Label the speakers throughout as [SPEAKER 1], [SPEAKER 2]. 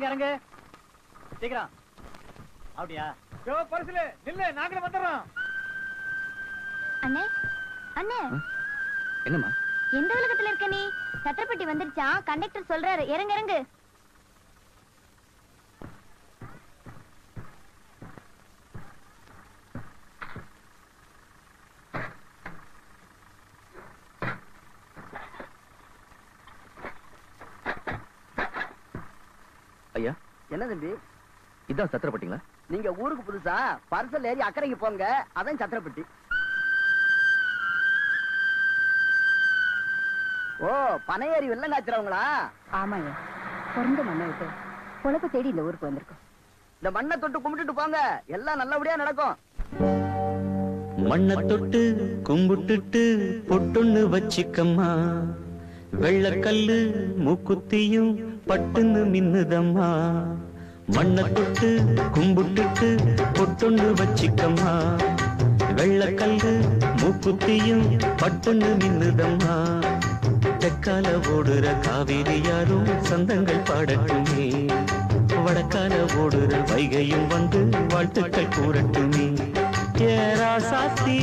[SPEAKER 1] இறங்க இறங்க. சீக்கிரம். அப்படியா? பரிசுல நில்லு நாங்களும் வந்துடுறோம்.
[SPEAKER 2] அண்ணே அண்ணே.
[SPEAKER 3] என்னம்மா?
[SPEAKER 2] எந்த உலகத்துல இருக்க நீ? சத்திரப்பட்டி வந்துருச்சா கண்டக்டர் சொல்றாரு. இறங்கு இறங்கு.
[SPEAKER 4] என்ன தம்பி?
[SPEAKER 3] இதான் சத்திரப்பட்டிங்களா?
[SPEAKER 4] நீங்க ஊருக்கு புதுசா பரிசல் ஏறி அக்கறைக்கு போங்க அதான் சத்திரப்பட்டி. ஓ பனையேறி வெள்ளங்காய்ச்சறவங்களா
[SPEAKER 5] ஆமாங்க பிறந்த மண்ணை விட்டு பொழப்ப தேடி இந்த ஊருக்கு வந்திருக்கோம்.
[SPEAKER 4] இந்த மண்ணை தொட்டு கும்பிட்டுட்டு போங்க. எல்லாம் நல்லபடியா நடக்கும்.
[SPEAKER 6] மண்ண தொட்டு கும்பிட்டுட்டு பொட்டொன்னு வச்சிக்கம்மா. வெள்ளக்கல்லு மூக்குத்தியும் பட்டுன்னு மின்னுதம்மா. மண்ண கும்புட்டுட்டு கும்பிட்டுட்டு வச்சிக்கம்மா. வெள்ளக்கல்லு மூக்குத்தியும் பட்டுன்னு மின்னுதம்மா. தெற்கால ஓடுற காவேரி யாரும் சந்தங்கள் பாடட்டுமே. வடக்கால ஓடுற வைகையும் வந்து வாழ்த்துக்கள் கூறட்டுமே. ஏரா சாத்தி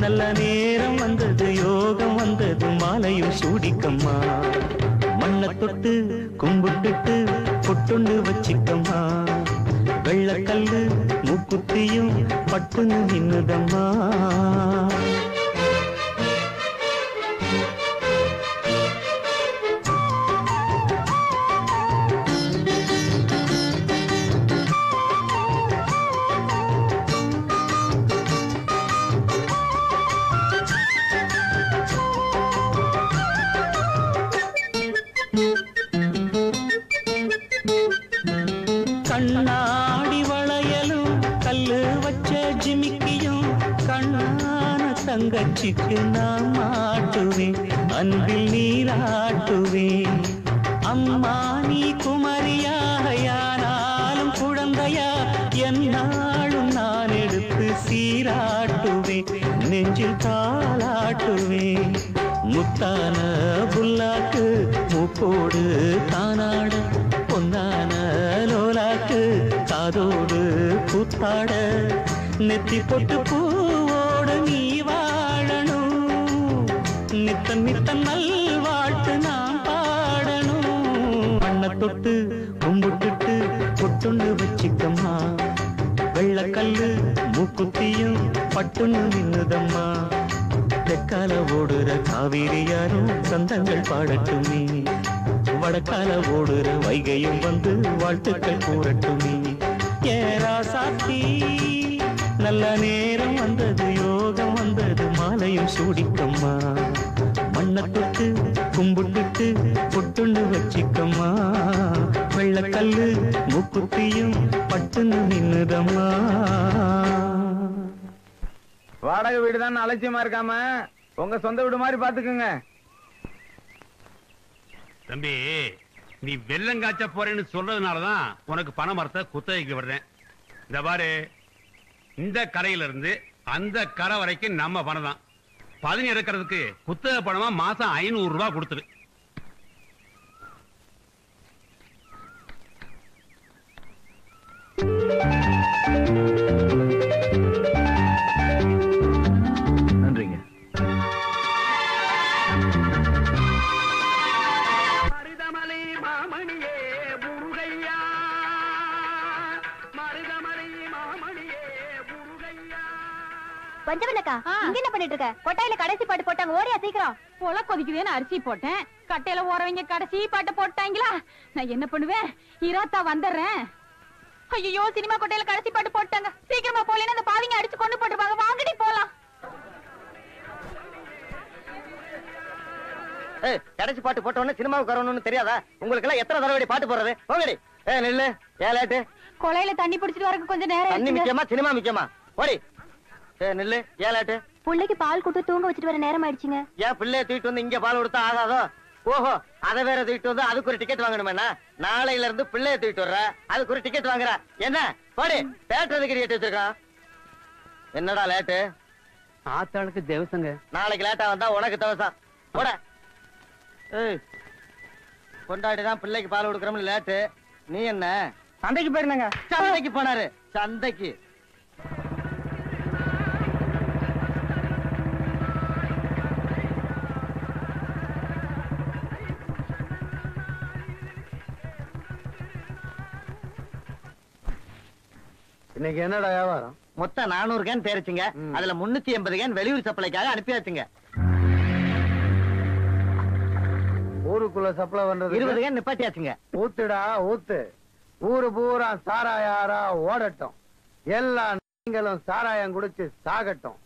[SPEAKER 6] நல்ல நேரம் வந்தது யோகம் வந்தது மாலையும் சூடிக்கம்மா. மண்ணை தொட்டு கும்பிட்டுட்டு பொட்டுண்டு வச்சிக்கம்மா வெள்ளக்கல்லு மூக்குத்தியும் பட்டுன்னு நின்னுதம்மா. தங்கச்சிக்கு நான் மாட்டுவேன் அன்பில் நீராட்டுவேன். அம்மா நீ குமரியாக யானாலும் குழந்தையா என்னாலும் நான் எடுத்து சீராட்டுவேன் நெஞ்சில் தாளாட்டுவேன். முத்தான புல்லாக்கு மூக்கோடு தானாட பொன்னான லோலாக்கு காதோடு கூத்தாட நெத்தி பொட்டு போ நித்த நித்த நல்வாழ்த்து நாம் பாடணும். மண்ணை தொட்டு கும்பிட்டுட்டு பொட்டுண்டு வச்சிக்கம்மா. வெள்ளக்கல்லு மூக்குத்தியும் பட்டுன்னு நின்னுதம்மா. தெற்கால ஓடுற காவிரியாரும் சந்தங்கள் பாடட்டுமே. வடக்கால ஓடுற வைகையும் வந்து வாழ்த்துக்கள் கூறட்டுமே. ஏரா சாத்தி நல்ல நேரம் வந்தது யோகம் வந்தது மாலையும் சூடிக்கம்மா. மண்ணை தொட்டு கும்பிட்டுட்டு பொட்டுண்டு வச்சிக்கம்மா. வெள்ளக்கல்லு மூக்குத்தியும் பட்டுன்னு நின்னுதம்மா.
[SPEAKER 1] வாடகை வீடு தான் அலட்சியமா இருக்காம உங்க சொந்த வீடு மாதிரி பாத்துக்குங்க
[SPEAKER 7] தம்பி நீ வெள்ளங்காய்ச்ச போறேன்னு சொல்றதுனாலதான் உனக்கு பண மரத்தை குத்தகைக்கு விடுறேன் இந்த பாரு இந்த கரையில இருந்து அந்த கரை வரைக்கும் நம்ம பணம் தான் பதினி இறக்கிறதுக்கு குத்தக பணமா மாசம் ஐநூறு ரூபாய் கொடுத்துரு
[SPEAKER 3] நன்றிங்க
[SPEAKER 2] பஞ்சவனக்கா இங்க என்ன பண்ணிட்டு இருக்க கொட்டாயில கடைசி பாட்டு போட்டாங்க ஓடியா சீக்கிரம்.
[SPEAKER 5] பொல கொதிக்குதேன்னு அரிசி போட்டேன். கட்டையில ஓரவங்க கடைசி பாட்டை போட்டாங்களா? நான் என்ன பண்ணுவேன்? இராத்தா வந்துடுறேன். ஐயோ சினிமா கொட்டையில கடைசி பாட்டு போட்டாங்க. சீக்கிரமா போலேன்னு அந்த பாவிங்க அடிச்சு கொண்டு போட்டுருப்பாங்க. வாங்கடி போலாம்.
[SPEAKER 4] கடைசி பாட்டு போட்ட உடனே சினிமாவுக்கு வரணும்னு தெரியாதா? உங்களுக்கு எல்லாம் எத்தனை தடவை பாட்டு போடுறது? போங்கடி. ஏ நில்லு. ஏலாட்டு
[SPEAKER 5] கொலையில தண்ணி பிடிச்சிட்டு வரக்கு கொஞ்சம் நேரம்
[SPEAKER 4] தண்ணி. முக்கியமா சினிமா முக்கியமா? ஓடி நில்லு. ஏலாட்டு
[SPEAKER 2] பிள்ளைக்கு பால் கொடுத்து தூங்க வச்சுட்டு வர நேரம் ஆயிடுச்சுங்க.
[SPEAKER 4] ஏன் பிள்ளைய தூக்கிட்டு வந்து இங்க பால் கொடுத்தா ஆகாதோ? ஓஹோ அதை வேற தூக்கிட்டு வந்து அதுக்கு ஒரு டிக்கெட் வாங்கணுமேனா நாளையில இருந்து பிள்ளைய தூக்கிட்டு வர்ற அதுக்கு ஒரு டிக்கெட் வாங்குற. என்ன? போடி. தேட்டர் எதுக்கு கேட்டு வச்சிருக்கான் என்னடா லேட்டு?
[SPEAKER 1] ஆத்தாளுக்கு தேவசங்க.
[SPEAKER 4] நாளைக்கு லேட்டா வந்தா உனக்கு தவசம். போட. ஏய். கொண்டாடி தான் பிள்ளைக்கு பால் கொடுக்குறோம்னு லேட்டு. நீ என்ன?
[SPEAKER 1] சந்தைக்கு போயிருந்தாங்க.
[SPEAKER 4] சந்தைக்கு போனாரு. சந்தைக்கு.
[SPEAKER 1] இன்னைக்கு என்னடா வியாபாரம்?
[SPEAKER 4] மொத்தம் நானூறு கேன் தேரிச்சுங்க
[SPEAKER 1] ம்.
[SPEAKER 4] அதுல முன்னூத்தி எண்பது கேன் வெளியூர் சப்ளைக்காக அனுப்பியாச்சுங்க.
[SPEAKER 1] ஊருக்குள்ள சப்ளை பண்றது
[SPEAKER 4] இருபது கேன் நிப்பாட்டியாச்சுங்க.
[SPEAKER 1] ஊத்துடா ஊத்து. ஊரு பூரா சாராயாரா ஓடட்டும். எல்லா நீங்களும் சாராயம் குடிச்சு சாகட்டும்.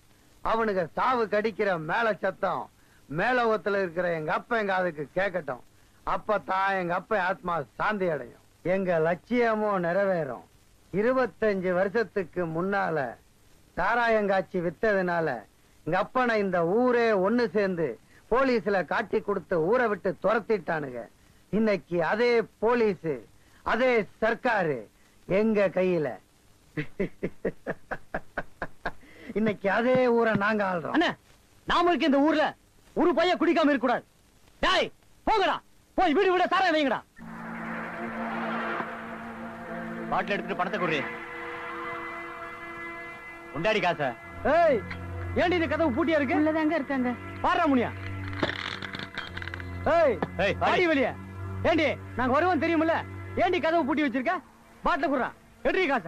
[SPEAKER 1] அவனுக்கு சாவு கடிக்கிற மேல சத்தம். மேலோகத்துல இருக்கிற எங்க அப்பா எங்க அதுக்கு கேட்கட்டும் அப்பதான் எங்க அப்பா ஆத்மா சாந்தி அடையும். எங்க லட்சியமும் நிறைவேறும். இருபத்தஞ்சு வருஷத்துக்கு முன்னால சாராயங்காட்சி வித்ததுனால எங்க அப்பனை இந்த ஊரே ஒண்ணு சேர்ந்து போலீஸ்ல காட்டி கொடுத்து ஊரை விட்டு துரத்திட்டானுங்க. இன்னைக்கு அதே போலீஸ் அதே சர்க்காரு எங்க கையில. இன்னைக்கு அதே ஊரை நாங்க ஆள்றோம்.
[SPEAKER 4] நாமளுக்கு இந்த ஊர்ல ஒரு பையன் குடிக்காம இருக்க கூடாது போங்கடா. போய் வீடு வீட சாராயம் வைங்கடா. பாட்டில் எடுத்துட்டு பணத்தை குடுறி உண்டாடி காச.
[SPEAKER 1] ஏய் ஏண்டி இந்த கதவு பூட்டியா இருக்கு?
[SPEAKER 5] உள்ளதாங்க இருக்காங்க.
[SPEAKER 1] பாடுறா முனியா. ஏய்
[SPEAKER 4] ஏய்,
[SPEAKER 1] பாடி. வெளிய. ஏண்டி நாங்க வருவோம் தெரியுமில்ல? ஏண்டி கதவு பூட்டி வச்சிருக்க? பாட்டில குடுறா. எடுறி காச.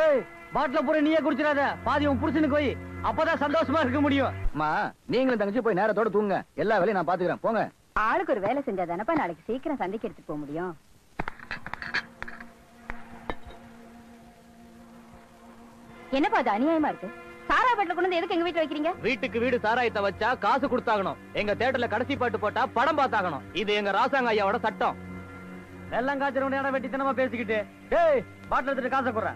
[SPEAKER 1] ஏய் பாட்டில பூரா நீயே குடிச்சிடாத. பாதி உன் புருஷனுக்கு போய் அப்பதான் சந்தோஷமா இருக்க முடியும்.
[SPEAKER 3] அம்மா நீங்களும் தங்கச்சி போய் நேரத்தோட தூங்க எல்லா வேலையும் நான் பாத்துக்கிறேன். போங்க.
[SPEAKER 2] ஆளுக்கு ஒரு வேலை செஞ்சா தானப்பா நாளைக்கு சீக்கிரம் சந்தைக்கு எடுத்துட்டு போக முடியும்? என்னப்பா அது அநியாயமா இருக்கு? சாராய பெட்டில கொண்டு வந்து எதுக்கு எங்க வீட்டுல வைக்கிறீங்க?
[SPEAKER 3] வீட்டுக்கு வீடு சாராயத்தை வச்சா காசு கொடுத்தாகணும். எங்க தேட்டர்ல கடைசி பாட்டு போட்டா படம் பார்த்தாகணும். இது எங்க ராசாங்க ஐயாவோட சட்டம்.
[SPEAKER 1] எல்லாம் காய்ச்சல் இடம் வெட்டித்தனமா பேசிக்கிட்டு டேய் பாட்டில் எடுத்துட்டு காசை குடுறா.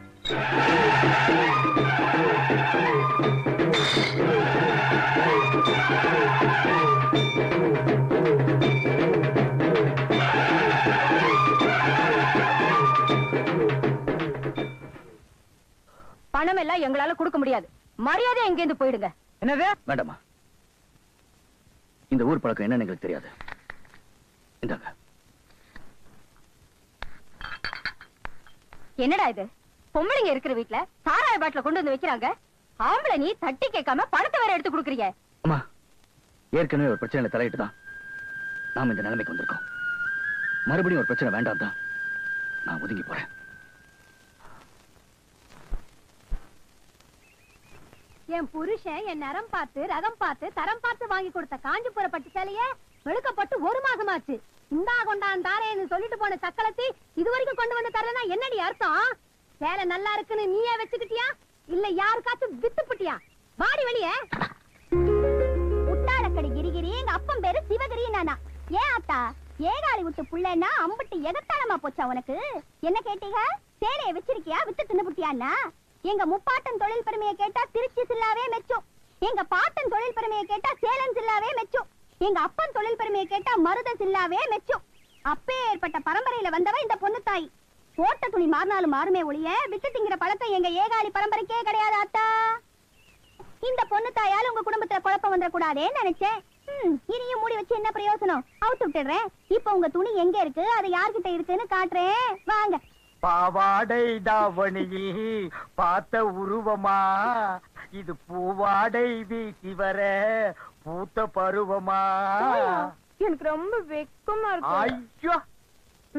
[SPEAKER 2] பணம் எல்லாம் எங்களால கொடுக்க முடியாது. மரியாதை எங்க இருந்து போயிடுங்க.
[SPEAKER 1] என்னது?
[SPEAKER 3] வேண்டாமா இந்த ஊர் பழக்கம் என்னன்னு எங்களுக்கு தெரியாது. இந்தாங்க.
[SPEAKER 2] என்னடா இது? பொம்பளைங்க இருக்கிற வீட்ல சாராய பாட்டில கொண்டு வந்து வைக்கிறாங்க. ஆம்பளை நீ தட்டி கேட்காம பணத்தை வேற எடுத்து கொடுக்குறீங்க.
[SPEAKER 3] அம்மா ஏற்கனவே ஒரு பிரச்சனையில தலையிட்டு தான் நாம இந்த நிலைமைக்கு வந்திருக்கோம். மறுபடியும் ஒரு பிரச்சனை வேண்டாம் தான் நான் ஒதுங்கி போறேன்.
[SPEAKER 2] என் புருஷன் என் நரம் பார்த்து ரகம் பார்த்து தரம் பார்த்து வாங்கி கொடுத்த காஞ்சிபுர பட்டு சேலைய வெளுக்கப்பட்டு ஒரு மாசமாச்சு. இந்தா கொண்டான் தாரேன்னு சொல்லிட்டு போன சக்கலத்தை இது வரைக்கும் கொண்டு வந்து தரலனா என்னடி அர்த்தம்? சேலை நல்லா இருக்குன்னு நீயே வச்சுக்கிட்டியா? இல்ல யாருக்காச்சும் வித்து புட்டியா? வாடி வெளியே. முட்டாளக்கடி கிரிகிரி எங்க அப்பன் பேரு சிவகிரி நானா ஏன் அத்தா ஏகாலி விட்டு புள்ளன்னா அம்பட்டு எகத்தாளமா போச்சா உனக்கு? என்ன கேட்டீங்க? சேலைய வச்சிருக்கியா? வித்து தின்னு புட்டியான்னா எங்க முப்பாட்டன் தொழில் பெருமையை கேட்டா திருச்சி சில்லாவே மெச்சும். எங்க பாட்டன் தொழில் பெருமையை கேட்டா சேலம் சில்லாவே மெச்சும். எங்க அப்பன் தொழில் பெருமையை கேட்டா மருத சில்லாவே மெச்சும். அப்பே ஏற்பட்ட பரம்பரையில வந்தவ இந்த பொண்ணு தாய். போட்ட துணி மாறினாலும் மாறுமே ஒழிய விட்டு திங்கிற பழக்கம் எங்க ஏகாலி பரம்பரைக்கே கிடையாது அத்தா இந்த பொண்ணு தாயால உங்க குடும்பத்துல குழப்பம் வந்துடக்கூடாதேன்னு நினைச்சேன். ம், இனியும் மூடி வச்சு என்ன பிரயோசனம்? அவுத்து விட்டுடுறேன். இப்ப உங்க துணி எங்க இருக்கு? அது யார்கிட்ட இருக்குன்னு காட்டுறேன். வாங்க.
[SPEAKER 1] பாவாடை தாவணியில் பார்த்த உருவமா? இது பூவாடை வீசி வர பூத்த பருவமா?
[SPEAKER 2] எனக்கு ரொம்ப வெக்கமா
[SPEAKER 1] ஐயோ!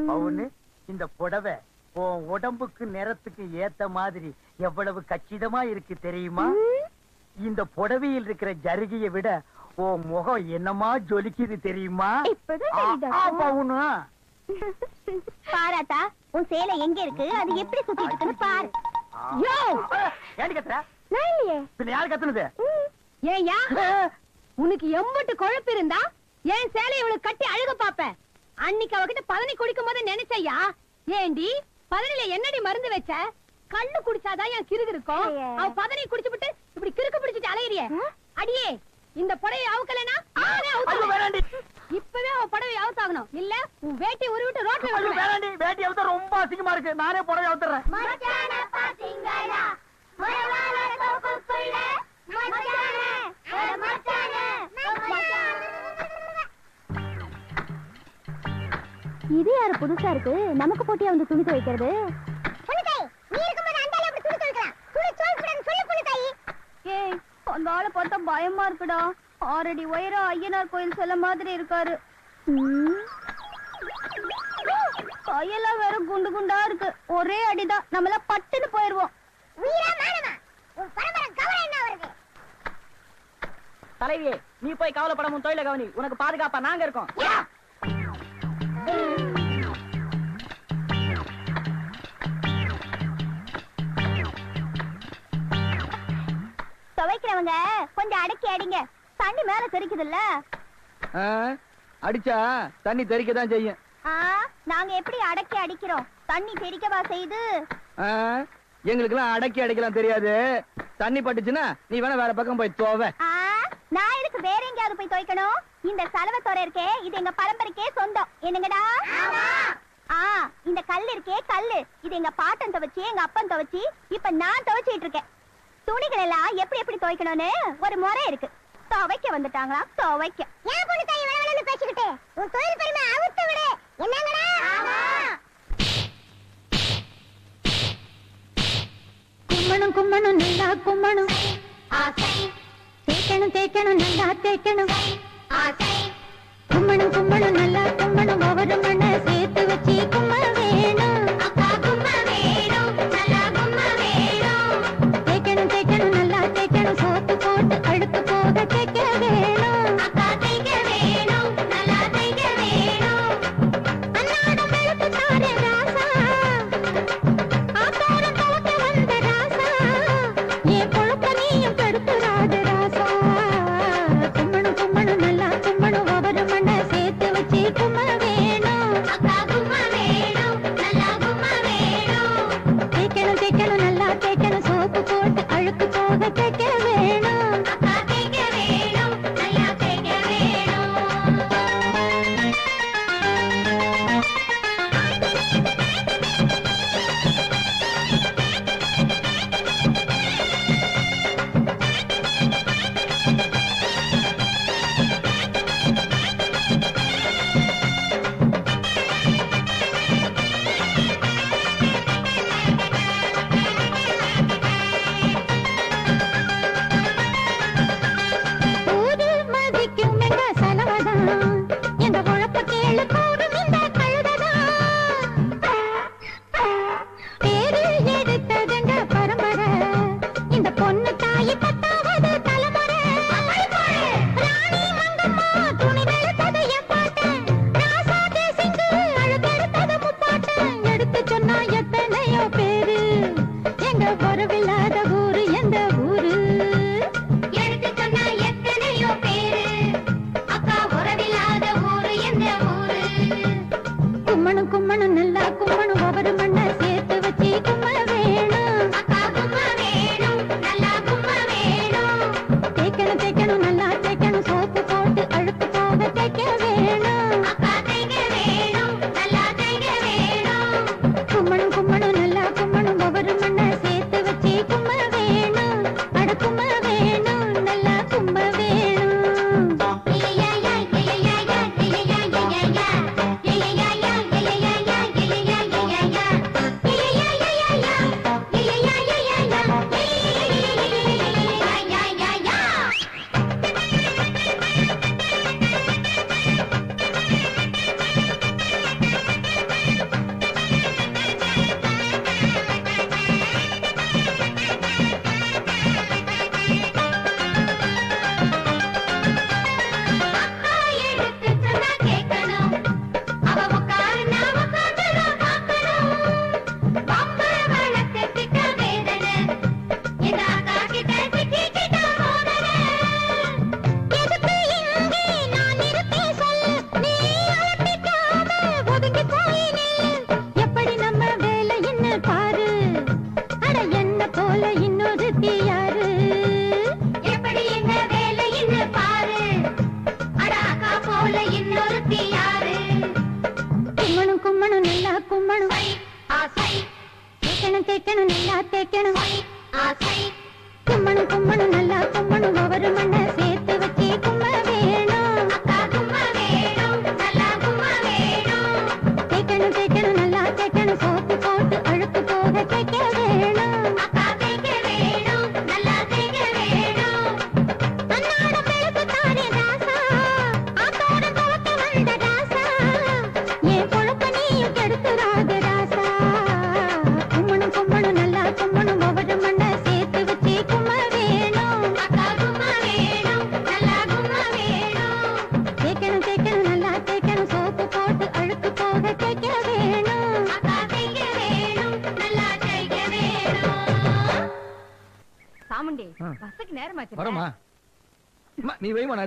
[SPEAKER 1] பவுனு இந்த புடவை உன் உடம்புக்கு நிறத்துக்கு ஏத்த மாதிரி எவ்வளவு கச்சிதமா இருக்கு தெரியுமா? இந்த புடவையில் இருக்கிற ஜருகியை விட உன் முகம் என்னமா ஜொலிக்குது தெரியுமா?
[SPEAKER 2] இப்பதான் பாராத்தா உன் சேலை எங்க இருக்கு? அது எப்படி சுத்திட்டு இருக்குன்னு பாரு. யோ!
[SPEAKER 1] ஏன் கத்துற?
[SPEAKER 2] நான் இல்லையே.
[SPEAKER 1] பின்ன யாரு கத்துனது?
[SPEAKER 2] ஏயா உனக்கு எம்பட்டு கொழுப்பு இருந்தா ஏன் சேலை இவளுக்கு கட்டி அழுக பாப்ப அன்னைக்கு அவகிட்ட பதனி குடிக்கும் போது நினைச்சையா ஏண்டி பதனில என்னடி மருந்து வச்ச? கண்ணு குடிச்சாதான் என் கிருகு இருக்கும் அவ பதனி குடிச்சுபிட்டு இப்படி கிறுக்கு பிடிச்சிட்டு அலையறிய. அடியே. இந்த புடவை அவுக்கலனா நானே அவுத்து வேணாண்டி. இப்பவே அவ புடவை அவுத்தாகணும். இல்ல உன் வேட்டி உருவிட்டு ரோட்ல வந்து
[SPEAKER 1] வேணாண்டி. வேட்டி அவுத்த ரொம்ப அசிங்கமா இருக்கு. நானே புடவை அவுத்துறேன்.
[SPEAKER 2] இது யாரு புதுசா இருக்கு? நமக்கு போட்டியா வந்து துணி துவைக்கிறது? புனிதை நீ இருக்கும்போது அந்த அளவுக்கு துணி துவைக்கிறான் துணி துவைக்கிறான்னு சொல்லு புனிதை அந்த ஆளை பார்த்தா பயமா இருக்குடா. ஆறடி உயரம் ஐயனார் கோயில் சில மாதிரி இருக்காரு. கையெல்லாம் வேற குண்டு குண்டா இருக்கு. ஒரே அடிதான். நம்மள பட்டுன்னு போயிருவோம்.
[SPEAKER 8] தலைவியே நீ போய் கவலைப்பட உன் தொழில கவனி. உனக்கு பாதுகாப்பா நாங்க இருக்கோம்.
[SPEAKER 2] துவைக்கிறவங்க கொஞ்சம் அடக்கி அடிங்க. தண்ணி மேல தெரிக்குதுல்ல?
[SPEAKER 3] அடிச்சா தண்ணி தெறிக்க தான் செய்யும்
[SPEAKER 2] நாங்க எப்படி அடக்கி அடிக்கிறோம்? தண்ணி தெறிக்கவா செய்யுது
[SPEAKER 3] ஆ, எங்களுக்கெல்லாம் அடக்கி அடிக்கலாம் தெரியாது. தண்ணி பட்டுச்சுன்னா நீ வேணா வேற பக்கம் போய் தோவ.
[SPEAKER 2] நான் இதுக்கு வேற எங்கேயாவது போய் துவைக்கணும்? இந்த சலவத்தோரை இருக்கே இது எங்க பரம்பரைக்கே சொந்தம். என்னங்கடா? ஆ இந்த கல் இருக்கே கல்லு. இது எங்க பாட்டன் துவைச்சு எங்க அப்பன் துவைச்சு இப்ப நான் துவைச்சிட்டு இருக்கேன். துணிகள் எல்லாம் எப்படி எப்படி துவைக்கணும்னு ஒரு முறை இருக்கு. துவைக்க வந்துட்டாங்களா துவைக்க. ஏன் பொண்ணு தாய் வேலை பேசிக்கிட்டு. உன் தொழில் பெருமை அவுத்து விடு. என்னங்கடா?
[SPEAKER 9] கும்மணும் கும்மணும் நல்லா கும்மணும். தேய்க்கணும் தேய்க்கணும் நல்லா தேய்க்கணும். கும்மணும் கும்மணும் நல்லா கும்மணும். ஒவ்வொரு மண்ணை சேர்த்து வச்சு கும்ம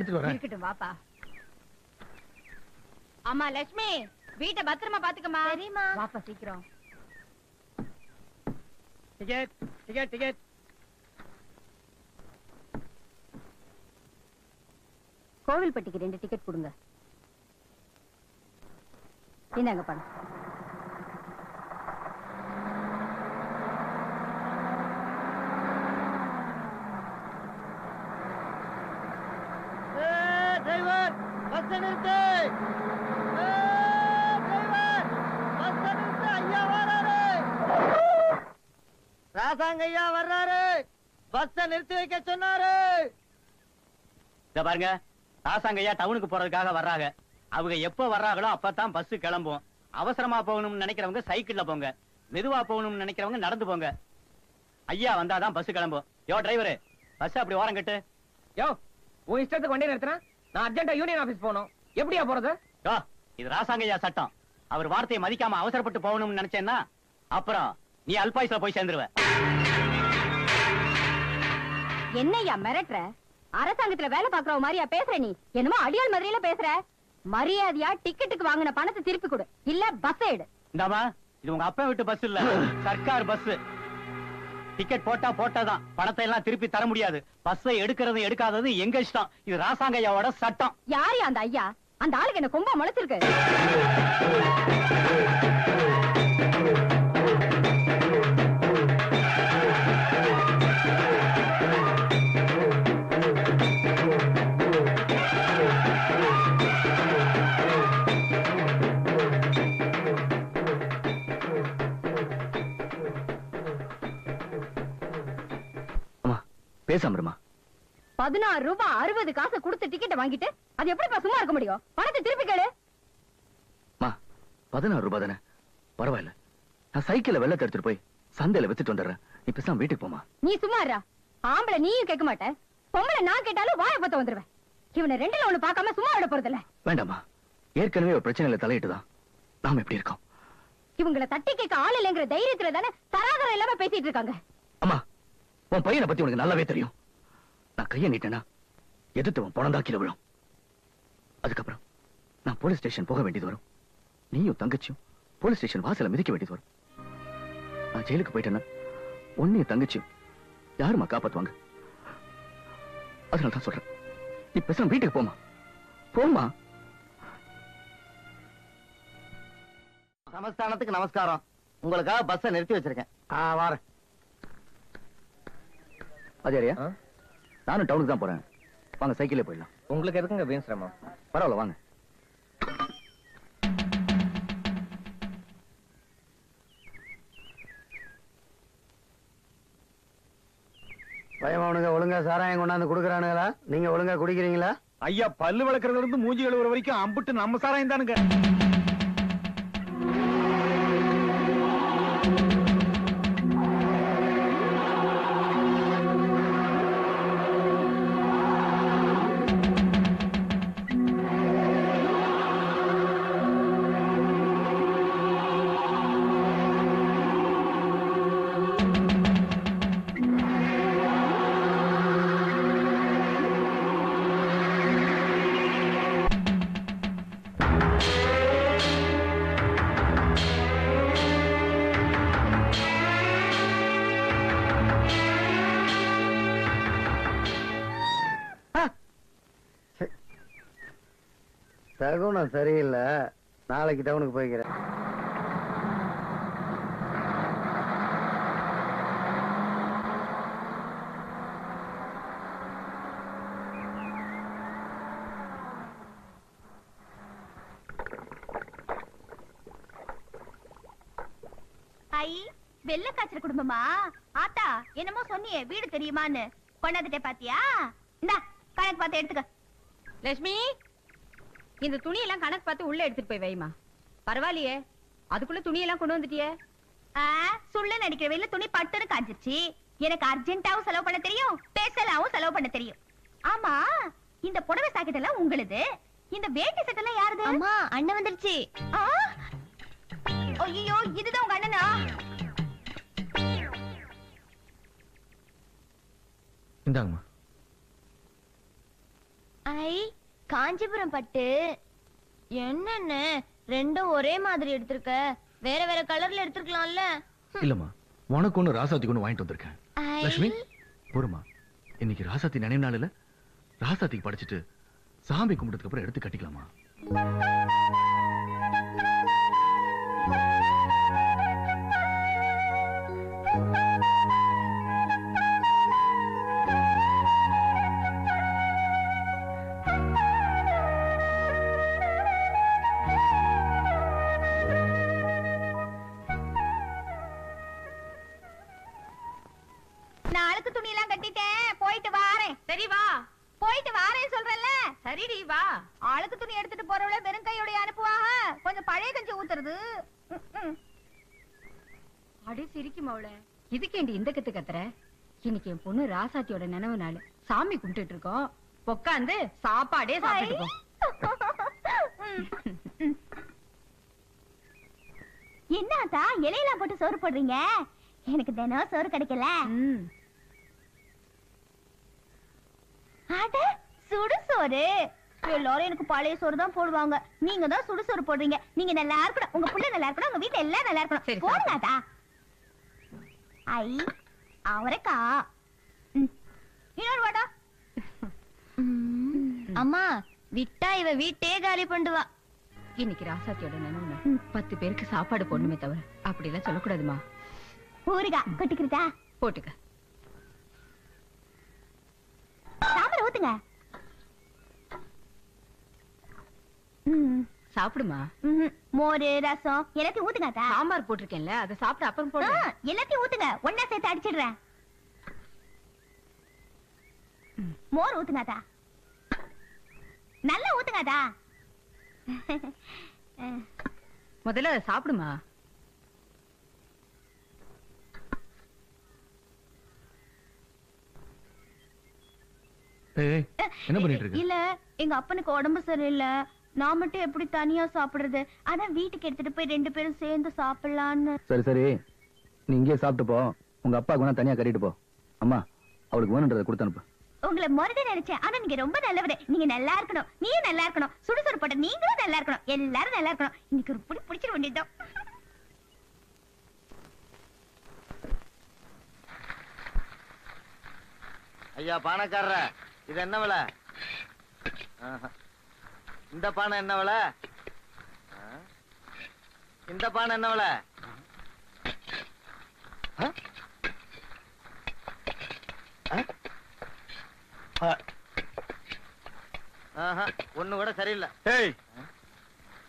[SPEAKER 10] எடுத்துட்டு வரேன்.
[SPEAKER 11] இருக்கட்டும் வாப்பா. அம்மா லட்சுமி வீட்டை பத்திரமா பாத்துக்கமா
[SPEAKER 12] சரிம்மா.
[SPEAKER 11] வாப்பா சீக்கிரம்.
[SPEAKER 8] Ticket ticket ticket.
[SPEAKER 12] கோவில்பட்டிக்கு ரெண்டு டிக்கெட் கொடுங்க. இந்தாங்க பணம்.
[SPEAKER 4] டிரைவர் பஸ் நிறுத்து. டிரைவர் பஸ் நிறுத்து. ஐயா வராரு ராசாங்க ஐயா வர்றாரு. பஸ் நிறுத்தி வைக்க சொன்னாரு.
[SPEAKER 13] இத பாருங்க ராசாங்கய்யா டவுனுக்கு போறதுக்காக வர்றாங்க. அவங்க எப்ப வர்றாங்களோ அப்பதான் பஸ் கிளம்பும். அவசரமா போகணும்னு நினைக்கிறவங்க சைக்கிள்ல போங்க. மெதுவா போகணும்னு நினைக்கிறவங்க நடந்து போங்க. ஐயா வந்தாதான் பஸ் கிளம்பும். யோ டிரைவரு பஸ் அப்படி ஓரம் கட்டு.
[SPEAKER 8] யோ உன் இஷ்டத்துக்கு வண்டி நிறுத்துறேன் நான் யூனியன் ஆபீஸ் போகணும். எப்படியா போறது?
[SPEAKER 13] இது சட்டம். அவர் வார்த்தையை மதிக்காம அவசரப்பட்டு போகணும்னு நினைச்சேன்னா அப்புறம் நீ அல்பாயுஸ்ல போய் சேர்ந்துருவ.
[SPEAKER 12] என்னய்யா மிரட்டுற? அரசாங்கத்துல வேலை பாக்குறவ மாதிரியா பேசுற நீ? என்னமோ அடியாள் மாதிரியில பேசுற? மரியாதையா டிக்கெட்டுக்கு வாங்கின பணத்தை திருப்பி கொடு. இல்ல பஸ் எடு.
[SPEAKER 13] இந்தாமா இது உங்க அப்பா வீட்டு பஸ் இல்ல. சர்க்கார் பஸ் டிக்கெட் போட்டா போட்டாதான். பணத்தை எல்லாம் திருப்பி தர முடியாது. பஸ்ஸை எடுக்கிறது எடுக்காதது எங்க இஷ்டம்? இது ராசாங்கையாவோட சட்டம்.
[SPEAKER 12] யாரு அந்த ஐயா? அந்த ஆளுக்கு என்ன கொம்பா முளைச்சிருக்கு?
[SPEAKER 3] பேசாம இருமா?
[SPEAKER 12] பதினாறு ரூபாய் அறுபது காசு கொடுத்து டிக்கெட்டை வாங்கிட்டு அது எப்படிப்பா சும்மா இருக்க முடியும்? பணத்தை திருப்பி கேளு.
[SPEAKER 3] அம்மா பதினாறு ரூபாய் தானே? பரவாயில்ல. நான் சைக்கிள வெள்ளத்தை எடுத்துட்டு போய் சந்தையில வித்துட்டு வந்துடுறேன். நீ பேசாம வீட்டுக்கு போமா
[SPEAKER 12] நீ சும்மா இருடா. ஆம்பளை நீயும் கேட்க மாட்ட. பொம்பளை நான் கேட்டாலும் வாய பத்த வந்துருவேன். இவனை ரெண்டுல ஒண்ணு பார்க்காம சும்மா விட போறதில்ல.
[SPEAKER 3] வேண்டாம்மா. ஏற்கனவே ஒரு பிரச்சனையில தலையிட்டுதான் நாம எப்படி இருக்கோம்?
[SPEAKER 12] இவங்கள தட்டி கேட்க ஆள் இல்லைங்கிற தைரியத்துல தானே தராதரம் இல்லாம பேசிட்டு இருக்காங்க.
[SPEAKER 3] அம்மா உன் பையனை பத்தி உனக்கு நல்லாவே தெரியும். நான் கையை நீட்டேனா எதிர்த்து உன் பணம் கீழே விழும். அதுக்கப்புறம் நான் போலீஸ் ஸ்டேஷன் போக வேண்டியது வரும். நீயும் தங்கச்சியும் போலீஸ் ஸ்டேஷன் வாசல மிதிக்க வேண்டியது வரும். நான் ஜெயிலுக்கு போயிட்டேன்னா உன்னையும் தங்கச்சியும் யாரும்மா காப்பாத்துவாங்க? அதனால தான் சொல்றேன். நீ பேசாம வீட்டுக்கு போமா போமா
[SPEAKER 4] சமஸ்தானத்துக்கு நமஸ்காரம். உங்களுக்காக பஸ்ஸை நிறுத்தி வச்சிருக்கேன்.
[SPEAKER 1] ஆ வாரேன்.
[SPEAKER 3] அதேரியா நானும் டவுனுக்கு தான் போறேன். வாங்க சைக்கிளே போயிடலாம்.
[SPEAKER 8] உங்களுக்கு எதுக்குங்க வீண் சிரமம்?
[SPEAKER 3] பரவாயில்ல வாங்க.
[SPEAKER 1] பயமாவனுங்க ஒழுங்கா சாராயம் கொண்டாந்து குடுக்கறானுங்களா? நீங்க ஒழுங்கா குடிக்கிறீங்களா?
[SPEAKER 10] ஐயா பல்லு வளர்க்கறதுல இருந்து மூஞ்சி கழுவுற வரைக்கும் அம்புட்டு நம்ம சாராயம் தானுங்க.
[SPEAKER 1] நாளைக்கு டவுனுக்கு போய்க்கிறேன்.
[SPEAKER 12] ஐ வெள்ள காய்ச்சல் குடும்பமா? ஆத்தா என்னமோ சொன்னியே வீடு தெரியுமான்னு. கொண்டாந்துட்டே பாத்தியா? இந்தா கணக்கு பார்த்து எடுத்துக்க.
[SPEAKER 11] லட்சுமி இந்த துணியெல்லாம் கணக்கு பார்த்து உள்ள எடுத்துட்டு போய் வைமா பரவாயில்லையே. அதுக்குள்ள துணியெல்லாம் கொண்டு வந்துட்டியே.
[SPEAKER 12] ஆ, சுள்ள நடிக்கிற வெயில துணி பட்டுன்னு காஞ்சிருச்சு. எனக்கு அர்ஜென்ட்டாவும் செலவு பண்ண தெரியும் பேசலாவும் செலவு பண்ண தெரியும். ஆமா இந்த புடவை சாக்கெட் எல்லாம் உங்களுது. இந்த வேட்டி சட்டை எல்லாம் யாருது? அம்மா அண்ணன் வந்துருச்சு. ஐயோ இதுதான் உங்க அண்ணனா?
[SPEAKER 3] இந்தாங்கம்மா.
[SPEAKER 9] ஐ காஞ்சிபுரம் பட்டு. என்னென்ன? ரெண்டும் ஒரே மாதிரி எடுத்திருக்க. வேற வேற கலர்ல எடுத்திருக்கலாம்ல.
[SPEAKER 3] இல்லம்மா உனக்கு ஒண்ணு ராசாத்திக்கு ஒண்ணு வாங்கிட்டு வந்திருக்கேன். லட்சுமி பொறுமா இன்னைக்கு ராசாத்தி நினைவு நாளில் ராசாத்திக்கு படிச்சுட்டு சாமி கும்பிட்டதுக்கு அப்புறம் எடுத்து கட்டிக்கலாமா?
[SPEAKER 5] என் பொண்ணு ராசாத்தியோட நினைவு நாள். சாமி கும்பிட்டுட்டு இருக்கோம். உட்காந்து சாப்பாடே சாப்பிட்டுட்டு போ
[SPEAKER 2] என்னத்தா இலையெல்லாம் போட்டு சோறு போடுறீங்க? எனக்கு தினம் சோறு கிடைக்கல. அட சுடு சோறு. எல்லாரும் எனக்கு பழைய சோறு தான் போடுவாங்க. நீங்க தான் சுடு சோறு போடுறீங்க. நீங்க நல்லா இருக்கணும். உங்க புள்ள நல்லா இருக்கணும். உங்க வீட்டுல எல்லாம் நல்லா இருக்கணும். போடுங்கத்தா ஐ அவரைக்கா. இன்னொரு வாடா.
[SPEAKER 9] அம்மா விட்டா இவ வீட்டே காலி பண்ணுவா.
[SPEAKER 5] இன்னைக்கு ராசாத்தியோட நினைவு பத்து பேருக்கு சாப்பாடு போடணுமே தவிர அப்படி எல்லாம் சொல்லக்கூடாதுமா.
[SPEAKER 2] ஊறுகா கொட்டிக்கிறதா?
[SPEAKER 5] போட்டுக்க.
[SPEAKER 2] சாம்பார் ஊத்துங்க.
[SPEAKER 5] சாப்பிடுமா.
[SPEAKER 2] மோரு ரசம் எல்லாத்தையும் ஊத்துங்கத்தா
[SPEAKER 5] சாம்பார் போட்டிருக்கேன்ல அதை சாப்பிட்டு அப்புறம் போடு
[SPEAKER 2] எல்லாத்தையும் ஊத்துங்க. ஒன்னா சேர்த்து அடிச்சிடுறேன். மோர் ஊத்துங்காதா நல்லா ஊத்துங்காதா
[SPEAKER 5] முதல்ல சாப்பிடுமா?
[SPEAKER 3] ஏய் என்ன பண்ணிட்டு இருக்க?
[SPEAKER 2] இல்ல எங்க அப்பனுக்கு உடம்பு சரியில்லை. நான் மட்டும் எப்படி தனியா சாப்பிடுறது? அதான் வீட்டுக்கு எடுத்துட்டு போய் ரெண்டு பேரும் சேர்ந்து சாப்பிடலான்னு.
[SPEAKER 3] சரி சரி. நீ இங்கேயே சாப்பிட்டு போ. உங்க அப்பாவுக்கு வேணா தனியா கட்டிட்டு போ. அம்மா அவளுக்கு வேணுன்றதை கொடுத்து அனுப்பு.
[SPEAKER 2] உங்களை முரட நினைச்சேன். ஆனா நீங்க ரொம்ப நல்லவரு. நீங்க நல்லா இருக்கணும். நீயும் நல்லா இருக்கணும். சுடுசுடு போட்ட நீங்களும் நல்லா இருக்கணும். எல்லாரும் நல்லா இருக்கணும். இன்னைக்கு ஒரு புடி பிடிச்சிட வேண்டியதுதான்.
[SPEAKER 4] ஐயா பானக்காரர இது என்ன விலை? இந்த பானை என்ன விலை? இந்த பானை என்ன விலை? ஆ? ஒண்ணு கூட சரியில்லை.
[SPEAKER 14] ஏய்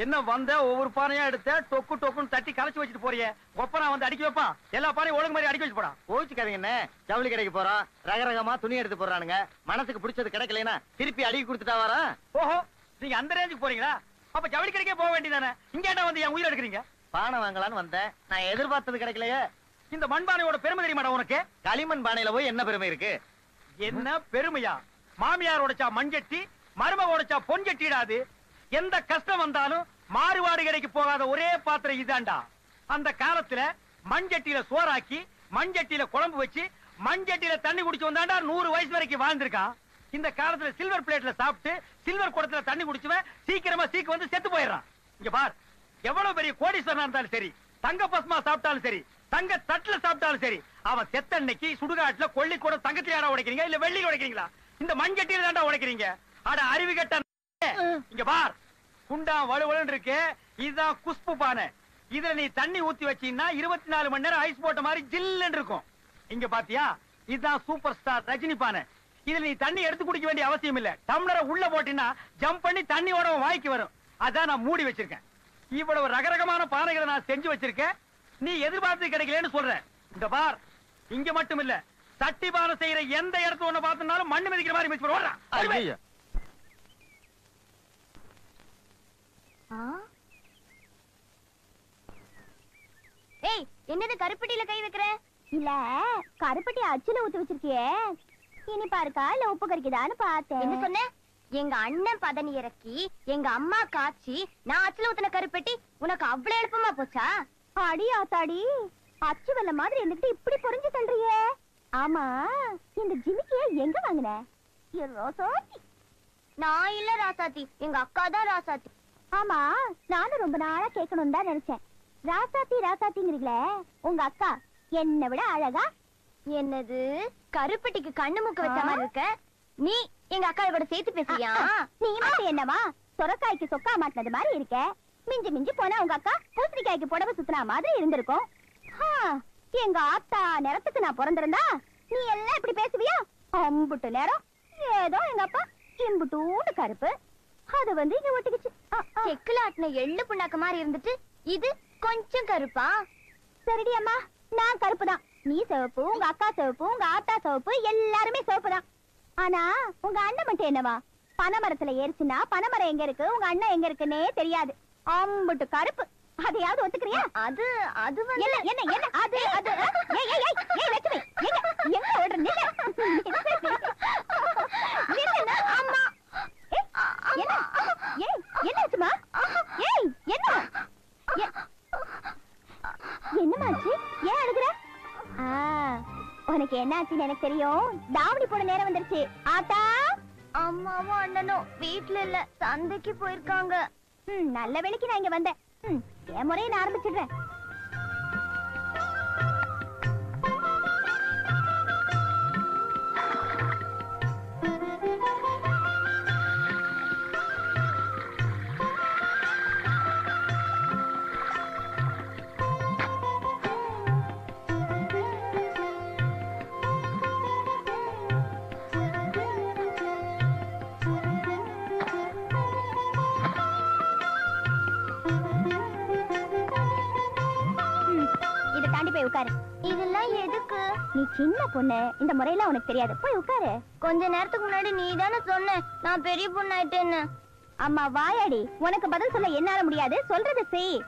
[SPEAKER 14] என்ன வந்த ஒவ்வொரு பானையா எடுத்த டொக்கு டொக்குன்னு தட்டி கலைச்சு வச்சுட்டு போறியே? ஒப்பனா வந்து அடிக்க வைப்பான் எல்லா பானையும் ஒழுங்கு மாதிரி அடிக்க வச்சு போடா.
[SPEAKER 4] கோச்சுக்காதீங்கண்ணே ஜவுளி கடைக்கு போறோம் ரக ரகமா துணி எடுத்து போடுறானுங்க. மனசுக்கு பிடிச்சது கிடைக்கலைன்னா திருப்பி அடிக்கி கொடுத்துட்டா வரோம்
[SPEAKER 14] ஓஹோ நீங்க அந்த ரேஞ்சுக்கு போறீங்களா? அப்ப ஜவுளி கடைக்கே போக வேண்டியதானே இங்க என்ன வந்து என் உயிர் எடுக்கிறீங்க?
[SPEAKER 4] பானை வாங்கலான்னு வந்தேன். நான் எதிர்பார்த்தது கிடைக்கலையே.
[SPEAKER 14] இந்த மண்பானையோட பெருமை தெரியுமாடா உனக்கு?
[SPEAKER 4] களிமண் பானையில போய் என்ன பெருமை இருக்கு?
[SPEAKER 14] என்ன பெருமையா? மாமியார் உடைச்சா மண்சட்டி மருமக உடைச்சா பொன்சட்டிடாது எந்த கஷ்டம் வந்தாலும் மாறுபாடு கடைக்கு போகாத ஒரே பாத்திரம் இதாண்டா அந்த காலத்துல மண்சட்டியில சோறாக்கி மண்சட்டியில குழம்பு வச்சு மண்சட்டியில தண்ணி குடிச்சு வந்தாண்டா நூறு வயசு வரைக்கும் வாழ்ந்திருக்கான். இந்த காலத்துல சில்வர் பிளேட்ல சாப்பிட்டு சில்வர் குடத்துல தண்ணி குடிச்சுவன் சீக்கிரமா சீக்கு வந்து செத்து போயிடுறான். இங்க பார் எவ்வளவு பெரிய கோடீஸ்வரனா இருந்தாலும் சரி தங்க பஸ்மா சாப்பிட்டாலும் சரி தங்க தட்டுல சாப்பிட்டாலும் சரி. அவன் செத்த அன்னைக்கு சுடுகாட்டுல கொள்ளி கூட தங்கத்திலாடா உடைக்கிறீங்க? இல்ல வெள்ளியில உடைக்கிறீங்களா? இந்த மண்கட்டியில தாண்டா உடைக்கிறீங்க. அட அறிவு கட்ட இங்க பார். குண்டா வலுவலுன்னு இருக்கு. இதுதான் குஸ்பு பானை. இதுல நீ தண்ணி ஊத்தி வச்சீங்கன்னா இருபத்தி நாலு மணி நேரம் ஐஸ் போட்ட மாதிரி ஜில்லுன்னு இருக்கும். இங்க பாத்தியா? இதுதான் சூப்பர் ஸ்டார் ரஜினி பானை. இதுல நீ தண்ணி எடுத்து குடிக்க வேண்டிய அவசியம் இல்ல. டம்ளரை உள்ள போட்டீங்கன்னா ஜம்ப் பண்ணி தண்ணியோட வாய்க்கு வரும். அதான் நான் மூடி வச்சிருக்கேன். இவ்வளவு ரகரகமான பானைகளை நான் செஞ்சு வச்சிருக்கேன். நீ எதிர்பார்த்து கிடைக்கலன்னு சொல்றேன் இந்த பார். இங்க மட்டும் இல்ல சட்டி பானை செய்யற எந்த இடத்துல ஒண்ணு பார்த்தனாலும் மண்ணு மிதிக்கிற மாதிரி மிதிச்சு போடுறான்
[SPEAKER 4] ஐயோ
[SPEAKER 2] ஏய் என்னது கருப்பட்டியில கை வைக்கிற? இல்ல கருப்பட்டி அச்சுல ஊத்தி வச்சிருக்கியே. இனிப்பா இருக்கா இல்ல உப்பு கறிக்குதான்னு பார்த்தேன்.
[SPEAKER 9] என்ன சொன்ன? எங்க அண்ணன் பதனி இறக்கி எங்க அம்மா காய்ச்சி நான் அச்சுல ஊத்தின கருப்பெட்டி உனக்கு அவ்வளவு எழுப்பமா போச்சா?
[SPEAKER 2] அடி ஆத்தாடி அச்சு வெல்ல மாதிரி இருந்துகிட்டு இப்படி பொறிஞ்சு தள்ளுறியே? ஆமா இந்த ஜிமிக்கிய எங்க வாங்குன? ரோசாத்தி.
[SPEAKER 11] நான் இல்ல ராசாத்தி. எங்க அக்கா தான் ராசாத்தி.
[SPEAKER 2] ஆமா நானும் ரொம்ப நாளா கேட்கணும் தான் நினைச்சேன். ராசாத்தி ராசாத்திங்கிறீங்களே உங்க அக்கா என்னை விட அழகா?
[SPEAKER 11] என்னது? கருப்பட்டிக்கு கண்ணு மூக்கு வச்ச மாதிரி இருக்க? நீ எங்க அக்கா கூட சேர்த்து பேசுறியா?
[SPEAKER 2] நீ மட்டும் என்னவா? சொரக்காய்க்கு சொக்கா மாட்டினது மாதிரி இருக்க. மிஞ்சி மிஞ்சி போனா உங்க அக்கா பூசணிக்காய்க்கு புடவை சுத்தினா மாதிரி இருந்திருக்கும். எங்க ஆத்தா நேரத்துக்கு நான் பிறந்திருந்தா நீ எல்லாம் இப்படி பேசுவியா? அம்புட்டு நேரம். ஏதோ எங்க அப்பா இம்புட்டூண்டு கருப்பு. அது வந்து இங்க ஒட்டிக்கிச்சு.
[SPEAKER 11] செக்குல ஆட்டின எள்ளு புண்ணாக்க மாதிரி இருந்துட்டு இது கொஞ்சம் கருப்பா?
[SPEAKER 2] சரிடி அம்மா நான் கருப்பு தான் நீ சிவப்பு உங்க அக்கா சிவப்பு உங்க ஆத்தா சிவப்பு எல்லாருமே சிவப்பு தான் ஆனா உங்க அண்ணன் மட்டும் என்னவா? பனைமரத்துல ஏறிச்சுன்னா பனைமரம் எங்க இருக்கு உங்க அண்ணன் எங்க இருக்குன்னே தெரியாது. அம்புட்டு கருப்பு. அதையாவது ஒத்துக்கிறியா?
[SPEAKER 11] அது அது
[SPEAKER 2] என்ன என்ன என்ன? அது அது? ஏய் ஏய் ஏய் ஏய் லட்சுமி எங்க எங்க ஓடுற? நில்லு. நில்லுன்னா, அம்மா. என்ன? ஏய் என்ன ஆச்சுமா? ஏய் என்ன? என்னமாச்சு ஏன் அழுகுற? ஆ, உனக்கு என்ன ஆச்சுன்னு எனக்கு தெரியும். தாவணி போட நேரம் வந்துருச்சு. ஆத்தா?
[SPEAKER 11] அம்மாவும் அண்ணனும் வீட்ல இல்ல. சந்தைக்கு போயிருக்காங்க.
[SPEAKER 2] நல்ல வேலைக்கு நான் இங்க வந்தேன். என் முறையை நான் ஆரம்பிச்சிடுறேன். பொண்ணு. இந்த முறையெல்லாம் உனக்கு தெரியாது. போய் உட்காரு.
[SPEAKER 11] கொஞ்ச நேரத்துக்கு முன்னாடி நீ தானே சொன்ன. நான் பெரிய பொண்ணாயிட்டேன்னு.
[SPEAKER 2] அம்மா வாயாடி. உனக்கு பதில் சொல்ல என்னால முடியாது. சொல்றத செய்.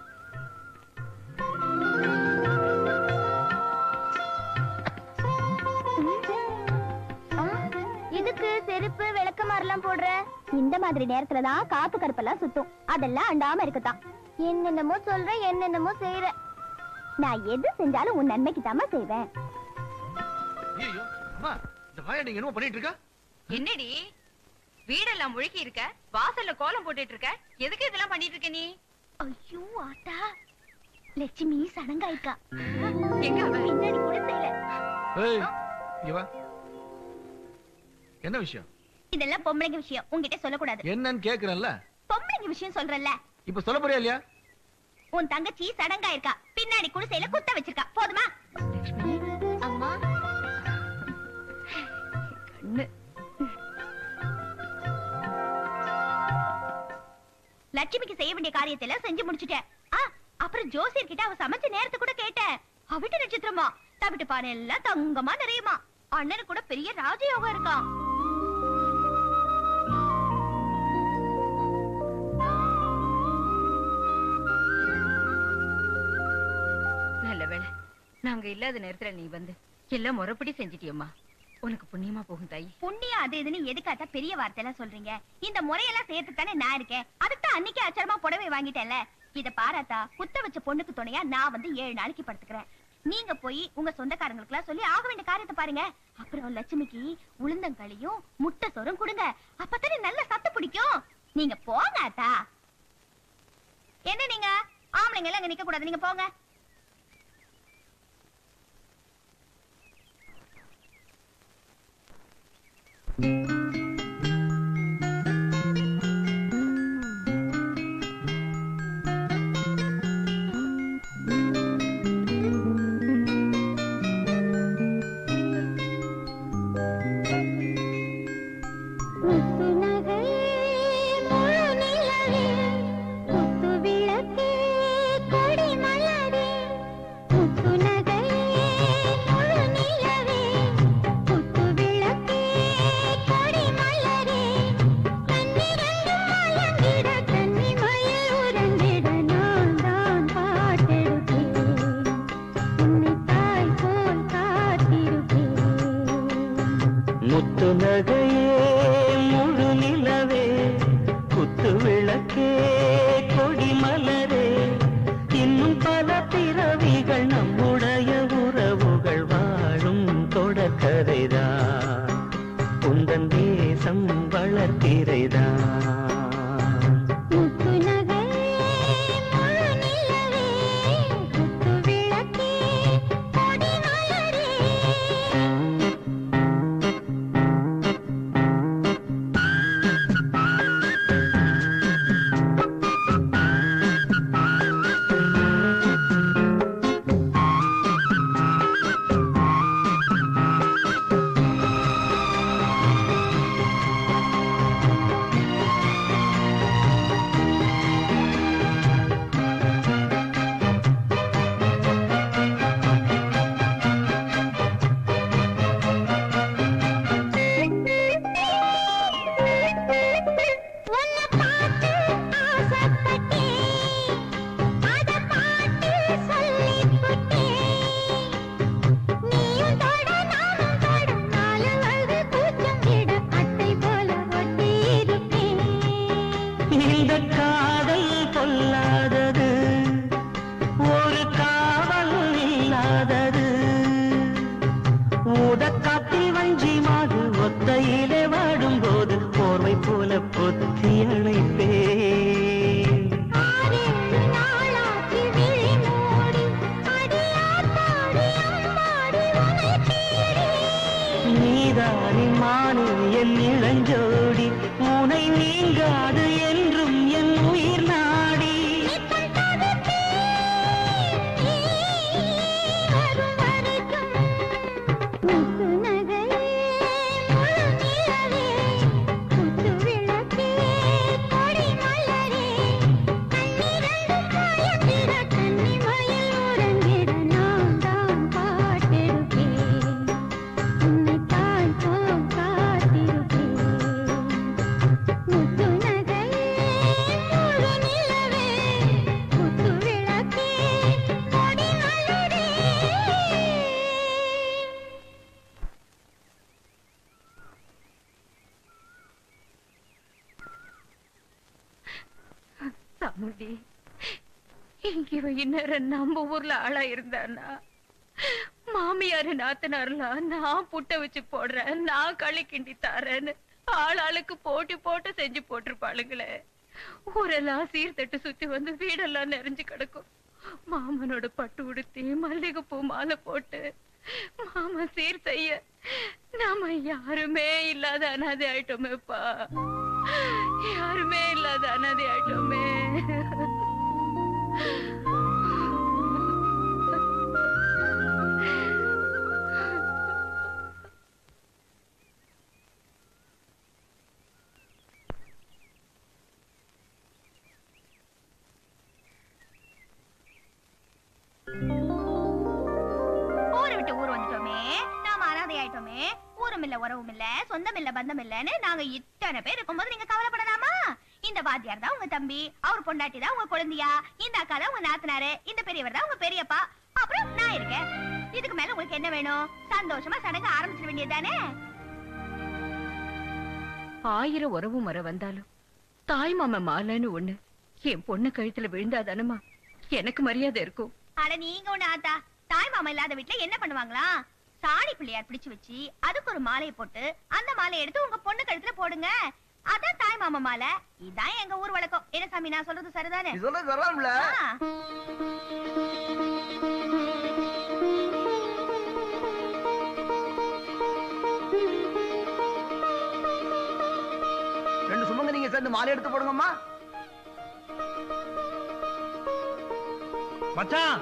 [SPEAKER 11] இதுக்கு செருப்பு விளக்கமாரெல்லாம் போடுற?
[SPEAKER 2] இந்த மாதிரி நேரத்துல தான் காத்து கருப்பெல்லாம் சுத்தும். அதெல்லாம் அண்டாம இருக்குதான்.
[SPEAKER 11] என்னென்னமோ சொல்ற என்னென்னமோ செய்யற
[SPEAKER 2] நான் எது செஞ்சாலும் உன் நன்மைக்கு தாமா செய்வேன்.
[SPEAKER 3] ஐயோ அம்மா இந்த பையன் நீங்க என்னமோ பண்ணிட்டு இருக்கா
[SPEAKER 12] என்னடி? வீடெல்லாம் முழுகி இருக்க வாசல்ல கோலம் போட்டுட்டு இருக்க எதுக்கு இதெல்லாம் பண்ணிட்டு இருக்க நீ?
[SPEAKER 2] ஐயோ ஆட்டா லட்சுமி சடங்காய்க்கா
[SPEAKER 12] எங்க அவ?
[SPEAKER 2] பின்னாடி கூட செய்யல.
[SPEAKER 3] ஏய் இங்க வா. என்ன விஷயம்?
[SPEAKER 2] இதெல்லாம் பொம்பளைங்க விஷயம். உன்கிட்ட சொல்லக்கூடாது.
[SPEAKER 3] என்னன்னு கேக்குறேன்ல.
[SPEAKER 2] பொம்பளைங்க விஷயம் சொல்றல்ல
[SPEAKER 3] இப்ப சொல்ல போறியா இல்லையா?
[SPEAKER 2] உன் தங்கச்சி சடங்காயிருக்கா. பின்னாடி குடிசையில குத்த வச்சிருக்கா. போதுமா?
[SPEAKER 11] அம்மா
[SPEAKER 12] கண்ணு
[SPEAKER 2] லட்சுமிக்கு செய்ய வேண்டிய காரியத்தை எல்லாம் செஞ்சு முடிச்சுட்டேன். ஆ, அப்புறம் ஜோசியர் கிட்ட அவ சமைச்ச நேரத்தை கூட கேட்டேன். அவிட்டு நட்சத்திரமா? தவிட்டு பானை எல்லாம் தங்கமா நிறையுமா? அண்ணனுக்கு கூட பெரிய ராஜயோகம் இருக்கான்
[SPEAKER 12] நல்ல வேளை. நாங்க இல்லாத நேரத்துல நீ வந்து எல்லாம் முறைப்படி செஞ்சிட்டியம்மா. உனக்கு புண்ணியமா போகும் தாய்.
[SPEAKER 2] புண்ணியம் அது இதுன்னு எதுக்காத்தா பெரிய வார்த்தை எல்லாம் சொல்றீங்க. இந்த முறையெல்லாம் சேர்த்து தானே நான் இருக்கேன். அதுக்கு தான் அன்னைக்கு அச்சரமா புடவை வாங்கிட்டேன்ல. இத பாராத்தா குத்த வச்ச பொண்ணுக்கு துணையா நான் வந்து ஏழு நாளைக்கு படுத்துக்கிறேன். நீங்க போய் உங்க சொந்தக்காரங்களுக்கு எல்லாம் சொல்லி ஆக வேண்டிய காரியத்தை பாருங்க. அப்புறம் லட்சுமிக்கு உளுந்தங்களியும் முட்டை சோறும் கொடுங்க. அப்பதானே நல்ல சத்து பிடிக்கும். நீங்க போங்க அத்தா. என்ன நீங்க? ஆம்பளைங்க எல்லாம் அங்க நிக்க கூடாது நீங்க போங்க.
[SPEAKER 9] முத்து
[SPEAKER 5] நம்ம ஊர்ல ஆளா இருந்தானா? மாமியாரு நாத்தனார்லாம் நான் புட்ட வச்சு போடுறேன் நான் களி கிண்டி தரேன்னு ஆள் ஆளுக்கு போட்டி போட்டு செஞ்சு போட்டிருப்பாளுங்களே. ஊரெல்லாம் சீர்தட்டு சுத்தி வந்து வீடெல்லாம் நிறைஞ்சு கிடக்கும். மாமனோட பட்டு உடுத்தி மல்லிகைப்பூ மாலை போட்டு மாமன் சீர் செய்ய நாம யாருமே இல்லாத அனாதை ஆயிட்டோமேப்பா. யாருமே இல்லாத அனாதை ஆயிட்டோமே.
[SPEAKER 2] சொந்தம் இல்ல பந்தம் இல்லன்னு நாங்க இத்தனை பேர் இருக்கும்போது நீங்க கவலைப்படலாமா? இந்த வாத்தியார் தான் உங்க தம்பி அவர் பொண்டாட்டி தான் உங்க குழந்தையா? இந்த அக்கா தான் உங்க நாத்தனாரு இந்த பெரியவர் தான் உங்க பெரியப்பா? அப்புறம் நான் இருக்கேன். இதுக்கு மேல உங்களுக்கு என்ன வேணும்? சந்தோஷமா சடங்கு ஆரம்பிச்சிட வேண்டியதுதானே?
[SPEAKER 5] ஆயிரம் உறவு முறை வந்தாலும் தாய் மாமா மாலைன்னு ஒண்ணு என் பொண்ணு கழுத்துல விழுந்தாதானமா எனக்கு மரியாதை இருக்கும்.
[SPEAKER 2] அட நீங்க ஒண்ணு ஆத்தா தாய் மாமா இல்லாத வீட்ல என்ன பண்ணுவாங்களா? சாணி பிள்ளையார் பிடிச்சு வச்சு அதுக்கு ஒரு மாலையை போட்டு அந்த மாலையை எடுத்து உங்க பொண்ணு கழுத்துல போடுங்க. அதான் தாய் மாமா மாலை இதான் எங்க ஊர் வழக்கம். என்ன சாமி நான் சொல்றது சரிதானே?
[SPEAKER 1] சொல்றது. ரெண்டு சுமங்க நீங்க சேர்ந்து மாலை எடுத்து போடுங்கம்மா.
[SPEAKER 15] மச்சான்!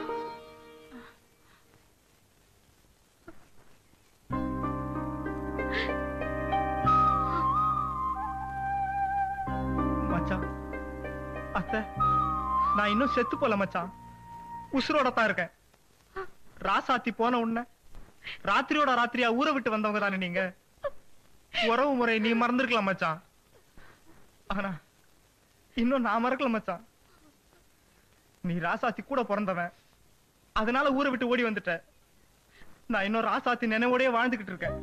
[SPEAKER 15] நான் இன்னும் செத்து போல மச்சான். உசுரோட தான் இருக்கேன். ராசாத்தி போன உடனே ராத்திரியோட ராத்திரியா ஊரை விட்டு வந்தவங்க தானே நீங்க? உறவு முறை நீ மறந்துருக்கலாம் மச்சான். ஆனா இன்னும் நான் மறக்கல மச்சான். நீ ராசாத்தி கூட பிறந்தவன். அதனால ஊரை விட்டு ஓடி வந்துட்ட. நான் இன்னும் ராசாத்தி நினைவோடயே வாழ்ந்துகிட்டு இருக்கேன்.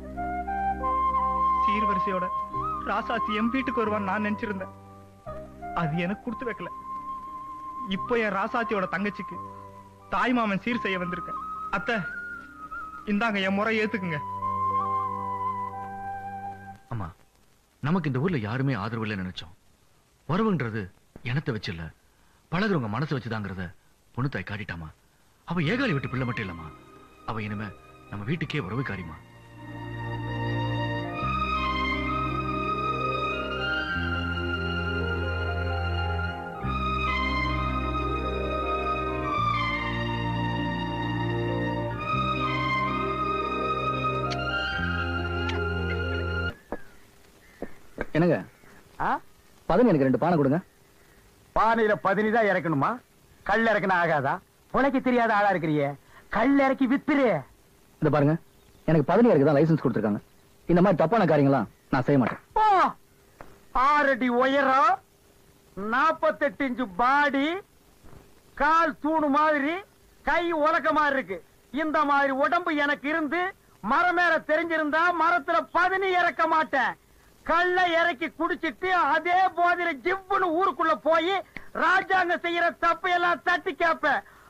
[SPEAKER 15] சீர்வரிசையோட ராசாத்தி என் வீட்டுக்கு வருவான்னு நான் நினைச்சிருந்தேன். அது எனக்கு கொடுத்து வைக்கல. இப்போ என் ராசாத்தியோட தங்கச்சிக்கு தாய் மாமன் சீர் செய்ய வந்திருக்கேன் அத்தை இந்தாங்க என் முறை ஏத்துக்குங்க.
[SPEAKER 3] அம்மா நமக்கு இந்த ஊர்ல யாருமே ஆதரவு இல்லை நினைச்சோம். உறவுன்றது எனத்தை வச்சு இல்ல பழகுறவங்க மனசை வச்சுதாங்கிறத பொண்ணு தாய் காட்டிட்டாமா. அவ ஏகாலி விட்டு பிள்ளை மட்டும் இல்லம்மா. அவ இனிமே நம்ம வீட்டுக்கே உறவுக்காரிமா
[SPEAKER 16] என்னங்க? பதனி எனக்கு ரெண்டு பானை கொடுங்க.
[SPEAKER 14] பானையில பதினி தான் இறக்கணுமா? கல் இறக்கணும் ஆகாதா? உனக்கு தெரியாத ஆளா இருக்கிறியே. கல் இறக்கி வித்துரு.
[SPEAKER 16] இந்த பாருங்க. எனக்கு பதனி இறக்கு தான் லைசன்ஸ் கொடுத்துருக்காங்க. இந்த மாதிரி தப்பான காரியங்களாம் நான் செய்ய மாட்டேன்.
[SPEAKER 14] போ. ஆறடி உயரம் நாப்பத்தெட்டு இன்ச்சு பாடி கால் தூணு மாதிரி கை உலக்க மாதிரி இருக்கு. இந்த மாதிரி உடம்பு எனக்கு இருந்து மரம் மேல தெரிஞ்சிருந்தா மரத்துல பதினி இறக்க மாட்டேன். கள்ள இறக்கி குடிச்சிட்டு அதே போதில ஜிவ்வுன்னு ஊருக்குள்ள போய் ராஜாங்க செய்யற தப்பை எல்லாம் தட்டி கேப்ப.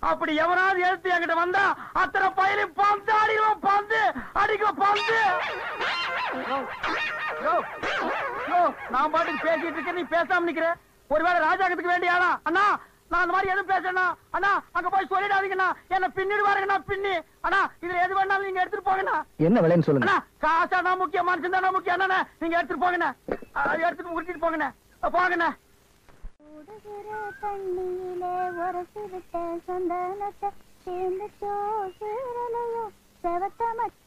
[SPEAKER 14] அப்படி எவனாவது எழுத்து என்கிட்ட வந்தா அத்தனை பயிலும் பந்து அடிக்கும் பந்து அடிக்கும் பந்து. நான் பாட்டுக்கு பேசிட்டு இருக்கேன் நீ பேசாம நிக்கிற. ஒருவேளை ராஜாங்கத்துக்கு வேண்டியாளா அண்ணா நான் அந்த மாதிரி எதுவும் பேசுறேன்னா அண்ணா அங்க போய் சொல்லிடாதீங்கண்ணா. என்ன பின்னிடுவாருங்கண்ணா பின்னி. அண்ணா இதுல எது வேணாலும் நீங்க எடுத்துட்டு போங்கண்ணா.
[SPEAKER 16] என்ன விலைன்னு சொல்லுங்க.
[SPEAKER 14] அண்ணா காசானா முக்கியம் மனுஷன் தானே முக்கியம். அண்ணா நீங்க எடுத்துட்டு போங்கண்ணா. எடுத்துட்டு உருட்டிட்டு போங்கண்ணா. போங்கண்ணா.
[SPEAKER 2] தண்ணியிலே ஒரு சிறுத்த சந்தனத்தை சேர்ந்துச்சோ சேரலையோ செவத்த மட்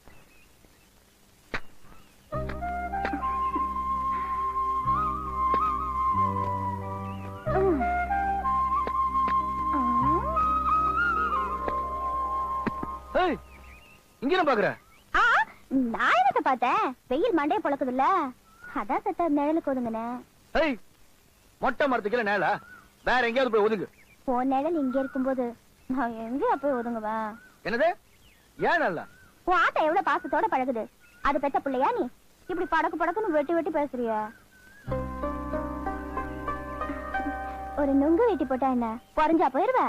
[SPEAKER 16] ஏய், இங்க என்ன பாக்குற?
[SPEAKER 2] ஆ, நான் என்னத்த பார்த்தேன்? வெயில் மண்டைய பொழக்குதுல்ல. அதான் சத்த நிழலுக்கு ஒதுங்கினேன்.
[SPEAKER 16] ஏய் மொட்டை மரத்துக்கு நேல வேற எங்கேயாவது போய் ஒதுங்கு.
[SPEAKER 2] உன் நிழல் இங்க இருக்கும்போது நான் எங்க போய் ஒதுங்குவேன்?
[SPEAKER 16] என்னது? ஏன் நல்ல
[SPEAKER 2] உன் ஆட்டை எவ்வளவு பாசத்தோட பழகுது? அது பெத்த பிள்ளையா நீ? இப்படி படக்கு படக்குன்னு வெட்டி வெட்டி பேசுறிய? ஒரு நுங்கு வெட்டி போட்டா என்ன? குறைஞ்சா போயிருவ?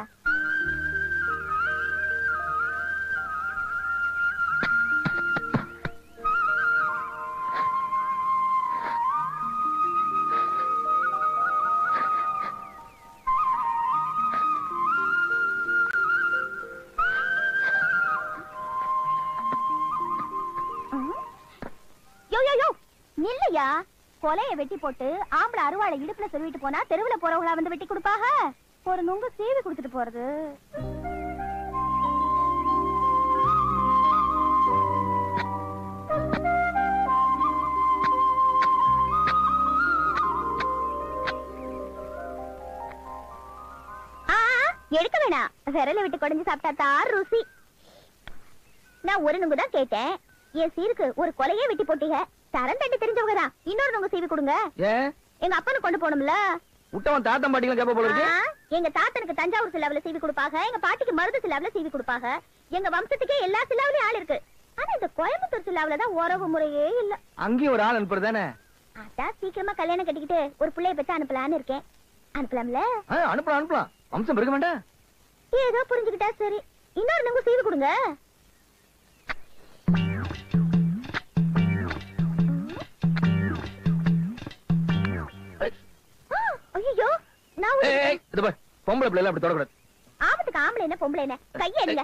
[SPEAKER 2] நில்லையா கொலைய வெட்டி போட்டு ஆம்பளை அருவாளை இடுப்புல சொல்லிட்டு போனா தெருவுல போறவங்களா வந்து வெட்டி கொடுப்பாக? ஒரு நுங்கு சீவி கொடுத்துட்டு போறது. எடுக்க வேணாம் விரல விட்டு குடஞ்சு சாப்பிட்டா தான் ருசி. நான் ஒரு நுங்கு தான் கேட்டேன். என் சீருக்கு ஒரு கொலையே வெட்டி போட்டீங்க. தரம் தட்டி தெரிஞ்சவங்க தான் இன்னொரு நுங்கு சீவி கொடுங்க. எங்க அப்பனுக்கு கொண்டு போகணும்ல.
[SPEAKER 16] விட்டவன் தாத்தன் பாட்டிகளும் கேப்ப போல இருக்கு.
[SPEAKER 2] எங்க தாத்தனுக்கு தஞ்சாவூர் சிலாவில சீவி கொடுப்பாங்க எங்க பாட்டிக்கு மருது சிலாவில சீவி கொடுப்பாங்க எங்க வம்சத்துக்கே எல்லா சிலாவிலயும் ஆள் இருக்கு. ஆனா இந்த கோயம்புத்தூர் சிலாவில தான் உறவு முறையே இல்ல.
[SPEAKER 16] அங்கேயும் ஒரு ஆள் அனுப்புறது தானே?
[SPEAKER 2] அதான் சீக்கிரமா கல்யாணம் கட்டிக்கிட்டு ஒரு பிள்ளைய பெற்று அனுப்பலான்னு இருக்கேன். அனுப்பலாம்ல?
[SPEAKER 16] அனுப்பலாம் அனுப்பலாம். வம்சம் இருக்க வேண்டாம்
[SPEAKER 2] ஏதோ புரிஞ்சுக்கிட்டா சரி. இன்னொரு நுங்கு சீவி கொடுங்க. ஐயோ நான்
[SPEAKER 16] ஏய், இது பாரு பொம்பளை பிள்ளை அப்படி தொடக்கூடாது.
[SPEAKER 2] ஆபத்துக்கு ஆம்பளை என்ன பொம்பளை என்ன? கையை எடுங்க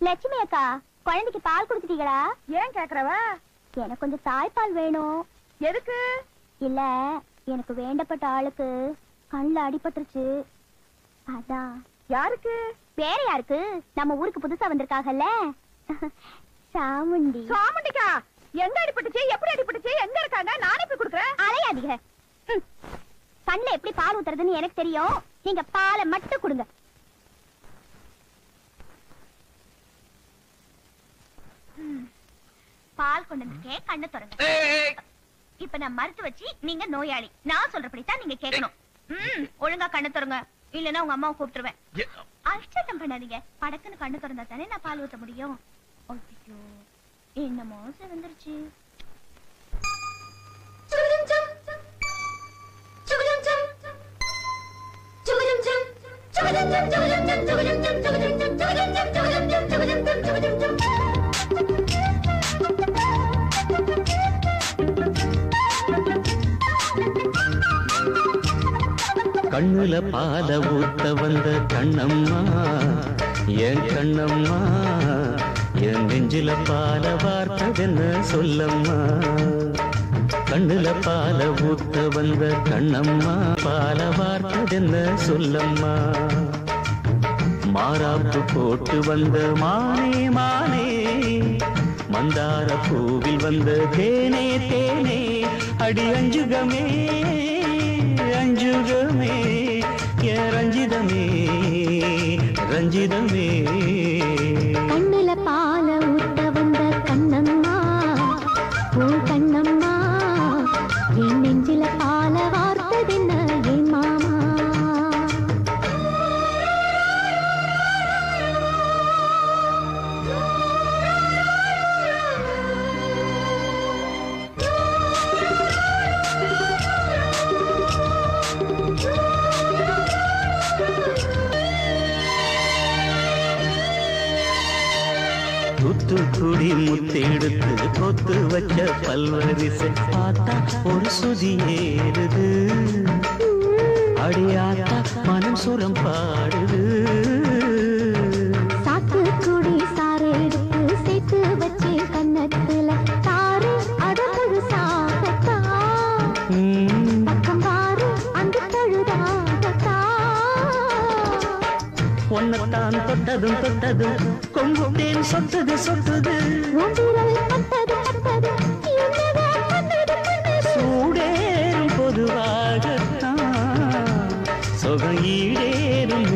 [SPEAKER 2] லட்சுமி அக்கா குழந்தைக்கு பால் கொடுத்துட்டீங்களா? ஏன் கேக்குறவ? எனக்கு கொஞ்சம் தாய்ப்பால் வேணும். எதுக்கு? இல்ல எனக்கு வேண்டப்பட்ட ஆளுக்கு கண்ணுல அடிபட்டுருச்சு. அதான் யாருக்கு? வேற யாருக்கு? நம்ம ஊருக்கு புதுசா வந்திருக்காங்கல்ல சாமுண்டி. சாமுண்டிக்கா? எங்க அடிபட்டுச்சு? எப்படி அடிபட்டுச்சு? எங்க இருக்காங்க? நானே போய் கொடுக்குறேன். அலையாதீங்க. ம். கண்ணுல எப்படி பால் ஊத்துறதுன்னு எனக்கு தெரியும். நீங்க பாலை மட்டும் கொடுங்க. பால் கொண்டு வந்திருக்கேன் கண்ணு திறங்க. இப்ப நான் மறுத்து வச்சு நீங்க நோயாளி. நான் சொல்றபடித்தான் நீங்க கேட்கணும். ம் ஒழுங்கா கண்ணு திறங்க. இல்லனா உங்க அம்மாவை கூப்பிட்டுருவேன் அஷ்டத்தம் பண்ணாதீங்க படக்குன்னு கண்ணு திறந்தா தானே நான் பால் ஊத்த முடியும் ஐயோ மோசம் வந்துருச்சு Thank you.
[SPEAKER 6] கண்ணுல பால ஊத்த வந்த கண்ணம்மா என் கண்ணம்மா என் நெஞ்சில பால வார்த்ததென்ன சொல்லம்மா? கண்ணுல பால ஊத்த வந்த கண்ணம்மா பால வார்த்ததென்ன சொல்லம்மா? மாறாப்பு போட்டு வந்த மானே மானே மந்தார பூவில் வந்த தேனே தேனே அடி அஞ்சுகமே ரங்கமே ஏ ரஞ்சிதமே ரஞ்சிதமே.
[SPEAKER 9] கண்ணில பால ஊத்த வந்த கண்ணம்மா ஓ கண்ணம்மா என் நெஞ்சில பால வார்த்ததென்ன
[SPEAKER 6] எடுத்து கொத்து வச்ச பல்வரிசை பார்த்தா ஒரு சுதி ஏறுது. அடியாத்தா மனம் சுரம் பாடுது. உன்னைத்தான் தொட்டதும் தொட்டதும் கொங்குட்டேன் சொட்டது சொட்டது சூடேறும் பொதுவாகத்தான் சுகம் ஈடேறும்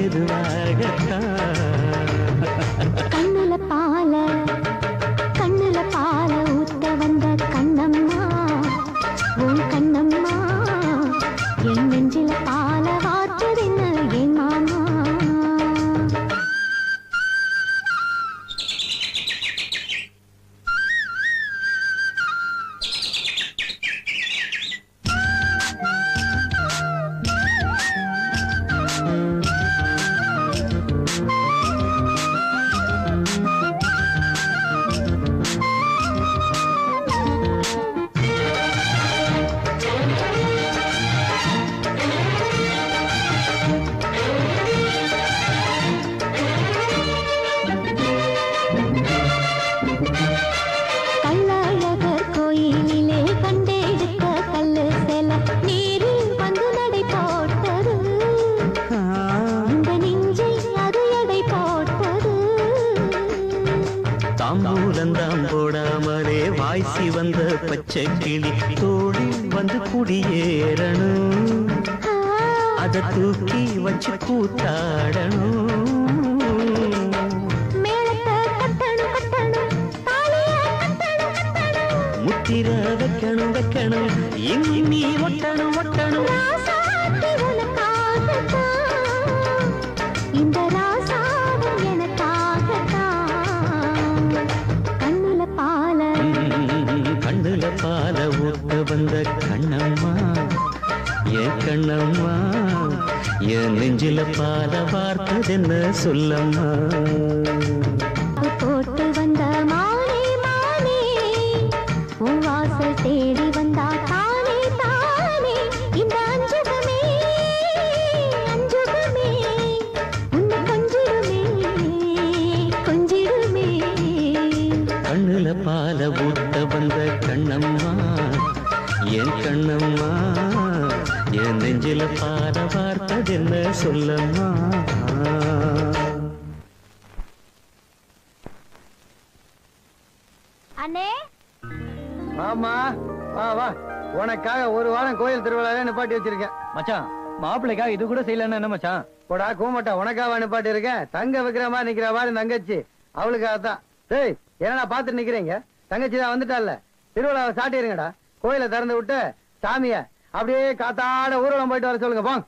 [SPEAKER 16] மாப்பிள்ளைக்கா இது கூட செய்யலன்னு என்ன மச்சான்?
[SPEAKER 1] போடா கூமட்டா. உனக்காக நிப்பாட்டி இருக்கேன். தங்க வைக்கிற மாதிரி நிக்கிற மாதிரி தங்கச்சி. அவளுக்காக தான். டேய் என்னடா பாத்துட்டு நிக்கிறீங்க? தங்கச்சி தான் வந்துட்டால திருவிழாவை சாட்டிருங்கடா. கோயிலை திறந்து விட்டு சாமிய அப்படியே காத்தாட ஊர்வலம் போயிட்டு வர சொல்லுங்க. போங்க.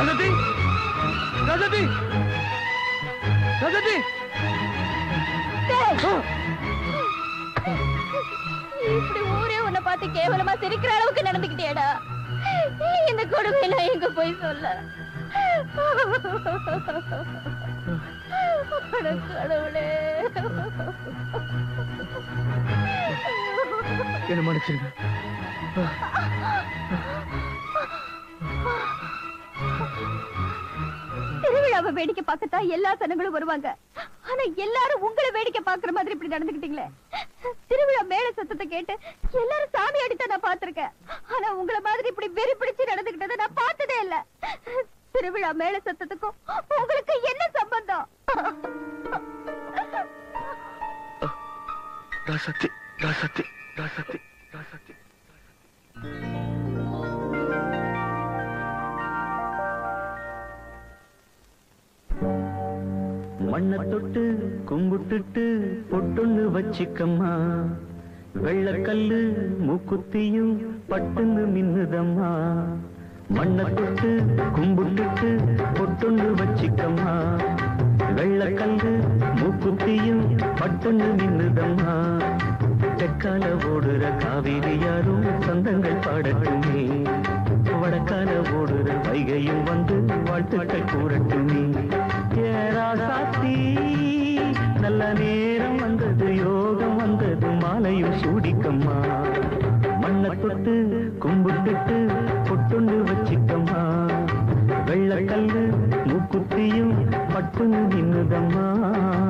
[SPEAKER 17] ராஜாத்தி ராஜாத்தி
[SPEAKER 5] இப்படி ஊரே உன்னை பார்த்து கேவலமா சிரிக்கிற அளவுக்கு நடந்துக்கிட்டியாடா. இந்த கொடுமை நான் எங்க போய் சொல்ல? கடவுளே.
[SPEAKER 17] என்ன மன்னிச்சிருங்க.
[SPEAKER 5] வேடிக்கை பார்க்கத்தான் எல்லா சனங்களும் வருவாங்க. ஆனா எல்லாரும் உங்களை வேடிக்கை பார்க்கிற மாதிரி இப்படி நடந்துக்கிட்டீங்களே திருவிழா மேல சத்தத்தை கேட்டு எல்லாரும் சாமி அடித்த நான் பார்த்திருக்கேன். ஆனா உங்களை மாதிரி இப்படி வெறி பிடிச்சு நடந்துகிட்டதை நான் பார்த்ததே இல்ல. திருவிழா மேல சத்தத்துக்கும் உங்களுக்கு என்ன சம்பந்தம்?
[SPEAKER 17] ராசத்தி ராசத்தி ராசத்தி ராசத்தி
[SPEAKER 6] மண்ண தொட்டு கும்பிட்டுட்டு பொட்டுன்னு வச்சுக்கம்மா. வெள்ளக்கல்லு மூக்குத்தியும் பட்டுன்னு மின்னுதம்மா. மண்ண தொட்டு கும்பிட்டுட்டு பொட்டுன்னு வச்சுக்கம்மா. வெள்ளக்கல்லு மூக்குத்தியும் பட்டுன்னு மின்னுதம்மா. தெற்கால ஓடுற காவிரி யாரும் சொந்தங்கள் பாடட்டுமே. வடக்கால ஓடுற வைகையும் வந்து வாழ்த்துக்கள் கூறட்டுமே. ஏராசாத்தி நல்ல நேரம் வந்தது யோகம் வந்தது மாலையும் சூடிக்கம்மா. மண்ணை தொட்டு கும்பிட்டுட்டு பொட்டுண்டு வச்சிக்கம்மா. வெள்ளக்கல்லு மூக்குத்தியும் பட்டு நின்னுதம்மா.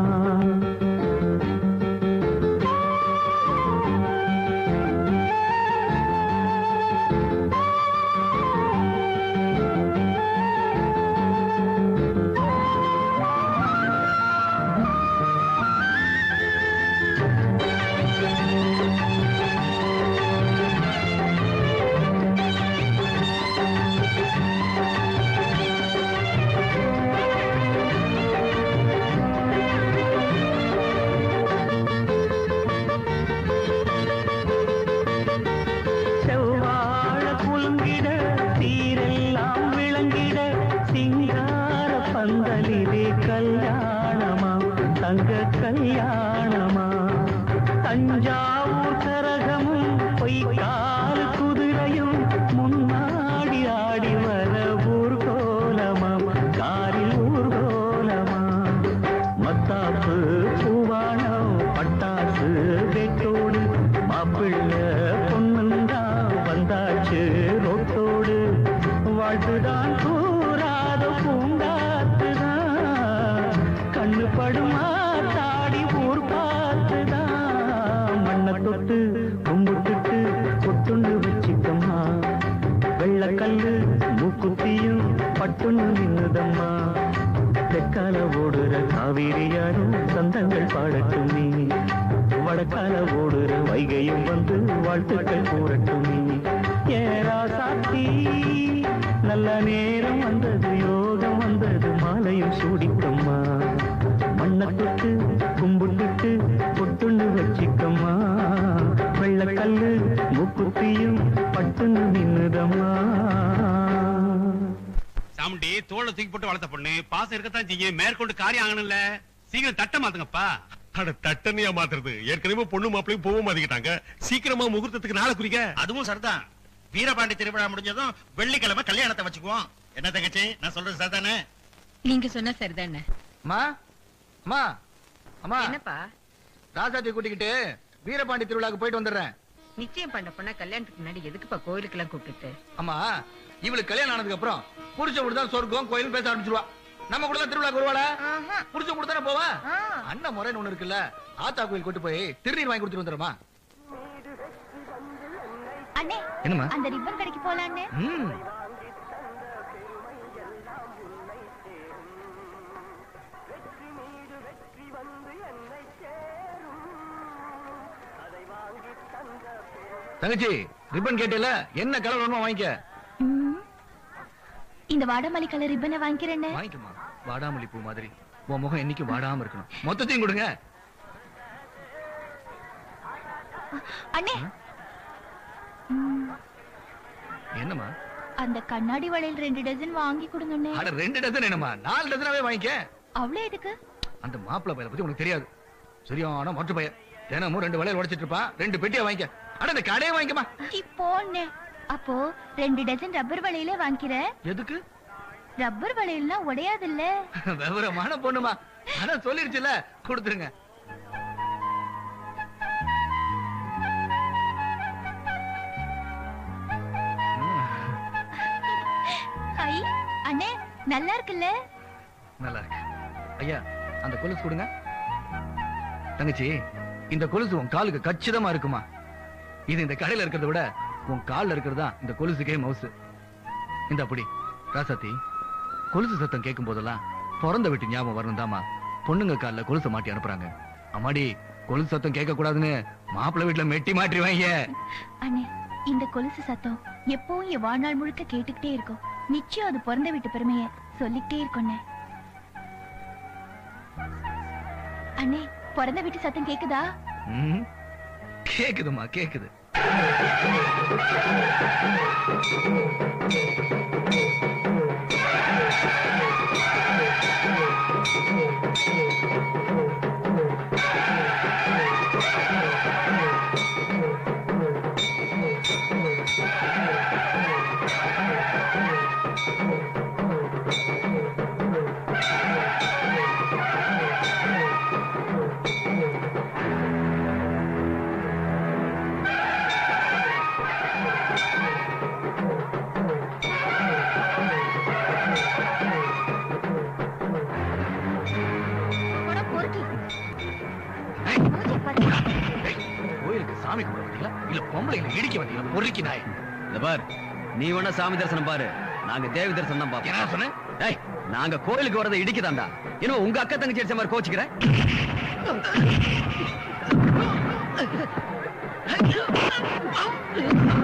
[SPEAKER 6] வடக்கால வைகையும் வந்து வாழ்த்துக்கள் கூறட்டும். ஏரா சாத்தி நல்ல நேரம் வந்தது யோகம் வந்தது மாலையும் சூடிக்கம்மா மண்ணத்துக்கு தொட்டு கும்பிட்டுட்டு பொட்டுன்னு வச்சிக்கம்மா. வெள்ளக்கல்லு முக்குப்பியும் பட்டுன்னு நின்னுதம்மா.
[SPEAKER 7] சாமுண்டி தோலை தூக்கி போட்டு வளர்த்த பொண்ணு பாசம் இருக்கத்தான் செய்யும். மேற்கொண்டு காரியம் ஆகணும்ல. சீக்கிரம் தட்ட மாத்துங்கப்பா.
[SPEAKER 18] அட தட்டனையா மாத்துறது? ஏற்கனவே பொண்ணு மாப்பிளையும் போக மாத்திக்கிட்டாங்க. சீக்கிரமா முகூர்த்தத்துக்கு நாளை குறிக்க.
[SPEAKER 19] அதுவும் சரிதான். வீரபாண்டி திருவிழா முடிஞ்சதும் வெள்ளிக்கிழமை கல்யாணத்தை வச்சுக்குவோம். என்ன தங்கச்சி? நான் சொல்றது சரிதானே?
[SPEAKER 12] நீங்க சொன்ன சரிதானே?
[SPEAKER 3] அம்மா அம்மா அம்மா.
[SPEAKER 12] என்னப்பா?
[SPEAKER 3] ராசாத்தி கூட்டிக்கிட்டு வீரபாண்டி திருவிழாக்கு போயிட்டு வந்துடுறேன்.
[SPEAKER 12] நிச்சயம் பண்ண பொண்ணா கல்யாணத்துக்கு முன்னாடி எதுக்குப்பா கோயிலுக்கு எல்லாம் கூப்பிட்டு
[SPEAKER 3] அம்மா இவளுக்கு கல்யாணம் ஆனதுக்கு அப்புறம் புடிச்ச கூட தான் சொர்க்கம் கோயில் பேச ஆரம்பிச்சிருவா. நம்ம கூட தான் திருவிழாக்கு வருவாளா? புடிச்ச கூட தானே போவா அண்ணன் முறைன்னு ஒண்ணு இருக்குல்ல ஆத்தா கோயில் கூட்டு போய் திருநீர் வாங்கி கொடுத்துட்டு வந்துடுமா
[SPEAKER 5] அண்ணே
[SPEAKER 3] என்னம்மா?
[SPEAKER 5] அந்த ரிப்பன் கடைக்கு போலான்னு
[SPEAKER 3] ம். தங்கச்சி ரிப்பன் கேட்டல என்ன கலர் வேணுமோ வாங்கிக்க.
[SPEAKER 5] இந்த வாடாமல்லி கலர் ரிப்பனை வாங்கிக்கிறேன்னு.
[SPEAKER 3] வாங்கிக்கமா வாடாமல்லி பூ மாதிரி. உன் முகம் என்னைக்கும் வாடாம இருக்கணும். மொத்தத்தையும் கொடுங்க.
[SPEAKER 5] அண்ணே.
[SPEAKER 3] என்னம்மா?
[SPEAKER 2] அந்த கண்ணாடி வளையல் ரெண்டு டஜன் வாங்கி கொடுங்கண்ணே.
[SPEAKER 3] அட ரெண்டு டசன் என்னமா நாலு டசனாவே வாங்கிக்க.
[SPEAKER 2] அவ்வளவு எதுக்கு?
[SPEAKER 3] அந்த மாப்பிள்ளை பையனை பத்தி உனக்கு தெரியாது. சரியான மொட்டை பையன் தினமும் ரெண்டு வளையல் உடைச்சிட்டு இருப்பான். ரெண்டு பெட்டியா வாங்கிக்க. அட இந்த கடையை வாங்கிக்கமா
[SPEAKER 2] போனே அப்போ ரெண்டு டஜன் ரப்பர் வளையலே வாங்கிக்கிறேன்
[SPEAKER 3] எதுக்கு?
[SPEAKER 2] ரப்பர் வளையல்னா உடையாதுல்ல.
[SPEAKER 3] விவரமான பொண்ணுமா. ஆனா சொல்லிருச்சுல கொடுத்துருங்க.
[SPEAKER 2] அண்ணே நல்லா இருக்குல்ல?
[SPEAKER 3] நல்லா இருக்கு. ஐயா அந்த கொலுசு கொடுங்க. தங்கச்சி இந்த கொலுசு உன் காலுக்கு கச்சிதமா இருக்குமா? இது இந்த கடையில இருக்கிறத விட உன் கால்ல இருக்கிறது இந்த கொலுசுக்கே மவுசு இந்த அப்படி ராசாத்தி கொலுசு சத்தம் கேட்கும் போதெல்லாம் பிறந்த வீட்டு ஞாபகம் வரணும் தாமா பொண்ணுங்க கால்ல கொலுசை மாட்டி அனுப்புறாங்க. அம்மாடி கொலுசு சத்தம் கேட்க கூடாதுன்னு மாப்பிள்ளை வீட்டுல மெட்டி மாட்டிடுவாங்க
[SPEAKER 2] அண்ணே இந்த கொலுசு சத்தம் எப்பவும் என் வாழ்நாள் முழுக்க கேட்டுக்கிட்டே இருக்கும். நிச்சயம் அது பிறந்த வீட்டு பெருமைய சொல்லிக்கிட்டே இருக்கும்ண்ணே அண்ணே. பிறந்த வீட்டு சத்தம் கேக்குதா?
[SPEAKER 3] கேக்குதுமா கேக்குது.
[SPEAKER 2] போடா, பொறுக்கி
[SPEAKER 3] நாய்
[SPEAKER 20] இந்த பார் நீ வேணா சாமி தரிசனம் பாரு. நாங்க தேவி தரிசனம் தான் பாப்போம்
[SPEAKER 3] என்ன சொன்ன?
[SPEAKER 20] ஏய் நாங்க கோயிலுக்கு வரதை இடிக்குதாண்டா? இன்னும் உங்க அக்கா தங்கச்சி அடிச்ச மாதிரி கோச்சிக்கிற?
[SPEAKER 21] அண்ணே,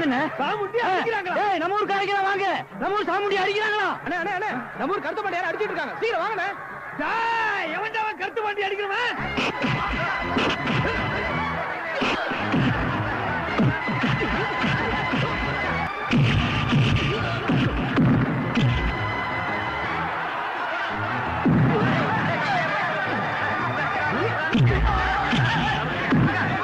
[SPEAKER 21] ஊர் சாமுண்டி அடிக்கிறாங்கண்ணே. ஏய், நம்ம வாங்க. நம்ம ஊர் சாமுண்டி அடிக்கிறாங்களா?
[SPEAKER 22] நம்ம ஊர் கருத்து மாட்டி அடிச்சிட்டு இருக்காங்க சீக்கிரம் வாங்கண்ணே எவன் கருத்து மாட்டி அடிக்கிறவன்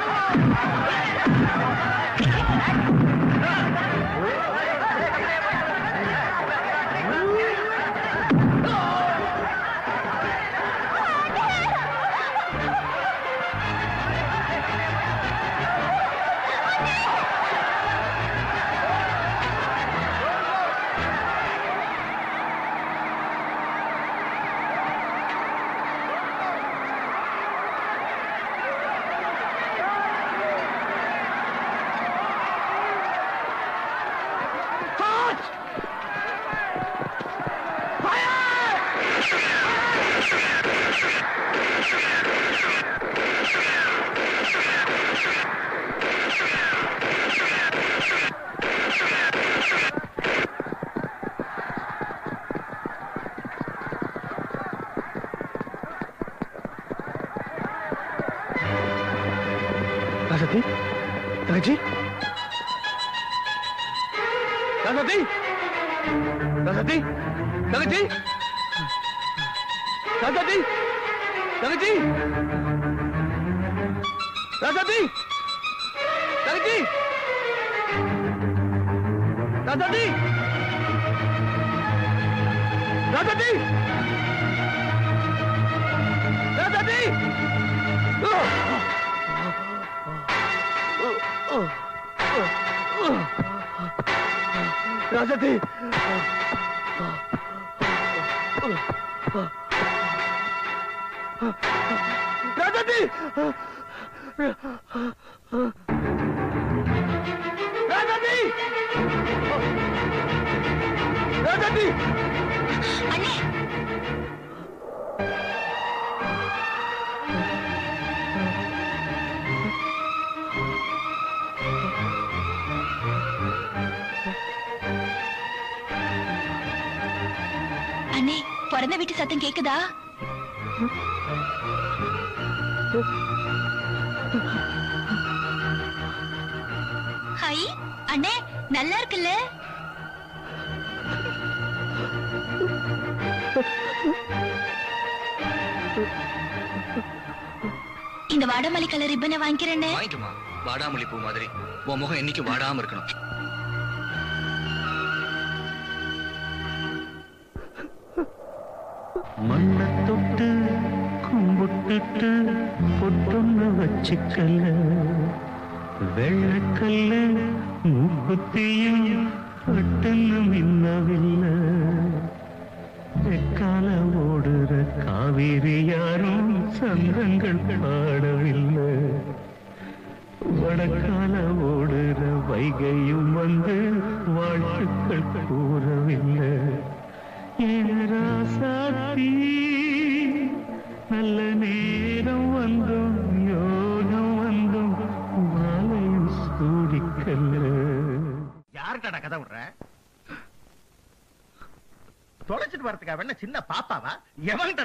[SPEAKER 6] உன் முகம் என்னைக்கு வாடாம இருக்கணும்.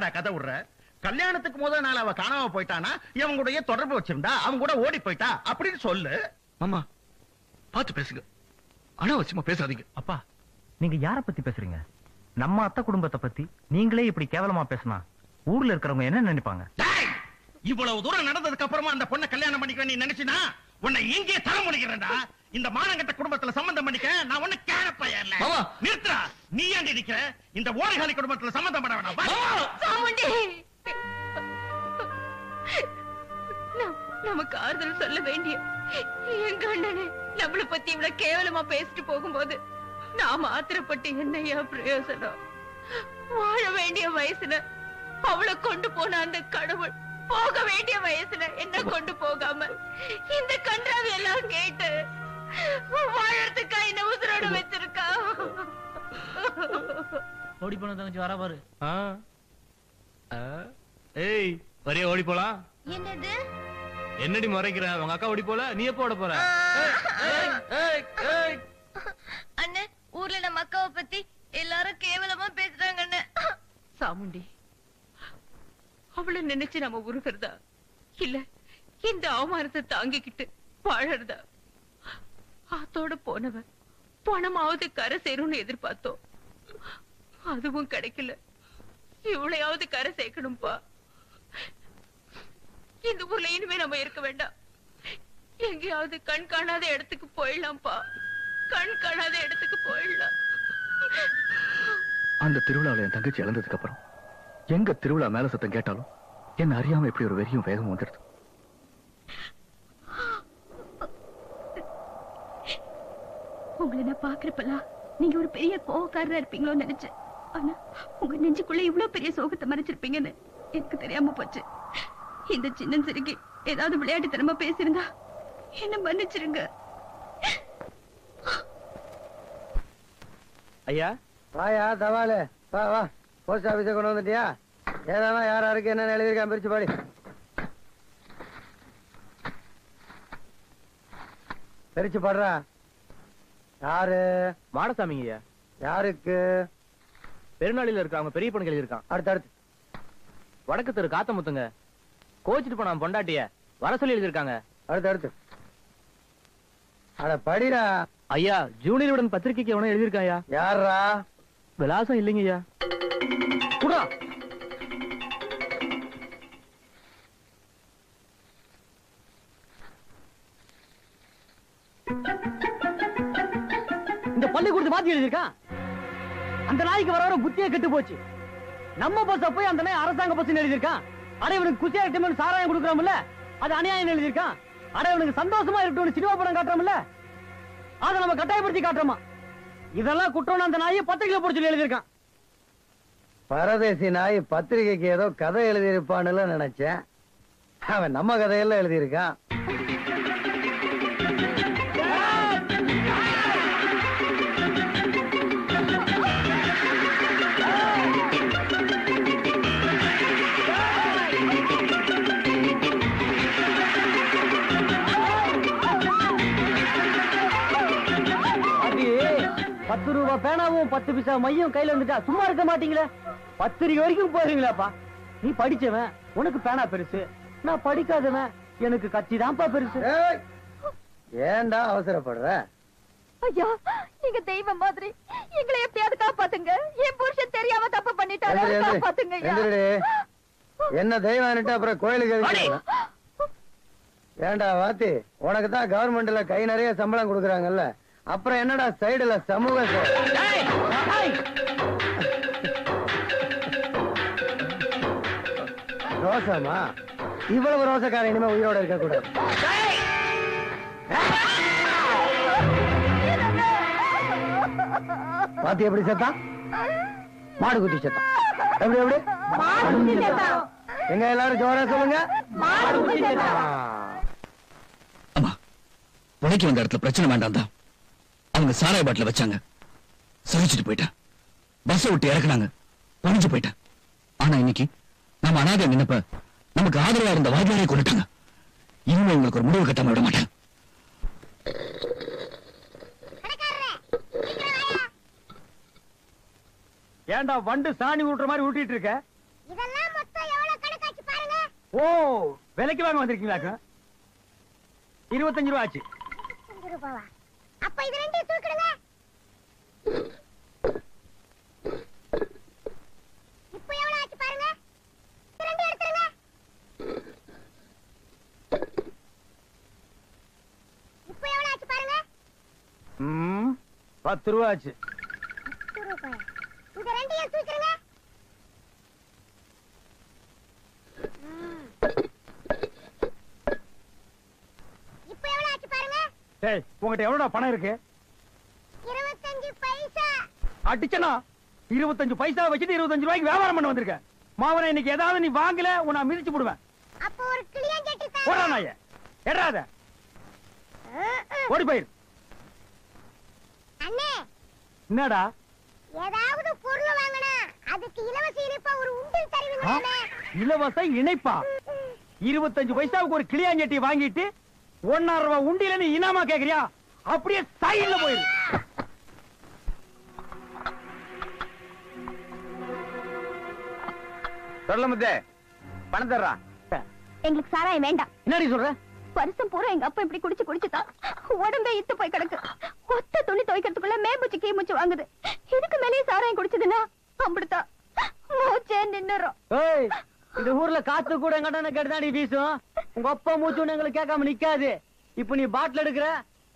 [SPEAKER 19] எவன்கிட்டடா கதை விடுற? கல்யாணத்துக்கு முதல் நாள் அவ காணாம போயிட்டானா? இவன் கூடயே தொடர்பு வச்சிருந்தா? அவன் கூட ஓடி போயிட்டா? அப்படின்னு சொல்லு.
[SPEAKER 6] மாமா பார்த்து பேசுங்க. அனாவசியமா பேசாதீங்க.
[SPEAKER 23] அப்பா நீங்க யார பத்தி பேசுறீங்க? நம்ம அத்தை குடும்பத்தை பத்தி நீங்களே இப்படி கேவலமா பேசினா ஊர்ல இருக்கிறவங்க என்ன நினைப்பாங்க?
[SPEAKER 19] இவ்வளவு தூரம் நடந்ததுக்கு அப்புறமா அந்த பொண்ணை கல்யாணம் பண்ணிக்க நீ நினைச்சினா உன்னை இங்கே தர முடிக்கிறேன்டா. இந்த மானங்கட்ட குடும்பத்துல சம்பந்தம் பண்ணிக்க நான் ஒண்ணு கேனப்பையல்ல நிறுத்துறா நீ ஏன் நிக்கிற? இந்த ஓரிகாலி குடும்பத்துல சம்பந்தம் பண்ண வேணாம். வா.
[SPEAKER 5] சாமுண்டி. நம்- நமக்கு ஆறுதல் சொல்ல வேண்டிய எங்க அண்ணனே நம்மள பத்தி இவ்வளவு கேவலமா பேசிட்டு போகும்போது நாம ஆத்திரப்பட்டு என்னையா பிரயோசனம்? வாழ வேண்டிய வயசுல அவளை கொண்டு போன அந்த கடவுள் போக வேண்டிய வயசுல என்ன கொண்டு போகாம இந்த கன்றாவி எல்லாம் கேட்டு வாழறதுக்கா என்ன உசுரோட வச்சிருக்கா?
[SPEAKER 24] ஓடி போன தங்கச்சி வர பாரு.
[SPEAKER 25] ஏய் வரியா ஓடி போலாம்
[SPEAKER 26] என்னது?
[SPEAKER 25] என்னடி முறைக்கிற? உங்க அக்கா ஓடி போல? நீ எப்போ ஓட போற?
[SPEAKER 26] அண்ணே ஊர்ல நம்ம அக்காவை பத்தி எல்லாரும் கேவலமா பேசுறாங்க அண்ணே.
[SPEAKER 5] சாமுண்டி அவளை நினைச்சு நம்ம உருகிறதா? இல்ல இந்த அவமானத்தை தாங்கிக்கிட்டு வாழறதா? ஆத்தோட போனவன். பணமாவது கரை சேரும்னு எதிர்பார்த்தோம். அதுவும் கிடைக்கல. இவளையாவது கரை சேர்க்கணும்பா. இந்த ஊர்ல இனிமே நம்ம இருக்க வேண்டாம். எங்கேயாவது கண் காணாத இடத்துக்கு போயிடலாம்ப்பா. கண் காணாத இடத்துக்கு போயிடலாம்.
[SPEAKER 3] அந்த திருவிழாவில் என் தங்கச்சி இழந்ததுக்கு அப்புறம் எங்க திருவிழா மேல சத்தம் கேட்டாலும் என்ன அறியாம இப்படி ஒரு வெறியும் வேகமும் வந்துடுது?
[SPEAKER 27] உங்களை நான் பாக்குறப்பெல்லாம் நீங்க ஒரு பெரிய கோவக்காரரா இருப்பீங்களோன்னு நினைச்சேன். ஆனா உங்க நெஞ்சுக்குள்ள இவ்வளவு பெரிய சோகத்தை மறைச்சிருப்பீங்கன்னு எனக்கு தெரியாம போச்சு. இந்த சின்ன சிறுகி ஏதாவது விளையாட்டுத்தனமா பேசிருந்தா என்ன மன்னிச்சிருங்க.
[SPEAKER 22] ஐயா?
[SPEAKER 1] வாயா தவாலு. வா வா. போஸ்ட் ஆபீஸை கொண்டு வந்துட்டியா? ஏதானா யார் யாருக்கு என்னென்ன எழுதியிருக்கான் பிரிச்சு பாடி. பிரிச்சு பாடுறா. யாரு?
[SPEAKER 22] மாடசாமிங்க ஐயா
[SPEAKER 1] யாருக்கு?
[SPEAKER 22] பெருநாளில இருக்க அவங்க பெரிய பொண்ணுகள் இருக்கான்
[SPEAKER 1] அடுத்து அடுத்து.
[SPEAKER 22] வடக்கு தெரு காத்தமுத்துங்க. கோச்சிட்டு போனான் பொண்டாட்டிய வர சொல்லி எழுதிருக்காங்க
[SPEAKER 1] அடுத்து அடுத்து. அட படிடா.
[SPEAKER 22] ஐயா ஜூனியருடன் பத்திரிக்கைக்கு எவனோ எழுதியிருக்காயா
[SPEAKER 1] யாரா
[SPEAKER 22] விலாசம் இல்லைங்க ஐயா குடா!
[SPEAKER 21] இந்த கொடுத்து மாத்தி எழுதியிருக்கான் அந்த நாய்க்கு வர வர புத்தியே கெட்டு போச்சு. நம்ம பஸ் போய் அந்த நாய் அரசாங்க பஸ் எழுதியிருக்கான் அட இவனுக்கு குச்சியா இருக்கட்டும் சாராயம் கொடுக்குறோம்ல அது அநியாயம் எழுதியிருக்கான் அட இவனுக்கு சந்தோஷமா இருக்கட்டும் சினிமா படம் காட்டுறோம்ல அதை நம்ம கட்டாயப்படுத்தி காட்டுறோமா? இதெல்லாம் குற்றம் அந்த நாயை பத்திரிகையில பிடிச்சி எழுதியிருக்கான்.
[SPEAKER 1] பரதேசி நாய் பத்திரிகைக்கு ஏதோ கதை எழுதியிருப்பான்னு நினைச்சேன். அவன் நம்ம கதையெல்லாம் எழுதியிருக்கான்.
[SPEAKER 21] ரூபாய் பேனாவும் பத்து பைசா மையும் கையில வந்துட்டா சும்மா இருக்க மாட்டீங்களே?
[SPEAKER 14] பத்திரிக்கை வரைக்கும் போறீங்களாப்பா? நீ படிச்சவன் உனக்கு பேனா பெருசு. நான் படிக்காதவன் எனக்கு கத்தி தான்ப்பா பெருசு.
[SPEAKER 1] ஏன்டா அவசரப்படுற?
[SPEAKER 5] ஐயா நீங்க தெய்வம் மாதிரி. எங்களை எப்படியாவது காப்பாத்துங்க. என் புருஷன் தெரியாம தப்பு பண்ணிட்டாரு. காப்பாத்துங்க.
[SPEAKER 1] என்ன தெய்வம்னுட்டு அப்புறம் கோயிலுக்கு? ஏன்டா வாத்தி உனக்கு தான் கவர்மெண்ட்ல கை நிறைய சம்பளம் கொடுக்குறாங்கல்ல? அப்புறம் என்னடா சைடுல சமூக? ரோசமா இவ்வளவு ரோசக்காரன் இனிமே உயிரோட இருக்க கூடாது பாத்தி எப்படி செத்தான் மாடு குத்தி செத்தான் எப்படி எப்படி? எங்க எல்லாரும் ஜோரா சொல்லுங்க.
[SPEAKER 3] உடைக்க வந்த இடத்துல பிரச்சனை வேண்டாம் தான் அவங்க சாராய பாட்டில வச்சாங்க. சகிச்சுட்டு போயிட்டேன். பஸ் விட்டு இறக்குனாங்க. பணிஞ்சு போயிட்டேன். ஆனா இன்னைக்கு நம்ம அனாதை நினைப்ப நமக்கு ஆதரவா இருந்த வாத்தியாரே கொண்டுட்டாங்க. இனிமே உங்களுக்கு ஒரு முடிவு கட்டாம விட மாட்டேன்.
[SPEAKER 14] ஏன்டா வண்டு சாணி ஊட்டுற மாதிரி ஊட்டிட்டு இருக்க?
[SPEAKER 28] இதெல்லாம் மொத்தம் எவ்வளவு கணக்காச்சு பாருங்க.
[SPEAKER 14] ஓ விலைக்கு வாங்க வந்திருக்கீங்களாக்க? இருபத்தஞ்சு ரூபா ஆச்சு.
[SPEAKER 28] அப்ப இது ரெண்டையும் தூக்கிடுங்க. இப்போ எவ்வளவு ஆச்சு பாருங்க. ரெண்டு எடுத்துருங்க. இப்போ எவ்வளவு ஆச்சு பாருங்க.
[SPEAKER 14] பத்து ரூபா ஆச்சு
[SPEAKER 28] பத்து ரூபாய் இது ரெண்டையும் தூக்கிடுங்க ம். இப்போ எவ்வளவு ஆச்சு பாருங்க
[SPEAKER 14] டேய் உங்ககிட்ட எவ்வளவு பணம் இருக்கு? அடிச்சனா? இருபத்தஞ்சு பைசா வச்சுட்டு இருபத்தஞ்சு ரூபாய்க்கு வியாபாரம் பண்ண வந்திருக்க. மாவன இன்னைக்கு ஏதாவது நீ வாங்கல உன்னை மிதிச்சு
[SPEAKER 28] அப்போ ஒரு
[SPEAKER 14] போடா நாய. எடாத ஓடி போயிரு.
[SPEAKER 28] அண்ணே.
[SPEAKER 14] என்னடா?
[SPEAKER 28] ஏதாவது பொருள் வாங்கினா அதுக்கு இலவச இனிப்பா ஒரு உண்டில்? தருவீங்களா
[SPEAKER 14] இலவச இணைப்பா? இருபத்தஞ்சு பைசாவுக்கு ஒரு கிளியாஞ்சட்டி வாங்கிட்டு ஒன்னாயிரம் ரூபாய் உண்டியில நீ இனாமா கேக்குறியா? அப்படியே சைடுல போயிரு.
[SPEAKER 1] சொல்ல முத்தே பணம் தர்றா.
[SPEAKER 5] எங்களுக்கு சாராயம் வேண்டாம்.
[SPEAKER 14] என்னடி சொல்ற?
[SPEAKER 5] வருஷம் பூரா எங்க அப்பா இப்படி குடிச்சு குடிச்சுதான் உடம்பே இத்து போய் கிடக்கு. ஒத்த துணி துவைக்கிறதுக்குள்ள மேம்பூச்சு கீமுச்சு வாங்குது. இதுக்கு மேலேயே சாராயம் குடிச்சதுன்னா அப்படித்தான் மூச்சே நின்னுரும்.
[SPEAKER 14] ஏய் இந்த ஊர்ல காத்து கூட எங்கடன கெடுதாடி வீசும்? உங்க அப்பா மூச்சு எங்களுக்கு கேட்காம நிக்காது. இப்ப நீ பாட்டில் எடுக்கிற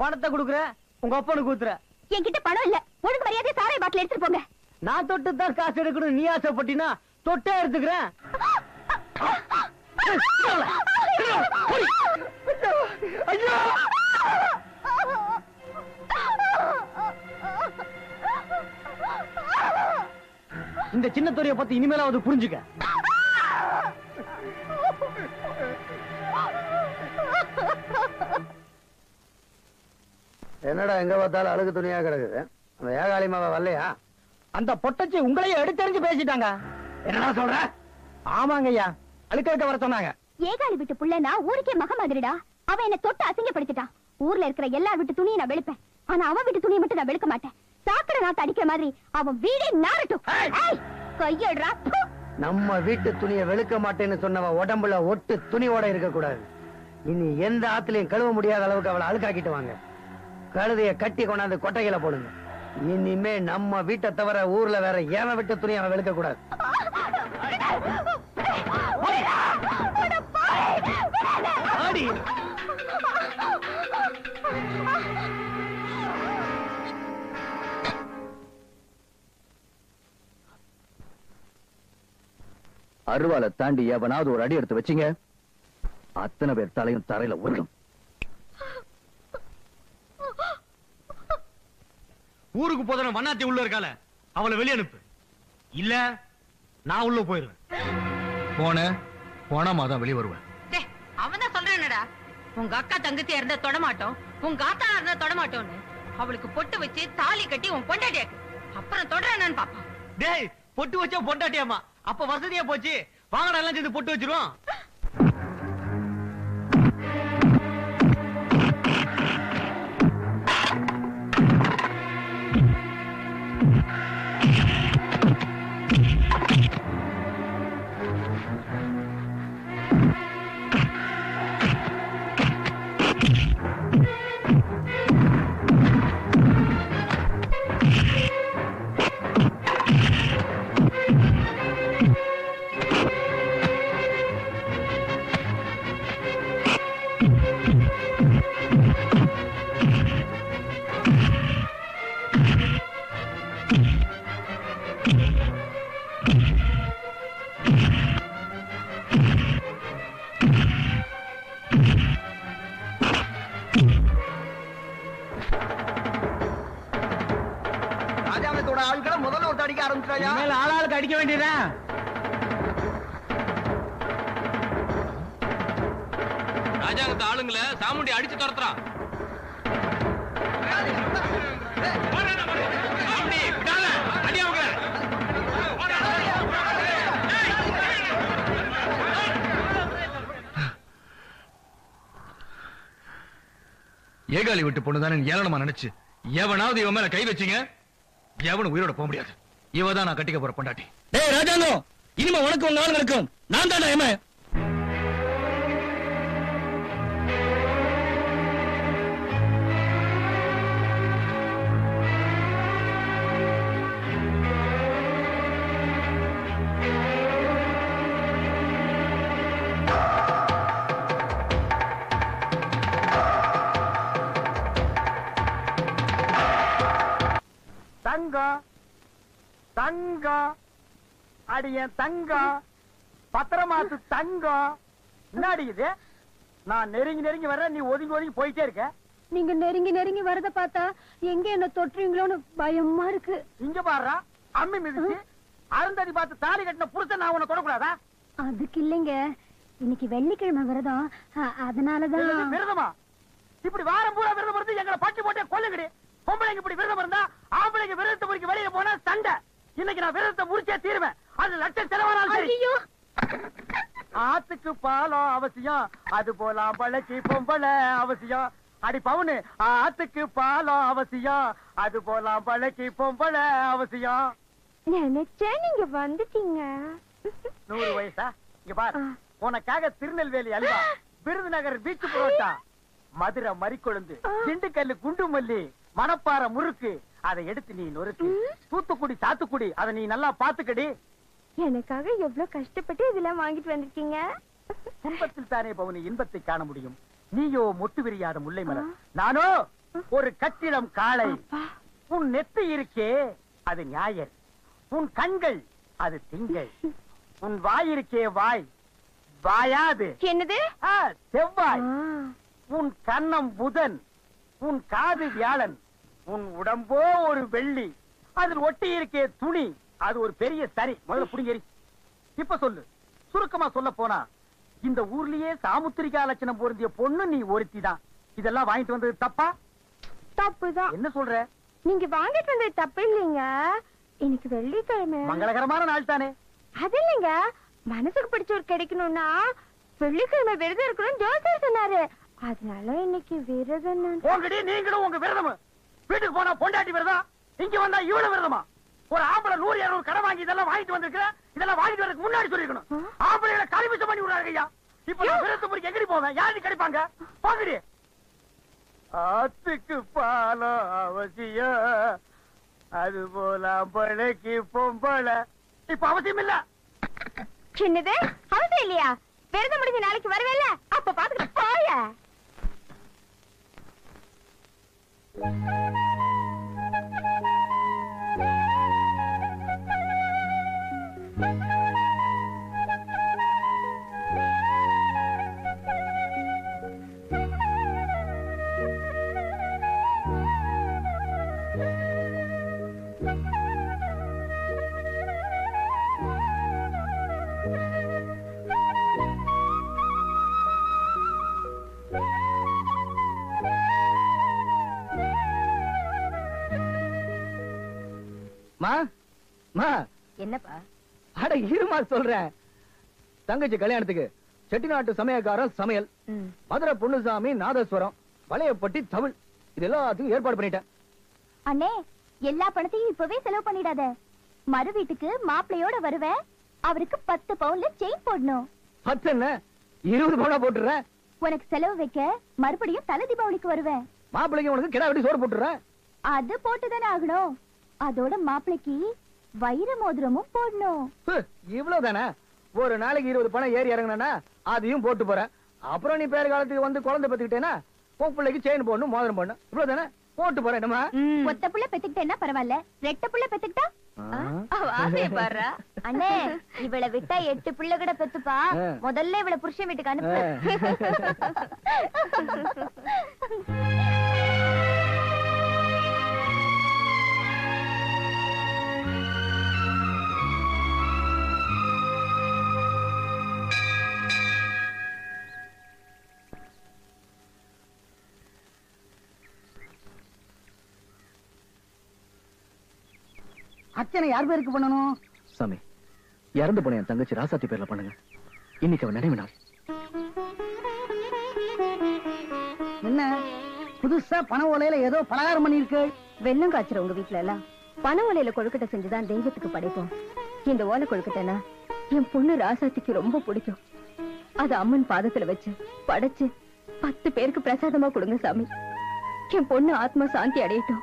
[SPEAKER 14] பணத்தை கொடுக்குற உங்க அப்பனுக்கு ஊத்துற
[SPEAKER 5] என்கிட்ட பணம் இல்ல. ஒழுங்கு மரியாதை சாராய பாட்டில் எடுத்துட்டு போங்க.
[SPEAKER 14] நான் தொட்டு தான் காசு எடுக்கணும் நீ ஆசைப்பட்டினா தொட்டே எடுத்துக்கிறேன். ஐயோ இந்த சின்ன துறையை பத்தி இனிமேலாவது புரிஞ்சுக்க.
[SPEAKER 1] என்னடா எங்க பார்த்தாலும் அழுகு துணியா கிடக்குது? அந்த ஏகாலி மாவ வரலையா?
[SPEAKER 14] அந்த பொட்டச்சி உங்களையே எடுத்தறிஞ்சு பேசிட்டாங்க. என்னடா சொல்ற? ஆமாங்க ஐயா. அழுக்க வர சொன்னாங்க.
[SPEAKER 5] ஏகாலி விட்டு புள்ளனா ஊருக்கே மக மாதிரிடா. அவன் என்ன தொட்டு அசிங்கப்படுத்திட்டான். ஊர்ல இருக்கிற எல்லா வீட்டு துணியை நான் வெளுப்பேன். ஆனா அவன் வீட்டு துணியை மட்டும் நான் வெளுக்க மாட்டேன். சாக்கடை நாத்து அடிக்கிற மாதிரி அவன் வீடே நாரட்டும் கையடுறா.
[SPEAKER 1] நம்ம வீட்டு துணியை வெளுக்க மாட்டேன்னு சொன்னவன் உடம்புல ஒட்டு துணியோட இருக்க கூடாது இனி எந்த ஆத்துலயும் கழுவ முடியாத அளவுக்கு அவளை அழுக்காக்கிட்டு வாங்க. கழுதைய கட்டி கொண்டாந்து கொட்டைகளை போடுங்க. இனிமே நம்ம வீட்டை தவிர ஊர்ல வேற ஏன விட்டு துணி அவன் வெளுக்க கூடாது.
[SPEAKER 14] ஆடி.
[SPEAKER 3] அருவாலை தாண்டி எவனாவது ஒரு அடி எடுத்து வச்சீங்க. அத்தனை பேர் தலையும் தரையில உருளும்.
[SPEAKER 21] ஊருக்கு போதன வண்ணாத்தி உள்ள இருக்கால அவளை வெளிய அனுப்பு. இல்ல நான் உள்ள போயிருவேன்.
[SPEAKER 29] போன போனாமா தான் வெளியே வருவேன்.
[SPEAKER 30] அவன் தான் சொல்றானடா உங்க அக்கா தங்கச்சியா இருந்தா தொடமாட்டோம் உங்க ஆத்தா இருந்தா தொடமாட்டோம்னு அவளுக்கு பொட்டு வச்சு தாலி கட்டி உன் பொண்டாட்டியாக்கு. அப்புறம் தொடறானு பாப்பா
[SPEAKER 21] டேய் பொட்டு வச்சா பொண்டாட்டியாமா அப்ப வசதியா போச்சு. வாங்கடா எல்லாம் சேர்ந்து பொட்டு வச்சிருவோம்.
[SPEAKER 31] ஏகாலி விட்டு பொண்ணுதானே ஏளனமா நினைச்சு? எவனாவது இவன் மேல கை வச்சீங்க? எவனும் உயிரோட போக முடியாது. இவ தான் நான் கட்டிக்க போற பொண்டாட்டி.
[SPEAKER 16] டேய் ராஜாங்கம் இனிமே உனக்கு உங்க ஆளுங்களுக்கும் நான் தான் ஏமே
[SPEAKER 14] தங்கம் அடிய தங்கம் பத்திரமாத்து தங்கம் என்னடி இது? நான் நெருங்கி நெருங்கி வர்றேன் நீ ஒதுங்கி ஒதுங்கி போயிட்டே இருக்க.
[SPEAKER 9] நீங்க நெருங்கி நெருங்கி வரத பார்த்தா எங்க என்ன தொற்றுவீங்களோன்னு பயமா இருக்கு.
[SPEAKER 14] இங்க பாருடா அம்மி மிதிச்சு அருந்ததி பார்த்து தாலி கட்டின புருஷன் நான் உன்னை தொடக்கூடாதா?
[SPEAKER 9] அதுக்கு இல்லைங்க. இன்னைக்கு வெள்ளிக்கிழமை விரதம். அதனாலதான்.
[SPEAKER 14] விரதமா? இப்படி வாரம் பூரா விரதம் இருந்து எங்களை பட்டி போட்டே கொல்லுங்கடி. பொம்பளைங்க இப்படி விரதம் இருந்தா ஆம்பளைங்க விரதத்தை முடிக்க வெளியே போனா சண்டை. இன்னைக்கு நான் விரதத்தை முடிச்சே தீருவேன். அது லட்சம் செலவானாலும் ஆத்துக்கு பாலம் அவசியம். அது போல ஆம்பளைக்கு பொம்பளை அவசியம். அடி பவுனு ஆத்துக்கு பாலம் அவசியம். அது போல ஆம்பளைக்கு பொம்பளை அவசியம்.
[SPEAKER 9] நினைச்சேன் நீங்க வந்துட்டீங்க.
[SPEAKER 14] நூறு வயசா? இங்க பாரு. உனக்காக திருநெல்வேலி அல்வா விருதுநகர் பீச் புரோட்டா மதுரை மறிக்கொழுந்து திண்டுக்கல்லு குண்டு மல்லி மணப்பாறை முறுக்கு அதை எடுத்து நீ நொறுக்கு. தூத்துக்குடி சாத்துக்குடி அதை நீ நல்லா பாத்துக்கடி
[SPEAKER 9] எனக்காக எவ்வளவு கஷ்டப்பட்டு இதெல்லாம் வாங்கிட்டு வந்திருக்கீங்க?
[SPEAKER 14] துன்பத்தில் தானே பவுனி இன்பத்தை காண முடியும். நீயோ மொட்டு விரியாத முல்லை மலர் நானோ ஒரு கட்டிடம் காளை. உன் நெத்தி இருக்கே அது ஞாயர் உன் கண்கள் அது திங்கள். உன் வாய் இருக்கே வாய் வாயாது.
[SPEAKER 9] என்னது?
[SPEAKER 14] செவ்வாய். உன் கன்னம் புதன் உன் காது வியாழன். உன் உடம்போ ஒரு வெள்ளி. அதில் ஒட்டி இருக்கே துணி. அது ஒரு பெரிய சரி. முதல்ல புடிங்கேறி இப்ப சொல்லு. சுருக்கமா சொல்ல போனா இந்த ஊர்லயே சாமுத்திரிகா லட்சணம் பொருந்திய பொண்ணு நீ ஒருத்தி தான் இதெல்லாம் வாங்கிட்டு வந்தது தப்பா?
[SPEAKER 9] தப்புதான்.
[SPEAKER 14] என்ன சொல்ற?
[SPEAKER 9] நீங்க வாங்கிட்டு வந்தது தப்பு இல்லைங்க. இன்னைக்கு வெள்ளிக்கிழமை.
[SPEAKER 14] மங்களகரமான நாள் தானே.
[SPEAKER 9] அது இல்லைங்க. மனசுக்கு பிடிச்சவர் கிடைக்கணும்னா வெள்ளிக்கிழமை விரதம் இருக்கணும் ஜோசியர் சொன்னாரு. அதனால இன்னைக்கு விரதம்
[SPEAKER 14] நீங்களும் உங்க விரதம். வீட்டுக்கு போனா பொண்டாட்டி விரதம் இங்க வந்தா இவ்வளவு விரதமா? ஒரு ஆம்பளை நூறு இருநூறு கடை வாங்கி இதெல்லாம் வாங்கிட்டு வந்திருக்கிற இதெல்லாம் வாங்கிட்டு வரதுக்கு முன்னாடி சொல்லிருக்கணும். ஆம்பளைகளை கல்விச்சம் பண்ணி விடுறாங்க ஐயா. இப்ப விரதத்தை முடிக்க எங்கடி போவேன்? யாரு கிடைப்பாங்க? போங்கடி. ஆத்துக்கு பாலம் அவசியம். அது போல பழைக்கு பொம்பளை. இப்ப அவசியம் இல்ல.
[SPEAKER 9] சின்னது அவசியம் இல்லையா? விரதம் முடிஞ்ச நாளைக்கு வருவேல அப்ப பாத்துக்கிட்டு போய. Thank you.
[SPEAKER 3] மா மா.
[SPEAKER 12] என்னப்பா?
[SPEAKER 3] அட இருமா சொல்றேன் தங்கச்சி கல்யாணத்துக்கு செட்டிநாட்டு சமயக்காரன் சமையல் மதுரை பொன்னுசாமி நாதஸ்வரம் பழையப்பட்டி தமிழ். இது எல்லாத்துக்கும் ஏற்பாடு பண்ணிட்டேன்.
[SPEAKER 9] அண்ணே எல்லா பணத்தையும் இப்பவே செலவு பண்ணிடாத. மறு வீட்டுக்கு மாப்பிள்ளையோட வருவேன் அவருக்கு பத்து பவுன்ல செயின் போடணும்.
[SPEAKER 3] பத்து என்ன? இருபது பவுனா போட்டுறேன்
[SPEAKER 2] உனக்கு செலவு வைக்க மறுபடியும் தலை தீபாவளிக்கு வருவேன்
[SPEAKER 3] மாப்பிள்ளைக்கு உனக்கு கிடா வெட்டி சோறு போட்டுறேன்
[SPEAKER 2] அது போட்டுதானே ஆகணும். அதோட மாப்பிளைக்கு வைர மோதிரமும் போடணும்.
[SPEAKER 3] இவ்வளவுதானே? ஒரு நாளைக்கு இருபது பணம் ஏறி இறங்கினா அதையும் போட்டு போறேன். அப்புறம் நீ பேர் காலத்துக்கு வந்து குழந்தை பெத்துக்கிட்டேனா உன் பிள்ளைக்கு செயின் போடணும் மோதிரம் போடணும். இவ்வளவுதானே? போட்டு போறேன் என்னமா
[SPEAKER 2] ஒத்த புள்ள பெத்துக்கிட்டேன்னா பரவாயில்ல. ரெட்ட புள்ள பெத்துக்கிட்டா. அண்ணே இவளை விட்டா எட்டு பிள்ளை கூட பெத்துப்பா. முதல்ல இவளை புருஷன் வீட்டுக்கு அனுப்பு.
[SPEAKER 32] அர்ச்சனை யார் பேருக்கு பண்ணணும்?
[SPEAKER 3] சாமி இறந்து போன என் தங்கச்சி ராசாத்தி பேர்ல பண்ணுங்க. இன்னைக்கு அவன் நினைவு நாள்.
[SPEAKER 32] என்ன? புதுசா பண ஓலையில ஏதோ பலகாரம் பண்ணிருக்கு
[SPEAKER 2] வெள்ளம் காய்ச்சற உங்க வீட்ல எல்லாம் பண ஓலையில கொழுக்கட்டை செஞ்சுதான் தெய்வத்துக்கு படைப்போம். இந்த ஓலை கொழுக்கட்டைனா என் பொண்ணு ராசாத்திக்கு ரொம்ப பிடிக்கும். அது அம்மன் பாதத்துல வச்சு படைச்சு பத்து பேருக்கு பிரசாதமா கொடுங்க சாமி. என் பொண்ணு ஆத்மா சாந்தி அடையட்டும்.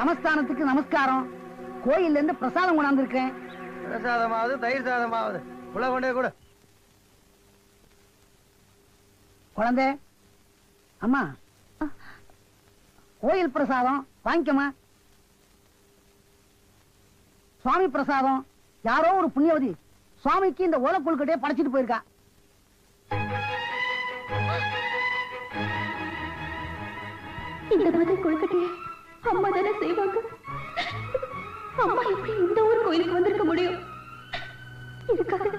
[SPEAKER 32] சமஸ்தானத்துக்கு நமஸ்காரம். கோயில்ல இருந்து பிரசாதம் கொண்டாந்து இருக்கேன்
[SPEAKER 1] பிரசாதமாவது தயிர் சாதமாவது. உள்ள கொண்டே கூட.
[SPEAKER 32] குழந்தை அம்மா கோயில் பிரசாதம் வாங்கிக்கமா சுவாமி பிரசாதம் யாரோ ஒரு புண்ணியவதி சுவாமிக்கு இந்த ஓலை கொழுக்கட்டையை படைச்சிட்டு போயிருக்கா.
[SPEAKER 2] இந்த மாதிரி கொழுக்கட்டைய அம்மா தானே செய்வாங்க. அம்மா எப்படி இந்த ஊர் கோயிலுக்கு வந்திருக்க முடியும்? இதுக்காக.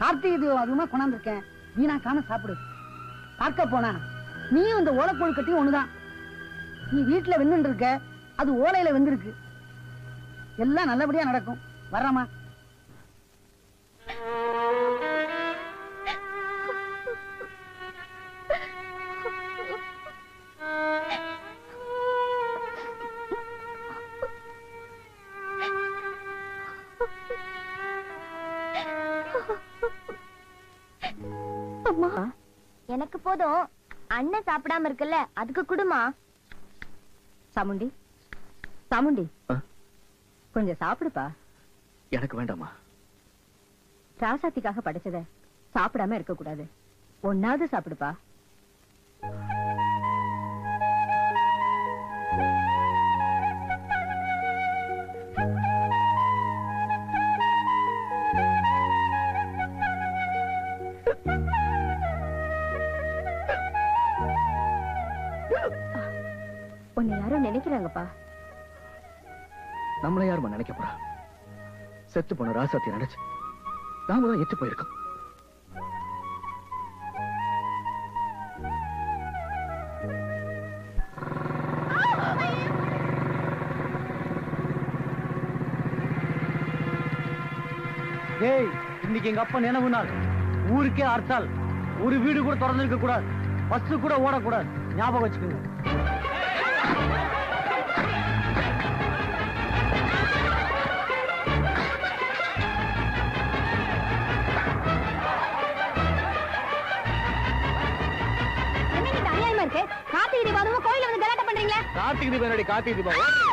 [SPEAKER 32] கார்த்திகை தீபம் அதிகமா கொண்டாந்து இருக்கேன் வீணா காண சாப்பிடு. பார்க்க போனா நீயும் இந்த ஓலை கட்டியும் ஒண்ணுதான். நீ வீட்டுல வெந்துட்டு இருக்க அது ஓலையில வெந்திருக்கு. எல்லாம் நல்லபடியா நடக்கும். வர்றமா
[SPEAKER 2] போதும். அண்ணன் சாப்பிடாம இருக்குல்ல அதுக்கு குடுமா? சாமுண்டி சாமுண்டி கொஞ்சம் சாப்பிடுப்பா.
[SPEAKER 3] எனக்கு வேண்டாமா
[SPEAKER 2] ராசாத்திக்காக படைச்சத சாப்பிடாம இருக்க கூடாது ஒன்னாவது சாப்பிடுப்பா.
[SPEAKER 3] செத்து போன ராசாத்தி நினைச்சு நாம தான் எத்து போயிருக்கோம்.
[SPEAKER 21] டேய் இன்னைக்கு எங்க அப்பா நினைவு நாள். ஊருக்கே அர்த்தால் ஒரு வீடு கூட திறந்திருக்க கூடாது பஸ் கூட ஓடக்கூடாது. ஞாபகம் வச்சுக்கோங்க.
[SPEAKER 2] கார்த்திகை தீபம்
[SPEAKER 3] என்னடி கார்த்திகை தீபம்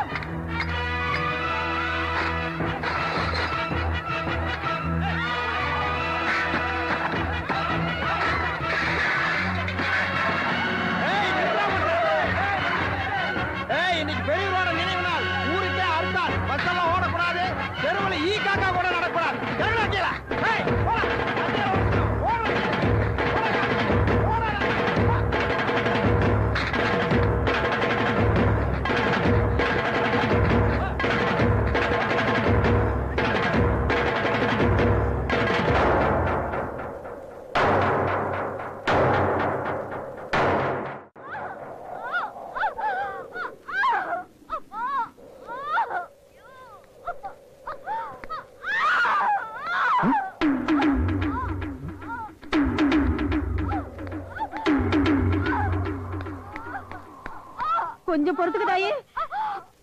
[SPEAKER 33] கொஞ்சம் பொறுத்துக்கு தாயே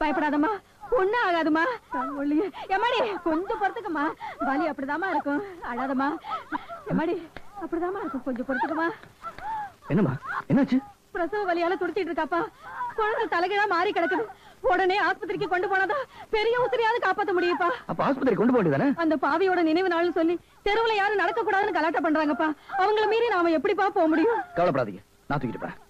[SPEAKER 33] பயப்படாதம்மா. ஒண்ணும் ஆகாதுமா எம்மாடி கொஞ்சம் பொறுத்துக்கம்மா. வலி அப்படிதாம்மா இருக்கும். அழாதம்மா. எம்மாடி அப்படிதாம்மா இருக்கும். கொஞ்சம் பொறுத்துக்கம்மா.
[SPEAKER 3] என்னம்மா? என்னாச்சு?
[SPEAKER 33] பிரசவ வலியால துடிச்சிட்டு இருக்காப்பா. குழந்தை தலைகீழா மாறி கிடக்குது. உடனே ஆஸ்பத்திரிக்கு கொண்டு போனதா பெரிய உசிரியாவது காப்பாத்த முடியுப்பா
[SPEAKER 3] அப்ப ஆஸ்பத்திரி கொண்டு போக வேண்டியதானே?
[SPEAKER 33] அந்த பாவியோட நினைவு நாள்னு சொல்லி தெருவுல யாரும் நடக்க கூடாதுன்னு கலாட்டா பண்றாங்கப்பா அவங்கள மீறி நாம எப்படிப்பா போக முடியும்?
[SPEAKER 3] கவலைப்படாதீங்க. நான் தூக்கிட்டு போறேன்.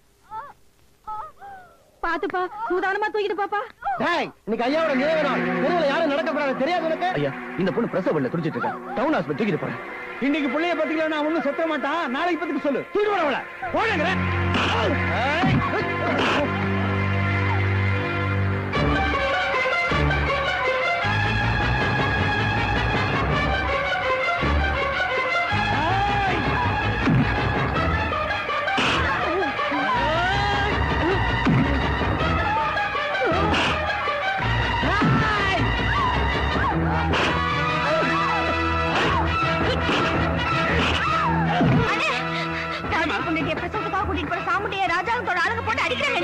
[SPEAKER 33] பாத்துப்பா. சூதானமா தூக்கிட்டு பாப்பா.
[SPEAKER 1] டேய் இன்னைக்கு ஐயாவோட நினைவு நாள் தெருவுல யாரும் நடக்க கூடாது தெரியாது உனக்கு?
[SPEAKER 3] ஐயா இந்த பொண்ணு பிரசவ துடிச்சிட்டு இருக்கா. டவுன் ஹாஸ்பிட்டல் தூக்கிட்டு போறேன்.
[SPEAKER 1] இன்னைக்கு புள்ளைய பத்திக்கல நான் ஒண்ணும் செத்த மாட்டான் நாளைக்கு பத்திக்கு சொல்லு. தூக்கிட்டு வரவள போடுங்கிறேன்
[SPEAKER 34] நம்முடைய ராஜாவுக்கு ஆளுங்க போட்டு அடிக்கிறாங்க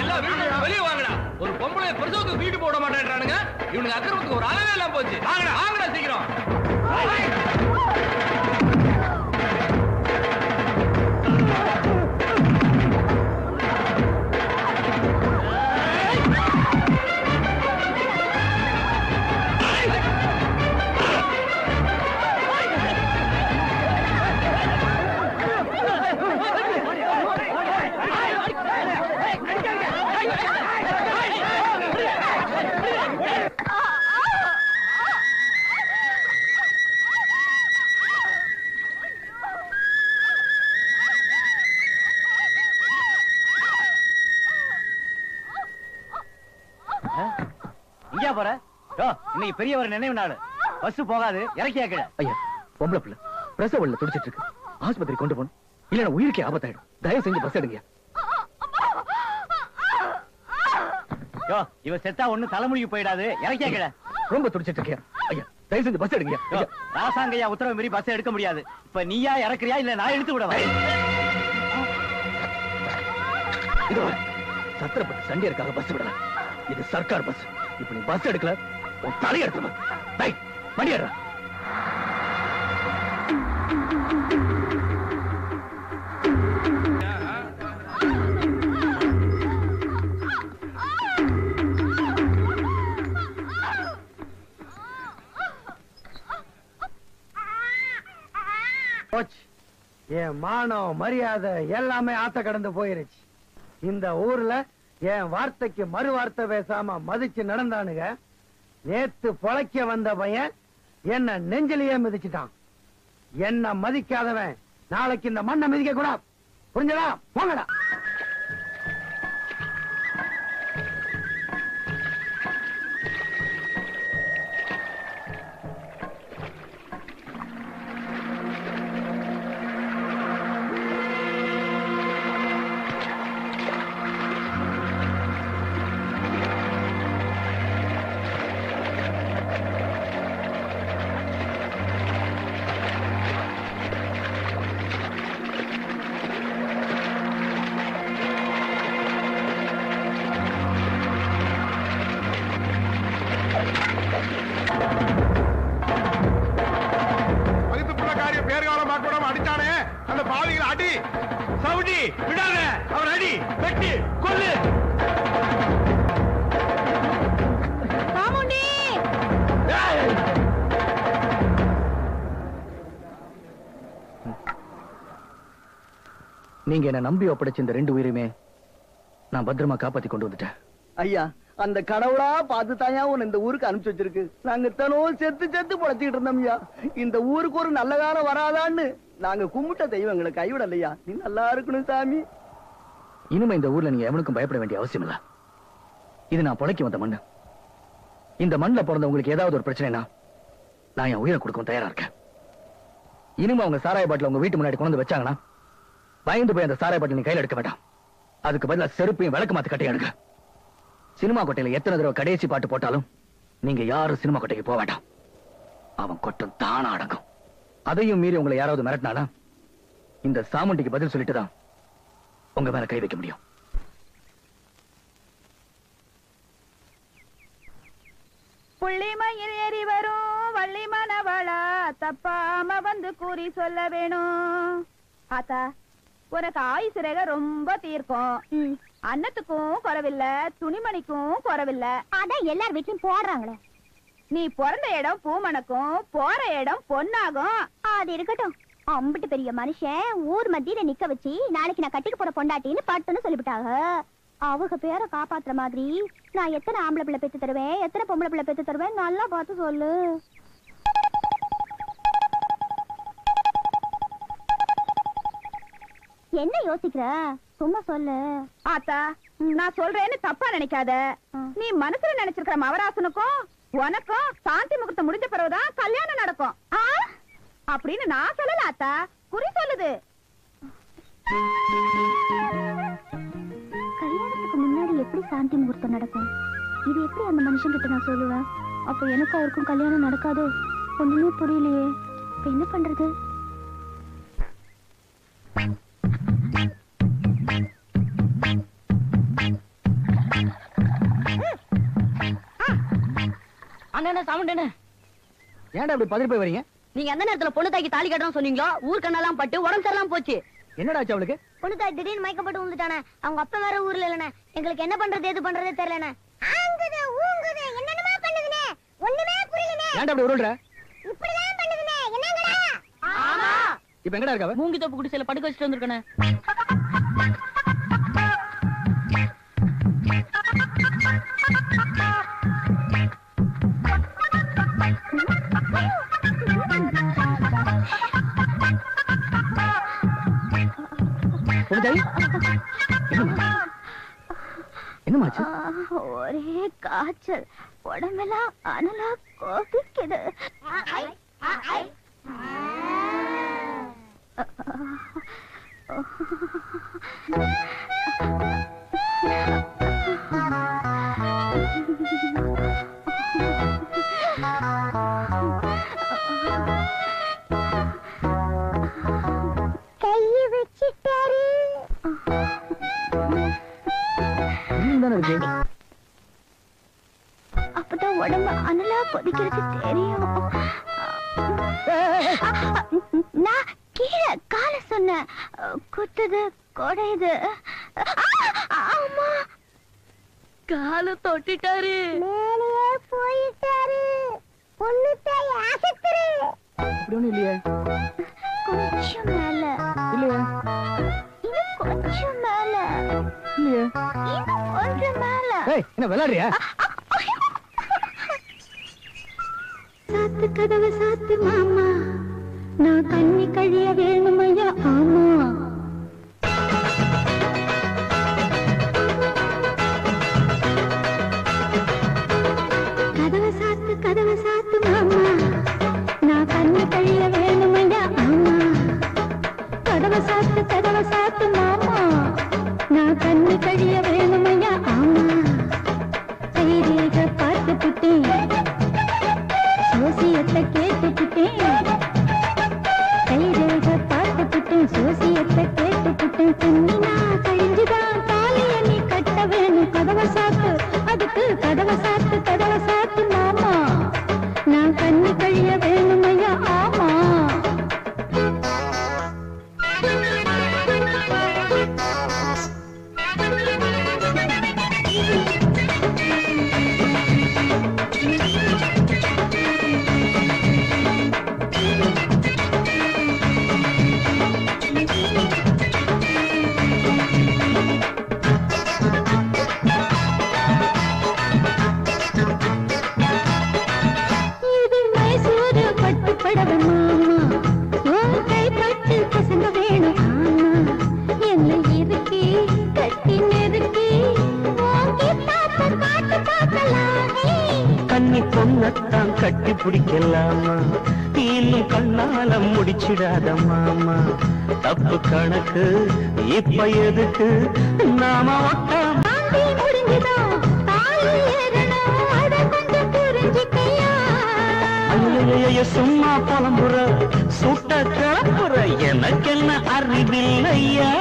[SPEAKER 22] எல்லா வாங்கடா. ஒரு பொம்பளை பிரசவத்துக்கு வீட்டு போட மாட்டேன்றானுங்க. இவனுக்கு அக்கிரமத்துக்கு ஒரு அளவே இல்லாம போச்சு. வாங்கடா வாங்கடா சீக்கிரம்.
[SPEAKER 21] இன்னைக்கு பெரியவர் நினைவு நாள். பஸ் போகாது இறக்கியா கீழே
[SPEAKER 3] ஐயா பொம்பளை பிள்ளை. பிரசவ வழியில துடிச்சிட்டு இருக்கு ஆஸ்பத்திரி கொண்டு போகணும். இல்லைன்னா உயிருக்கே ஆபத்தாயிடும். தயவு செஞ்சு பஸ் எடுங்க.
[SPEAKER 21] யோ இவ செத்தா ஒண்ணு தலைமுடிக்கு போயிடாது. இறக்கியா கீழே
[SPEAKER 3] ரொம்ப துடிச்சிட்டு இருக்கியா ஐயா தயவு செஞ்சு பஸ் எடுங்க.
[SPEAKER 21] ராசாங்கையா உத்தரவு மீறி பஸ் எடுக்க முடியாது. இப்ப நீயா இறக்குறியா இல்ல நான் எடுத்து விடவா?
[SPEAKER 3] சத்திரப்பட்டு சண்டியருக்காக பஸ் விடல இது சர்க்கார் பஸ் இப்ப நீ பஸ் எடுக்கல உன் தலையை எடுத்துருவ டேய்
[SPEAKER 1] போச்சு. என் மானம் மரியாதை எல்லாமே ஆத்த கடந்து போயிருச்சு. இந்த ஊர்ல என் வார்த்தைக்கு மறு வார்த்தை பேசாம மதிச்சு நடந்தானுங்க. நேத்து பொழைக்க வந்த பையன் என்ன நெஞ்சிலேயே மிதிச்சுட்டான். என்ன மதிக்காதவன் நாளைக்கு இந்த மண்ணை மிதிக்க கூடாது புரிஞ்சதா? போங்கடா.
[SPEAKER 3] நீங்க என்ன நம்பி ஒப்படைச்ச இந்த ரெண்டு உயிருமே நான் பத்திரமா காப்பாத்தி கொண்டு வந்துட்டேன்.
[SPEAKER 16] ஐயா அந்த கடவுளா பார்த்து தாயா உன்னை இந்த ஊருக்கு அனுப்பிச்சு வச்சிருக்கு. நாங்க தனோல் செத்து செத்து பொழைச்சிட்டு இருந்தோம் ஐயா. இந்த ஊருக்கு ஒரு நல்ல காலம் வராதான்னு நாங்க கும்பிட்ட தெய்வம் எங்களை கைவிடலையா? நீ நல்லா இருக்கணும் சாமி.
[SPEAKER 3] இனிமே இந்த ஊர்ல நீங்க எவனுக்கும் பயப்பட வேண்டிய அவசியம் இல்ல. இது நான் பொழைக்க வந்த மண்ணு. இந்த மண்ணுல பிறந்தவங்களுக்கு ஏதாவது ஒரு பிரச்சனைனா நான் என் உயிரை கொடுக்கவும் தயாரா இருக்கேன். இனிமே அவங்க சாராய பாட்டில் உங்க வீட்டு முன்னாடி கொண்டு வச்சாங்கன்னா பயந்து போய் அந்த சாராய பாட்டில் நீ கையில எடுக்க வேண்டாம். அதுக்கு பதிலா செருப்பையும் விளக்கு மாத்து கட்டி எடுங்க. சினிமா கொட்டையில எத்தனை தடவை கடைசி பாட்டு போட்டாலும் நீங்க யாரும் சினிமா கொட்டைக்கு போக வேண்டாம். அவன் கொட்டம் தானா அடங்கும். அதையும் மீறி உங்களை யாராவது மிரட்டினானா இந்த சாமுண்டிக்கு பதில் சொல்லிட்டு தான் உங்க மேல கை வைக்க முடியும்.
[SPEAKER 34] புள்ளிமயில் ஏறி வரும் வள்ளி மணவளா தப்பாம வந்து கூறி சொல்ல வேணும். ஆத்தா உனக்கு ஆயுசு ரேகை ரொம்ப தீர்க்கும். அன்னத்துக்கும் குறவில்ல துணிமணிக்கும் குறவில்ல.
[SPEAKER 2] அதான் எல்லார் வீட்லயும் போடுறாங்களே.
[SPEAKER 34] நீ பிறந்த இடம் பூமணக்கும் போற இடம் பொன்னாகும்.
[SPEAKER 2] அது இருக்கட்டும். அம்பிட்டு பெரிய மனுஷன் ஊர் மத்தியில நிக்க வச்சு நாளைக்கு நான் கட்டிக்க போற பொண்டாட்டின்னு பட்டுன்னு சொல்லிவிட்டாங்க அவங்க பேரை காப்பாத்துற மாதிரி நான் எத்தனை ஆம்பளை பிள்ளை பெத்து தருவேன் எத்தனை பொம்பளை பிள்ளை பெத்து தருவேன் நல்லா பார்த்து சொல்லு. என்ன யோசிக்கிற? சும்மா சொல்லு.
[SPEAKER 34] ஆத்தா நான் சொல்றேன்னு தப்பா நினைக்காத. நீ மனசுல நினைச்சிருக்கிற மவராசனுக்கும் உனக்கும் சாந்தி முகூர்த்தம் முடிஞ்ச பிறகுதான் கல்யாணம் நடக்கும்? அப்படின்னு நான் சொல்லல ஆத்தா. குறி சொல்லுது.
[SPEAKER 2] கல்யாணத்துக்கு முன்னாடி எப்படி சாந்தி முகூர்த்தம் நடக்கும்? இது எப்படி அந்த மனுஷன் கிட்ட நான் சொல்லுவேன்? அப்ப எனக்கும் அவருக்கும் கல்யாணம் நடக்காதோ? ஒண்ணுமே புரியலையே. இப்ப என்ன பண்றது?
[SPEAKER 8] அண்ணே சவுண்ட் என்ன
[SPEAKER 3] ஏன்டா இப்படி பதறி போய் வரீங்க?
[SPEAKER 8] நீங்க எந்த நேரத்துல பொண்ணு தாக்கி தாலி கட்டணும் சொன்னீங்களோ ஊர் கண்ணெல்லாம் பட்டு உடம்பு சரியில்லாம போச்சு.
[SPEAKER 3] என்னடா ஆச்சு அவளுக்கு?
[SPEAKER 2] பொண்ணு தாய் திடீர்னு மயக்கப்பட்டு விழுந்துட்டானே. அவங்க அப்பா வேற ஊர்ல இல்லனே எங்களுக்கு என்ன பண்றது எது பண்றதே தெரியலனே ஆங்குது ஊங்குது என்னென்னமா பண்ணுதுனே. ஒண்ணுமே புரியலனே
[SPEAKER 3] ஏன்டா அப்படி உருள்ற?
[SPEAKER 2] இப்படிதான் பண்ணுதுனே. என்னங்கடா? ஆமா
[SPEAKER 3] இப்ப எங்கடா இருக்கா அவ?
[SPEAKER 8] மூங்கி தோப்பு குடிசையில படுக்க வச்சுட்டு வந்திருக்கேன்
[SPEAKER 3] என்னம்மா? என்னமாச்சு?
[SPEAKER 2] ஒரே காய்ச்சல். உடம்பெல்லாம் அனலா கைய
[SPEAKER 3] தானே இருக்கு?
[SPEAKER 2] அப்பதான் உடம்பு அனலா கொதிக்கிறது தெரியும். நான் கீழே கால சொன்னேன். குத்துது கொடையுது. ஆமா.
[SPEAKER 8] கால தொட்டிட்டாரு.
[SPEAKER 2] மேலேயே போயிட்டாரு. பொண்ணு தாய் ஆசத்துரு
[SPEAKER 3] அப்படி ஒண்ணும் இல்லையே?
[SPEAKER 2] கொஞ்சம் மேல.
[SPEAKER 3] இல்லையே?
[SPEAKER 2] கொஞ்சம் மேல.
[SPEAKER 3] இல்லையே
[SPEAKER 2] இன்னும் கொஞ்சம் மேல.
[SPEAKER 3] ஏய் என்ன விளையாடுறியா?
[SPEAKER 9] சாத்து கதவை சாத்து மாமா. நான் கண்ணி கழிய வேணுமையா? ஆமா. கழிய வேணுமையா? ஆமா. கைரேக சோசியத்தை கேட்டுக்கிட்டேன் கைரேக பார்த்துக்கிட்டேன் சோசியத்தை கேட்டுக்கிட்டேன் கழிஞ்சுதான் தாலிய நீ கட்ட வேணும். கதவை சாத்து. அதுக்கு கதவை சாத்து கதவை
[SPEAKER 6] முடிச்சிடாத மாமா. தப்பு கணக்கு இப்ப எதுக்கு? நாம ஒட்டாம சும்மா புலம்புற சுட்ட கிளப்புற எனக்கு என்ன அறிவில்லையா?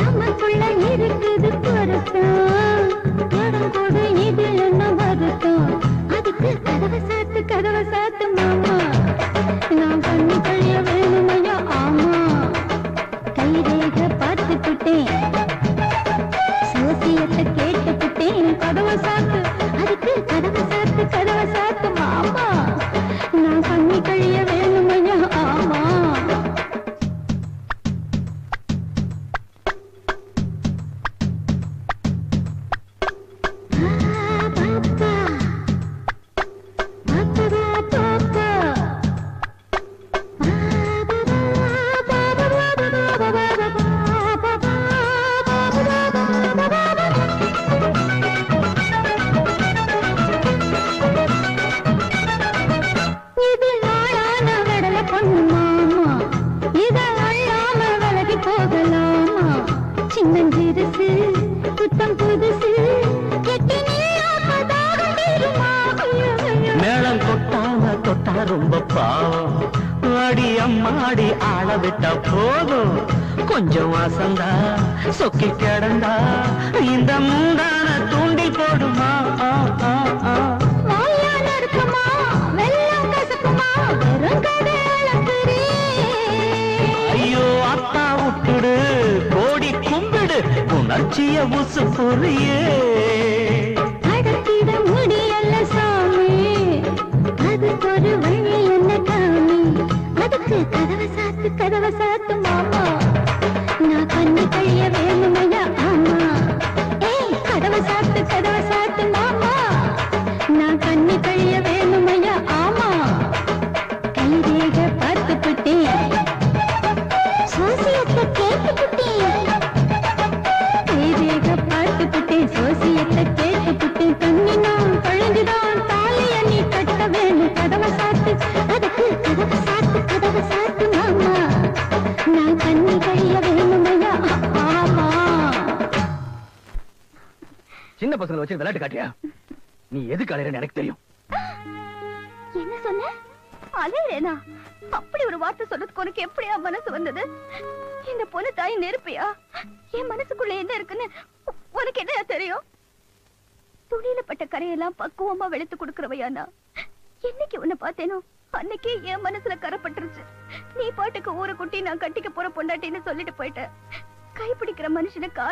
[SPEAKER 35] நமக்குள்ள இருக்குது பொருத்தம். கொடு இதில் என்ன வருத்தம்? அதுக்கு கதவை சாத்து கதவை சாத்து மாமா. நான்
[SPEAKER 9] பண்ணி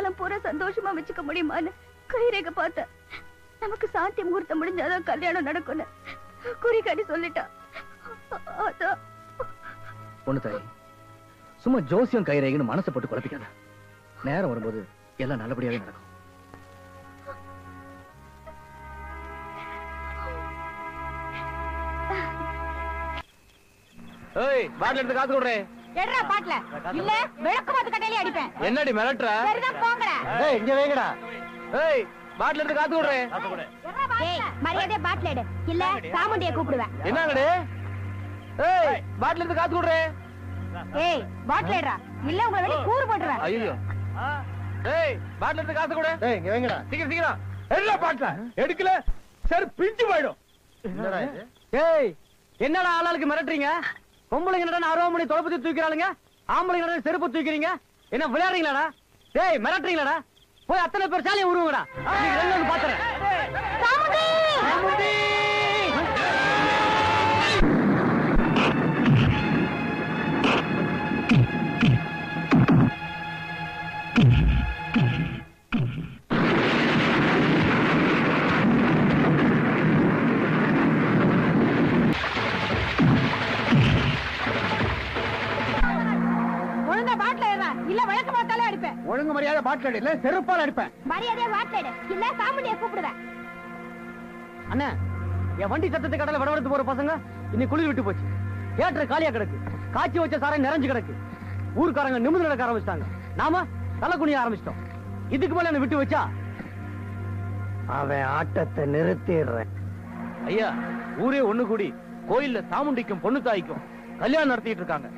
[SPEAKER 9] காலம் பூரா சந்தோஷமா வச்சுக்க முடியுமான்னு கைரேக பார்த்த நமக்கு சாந்தி முகூர்த்தம் முடிஞ்சாதான் கல்யாணம் நடக்கும்னு குறிகாடி சொல்லிட்டா அதான்.
[SPEAKER 3] பொண்ணு தாய் சும்மா ஜோசியம் கைரேகன்னு மனசை போட்டு குழப்பிக்காத. நேரம் வரும்போது எல்லாம் நல்லபடியாவே நடக்கும்.
[SPEAKER 22] ஏய் பாட்டில் எடுத்து காசு கொடுறேன்.
[SPEAKER 34] எடுறா பாட்டுல. இல்ல விளக்கு மாத்து கட்டையிலே அடிப்பேன்.
[SPEAKER 22] என்னடி மிரட்டுற?
[SPEAKER 34] சரிதான் போங்கடா.
[SPEAKER 22] ஏய் இங்க வைங்கடா. ஏய் பாட்டில் எடுத்து காசு கொடுறேன்
[SPEAKER 9] ஏய் மரியாதையா பாட்டில் எடு. இல்ல சாமுண்டிய கூப்பிடுவேன்.
[SPEAKER 22] என்னங்கடி? ஏய் பாட்டில் எடுத்து காசு கொடுறேன்
[SPEAKER 34] ஏய் பாட்டில் எடுறா. இல்ல உங்களை வெளிய கூறு போட்டுருவேன்.
[SPEAKER 22] ஐயோ. ஏய் பாட்டில் எடுத்து காசு கொடு.
[SPEAKER 36] ஏய் இங்க வைங்கடா.
[SPEAKER 22] சீக்கிரம் சீக்கிரம்.
[SPEAKER 36] என்ன பாட்டல. எடுக்கல. சரி பிஞ்சு போயிடும்.
[SPEAKER 21] என்னடா இது? ஏய் என்னடா ஆளாளுக்கு மிரட்டுறீங்க? பொம்பளைங்க என்னடா அறுபது மணி தொலைப்பத்தி தூக்கிறாளுங்க? ஆம்பளைங்க என்னடா செருப்பு தூக்கிறீங்க? என்ன விளையாடுறீங்களாடா? டேய் மிரட்டுறீங்களாடா? போய் அத்தனை பேர் சாலியை உருவுங்கடா. பாத்துறேன்.
[SPEAKER 34] இல்ல விளக்கு மாத்தாலே அடிப்பேன்.
[SPEAKER 36] ஒழுங்கு மரியாதை பாட்டில் அடி இல்ல செருப்பால் அடிப்பேன்.
[SPEAKER 9] மரியாதையா பாட்டில் எடு இல்ல சாமுண்டிய கூப்பிடுவேன்.
[SPEAKER 21] அண்ணா என் வண்டி சத்தத்தை கடல விடவெடுத்து போற பசங்க இன்னைக்கு குளிர் விட்டு போச்சு. தியேட்டர் காலியா கிடக்கு. காய்ச்சி வச்ச சாரம் நிறைஞ்சு கிடக்கு. ஊர்க்காரங்க நிமிந்து நடக்க ஆரம்பிச்சிட்டாங்க. நாம தலை குனிய ஆரம்பிச்சிட்டோம். இதுக்கு மேல என்ன விட்டு வச்சா?
[SPEAKER 1] அவன் ஆட்டத்தை நிறுத்திடுறேன்.
[SPEAKER 22] ஐயா ஊரே ஒண்ணு கூடி கோயில்ல சாமுண்டிக்கும் பொண்ணு தாய்க்கும் கல்யாணம் நடத்திட்டு இருக்காங்க.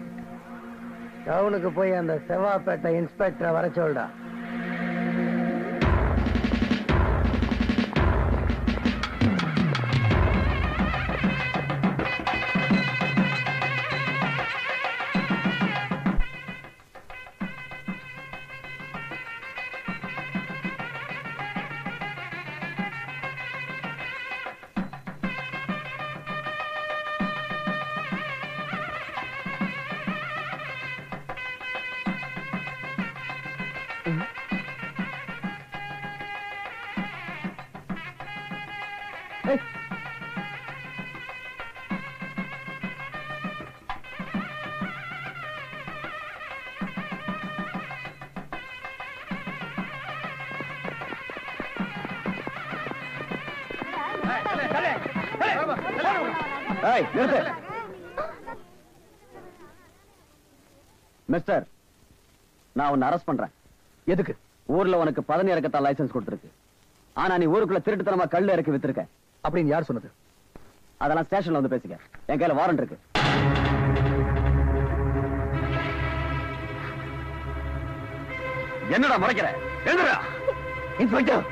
[SPEAKER 1] டவுனுக்கு போய் அந்த செவ்வாப்பேட்டை இன்ஸ்பெக்டரை வர
[SPEAKER 20] சொல்றான் மிஸ்டர் நான் உன்னை அரெஸ்ட் பண்றேன். எதுக்கு? ஊர்ல உனக்கு பதனி இறக்கத்தான் லைசென்ஸ் கொடுத்துருக்கு. ஆனா நீ ஊருக்குள்ள திருட்டுத்தனமா கல் இறக்கி வித்திருக்க. அப்படின்னு யார் சொன்னது? அதெல்லாம் ஸ்டேஷன்ல வந்து பேசிக்க. என் கையில வாரண்ட் இருக்கு. என்னடா முறைக்கிற? எழுதுடா இன்ஸ்பெக்டர்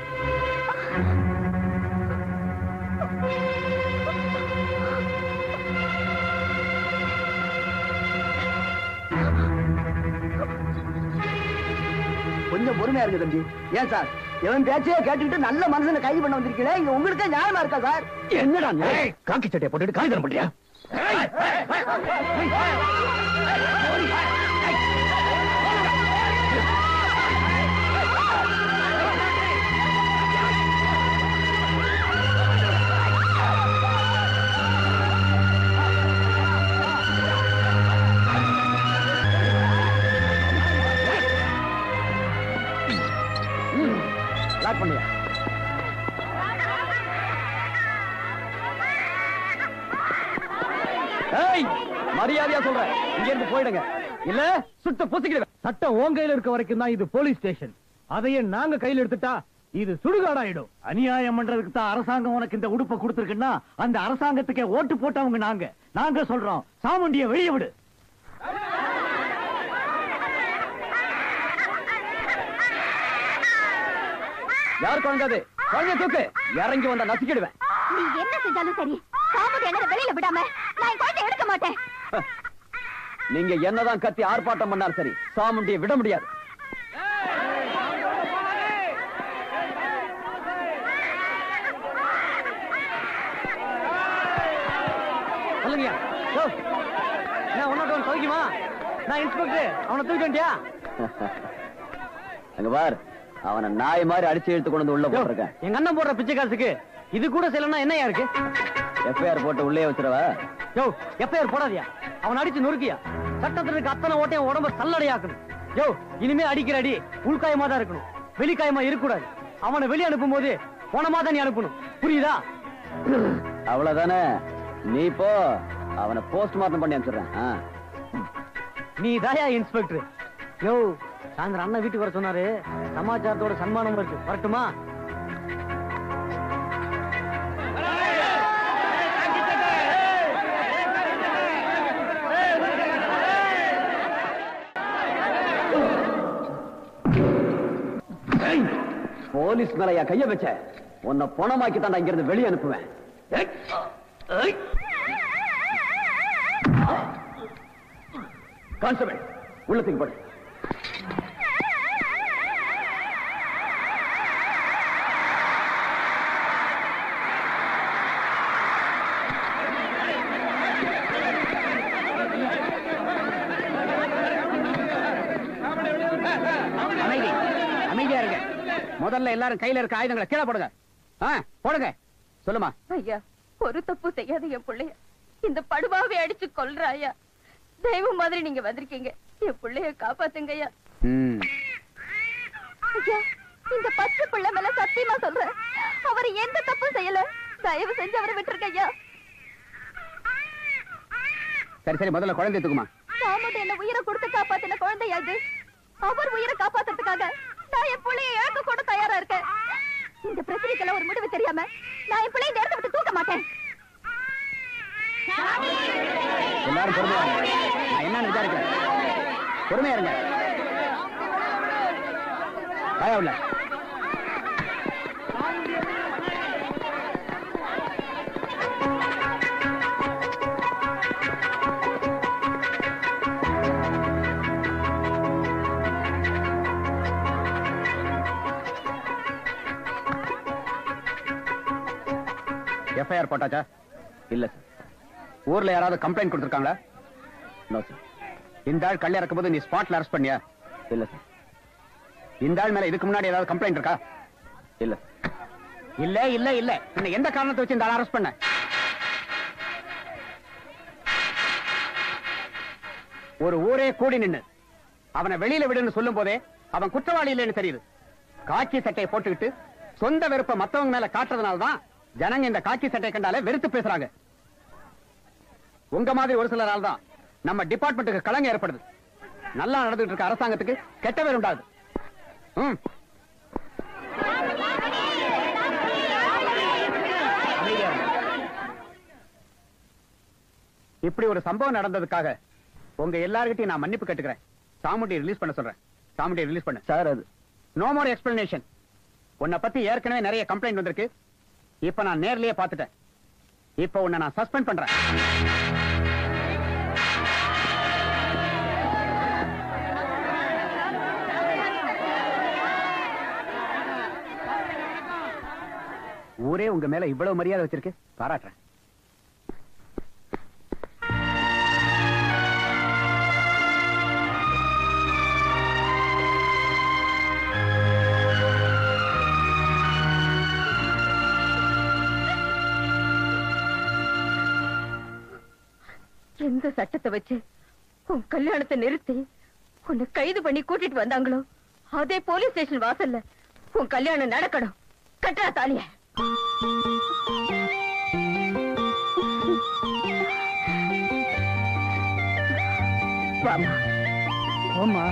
[SPEAKER 21] கொஞ்சம் பொறுமையா இருங்க தம்பி ஏன் சார் இவன் பேச்சையே கேட்டுக்கிட்டு நல்ல மனுஷனை கைது பண்ண வந்திருக்கீங்களே இது உங்களுக்கே நியாயமா இருக்கா சார்
[SPEAKER 20] என்னடா? காக்கி சட்டையை போட்டுட்டு காகிதம் பண்றியா ஏய் மரியாதையா சொல்றேன் இங்க இருந்து போயிடுங்க. இல்ல சுத்த புசிக்கிடுவேன்
[SPEAKER 14] சட்டம் உன் கையில இருக்க வரைக்கும் தான் இது போலீஸ் ஸ்டேஷன் அதையே நாங்க கையில எடுத்துட்டா இது சுடுகாடாயிடும்.
[SPEAKER 21] அநியாயம் பண்றதுக்கு தான் அரசாங்கம் உனக்கு இந்த உடுப்பை கொடுத்திருக்குன்னா அந்த அரசாங்கத்துக்கே ஓட்டு போட்டவங்க நாங்க. நாங்க சொல்றோம். சாமுண்டிய வெளியே விடு.
[SPEAKER 20] யார் குழந்தாது? குழந்தைய தூக்கு. இறங்கி வந்தா நசுக்கிடுவேன்.
[SPEAKER 5] நீ என்ன செஞ்சாலும் சரி. சாமுடி என்ன வெளியில விடாம நான் என் குழந்தை எடுக்க மாட்டேன்.
[SPEAKER 20] நீங்க என்னதான் கத்தி ஆர்ப்பாட்டம் பண்ணாலும் சரி சாமுண்டிய விட முடியாது.
[SPEAKER 21] சொல்லுங்க நான் ஒன்னாட்டு துவைக்குமா நான் இன்ஸ்பெக்டர் அவனை தூக்கிட்டு வந்துட்டியா?
[SPEAKER 20] அங்க பார் அவனை நாய் மாதிரி அடிச்சு இழுத்து கொண்டு உள்ள போட்டிருக்கேன்.
[SPEAKER 21] எங்க அண்ணன் போடுற பிச்சை காசுக்கு இது கூட செய்யலன்னா என்னையா இருக்கு
[SPEAKER 20] எஃப்ஐஆர் போட்டு உள்ளே வச்சிருவா
[SPEAKER 21] யோ எஃப்ஐஆர் போடாதியா? அவன் அடிச்சு நொறுக்கியா? சட்டத்துல இருக்க அத்தனை ஓட்டையும் உடம்ப சல்லடையாக்கணும். யோ இனிமே அடிக்கிற அடி உள்காயமா தான் இருக்கணும். வெளிக்காயமா இருக்கக்கூடாது. அவனை வெளியே அனுப்பும் போது போனமா தான் நீ அனுப்பணும். புரியுதா?
[SPEAKER 20] அவ்வளவுதானே? நீ போ. அவனை போஸ்ட்மார்ட்டம் பண்ணி அனுப்பிச்சிடுறேன்.
[SPEAKER 21] நீ தாயா இன்ஸ்பெக்டர் யோ சாயந்தரம் அண்ணன் வீட்டுக்கு வர சொன்னாரு. சமாச்சாரத்தோட சன்மானம் இருக்கு. வரட்டுமா?
[SPEAKER 20] போலீஸ் மேலையா கைய வச்ச? உன்னை பணமாக்கி தான் இங்க இருந்து வெளியே அனுப்புவேன். கான்ஸ்டபிள் உள்ளத்துக்கு போடு.
[SPEAKER 37] முதல்ல எல்லாரும் கையில இருக்க ஆயுதங்களை கீழே போடுங்க. போடுங்க. சொல்லுமா.
[SPEAKER 38] ஐயா ஒரு தப்பு செய்யாத என் பிள்ளைய. இந்த படுபாவை அடிச்சு கொல்ற ஐயா தெய்வம் மாதிரி நீங்க வந்திருக்கீங்க. என் பிள்ளைய காப்பாத்துங்க ஐயா
[SPEAKER 5] இந்த பச்சை பிள்ளை மேல சத்தியமா சொல்றேன் அவர் எந்த தப்பும் செய்யல. தயவு செஞ்சு அவரை விட்டுருக்க ஐயா
[SPEAKER 37] சரி சரி முதல்ல குழந்தை தூக்குமா.
[SPEAKER 5] சாமுண்டி என்ன உயிரை கொடுத்து காப்பாத்தின குழந்தையா இது? அவர் உயிரை காப்பாத்துறதுக்காக. நான் என் பிள்ளைய இழக்க கூட தயாரா இருக்கேன். இந்த பிரச்சனைக்கெல்லாம் ஒரு முடிவு தெரியாம நான் என் பிள்ளைய இந்த விட்டு தூக்க மாட்டேன்.
[SPEAKER 37] எல்லாரும் பொறுமையா இருங்க. நான் என்னன்னு விசாரிக்கிறேன். பொறுமையா இருங்க. பயம் இல்லை. எஃப்ஐஆர் போட்டாச்சா?
[SPEAKER 20] இல்ல சார்
[SPEAKER 37] ஊர்ல யாராவது கம்ப்ளைண்ட் கொடுத்துருக்காங்களா?
[SPEAKER 20] நோ சார்
[SPEAKER 37] இந்த ஆள் கல்ல இறக்கும் போது நீ ஸ்பாட்ல அரெஸ்ட் பண்ணியா?
[SPEAKER 20] இல்ல சார்
[SPEAKER 37] இந்த ஆள் மேல இதுக்கு முன்னாடி ஏதாவது கம்ப்ளைண்ட் இருக்கா?
[SPEAKER 20] இல்ல
[SPEAKER 37] இல்ல இல்ல இல்ல. இன்னும் எந்த காரணத்தை வச்சு இந்த ஆள் அரெஸ்ட் பண்ண? ஒரு ஊரே கூடி நின்னு. அவனை வெளியில விடுன்னு சொல்லும் போதே அவன் குற்றவாளி இல்லைன்னு தெரியுது. காக்கி சட்டையை போட்டுக்கிட்டு சொந்த வெறுப்பை மத்தவங்க மேல காட்டுறதுனால தான் ஜனங்க இந்த காக்கி சட்டையை கண்டாலே வெறுத்து பேசுறாங்க. உங்க மாதிரி ஒரு சிலரால் தான் நம்ம டிபார்ட்மெண்ட்டுக்கு கலங்க ஏற்படுது. நல்லா நடந்துட்டு இருக்க அரசாங்கத்துக்கு கெட்ட பேர் உண்டாது இருங்க. இப்படி ஒரு சம்பவம் நடந்ததுக்காக உங்க எல்லார்கிட்டயும் நான் மன்னிப்பு கேட்டுக்கிறேன். சாமுண்டி ரிலீஸ் பண்ண சொல்றேன். சாமுண்டி ரிலீஸ் பண்ண. சார் அது நோ மோர் எக்ஸ்பிளனேஷன் உன்னை பத்தி ஏற்கனவே நிறைய கம்ப்ளைண்ட் வந்திருக்கு. இப்ப நான் நேர்லயே பாத்துட்டேன் இப்ப உன்னை நான் சஸ்பெண்ட் பண்றேன். ஊரே உங்க மேல இவ்வளவு மரியாதை வச்சிருக்கு. பாராட்டுறேன்.
[SPEAKER 9] இந்த சட்டத்தை வச்சு உன் கல்யாணத்தை நிறுத்தி உன்னை கைது பண்ணி கூட்டிட்டு வந்தாங்களோ? அதே போலீஸ் ஸ்டேஷன் வாசல்ல உன் கல்யாணம் நடக்கணும். கட்டா தாலிய. வாமா.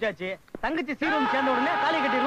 [SPEAKER 5] முடிஞ்சாச்சு. தங்கச்சி
[SPEAKER 21] சீரும் சேர்ந்த உடனே தாலி
[SPEAKER 1] கட்டி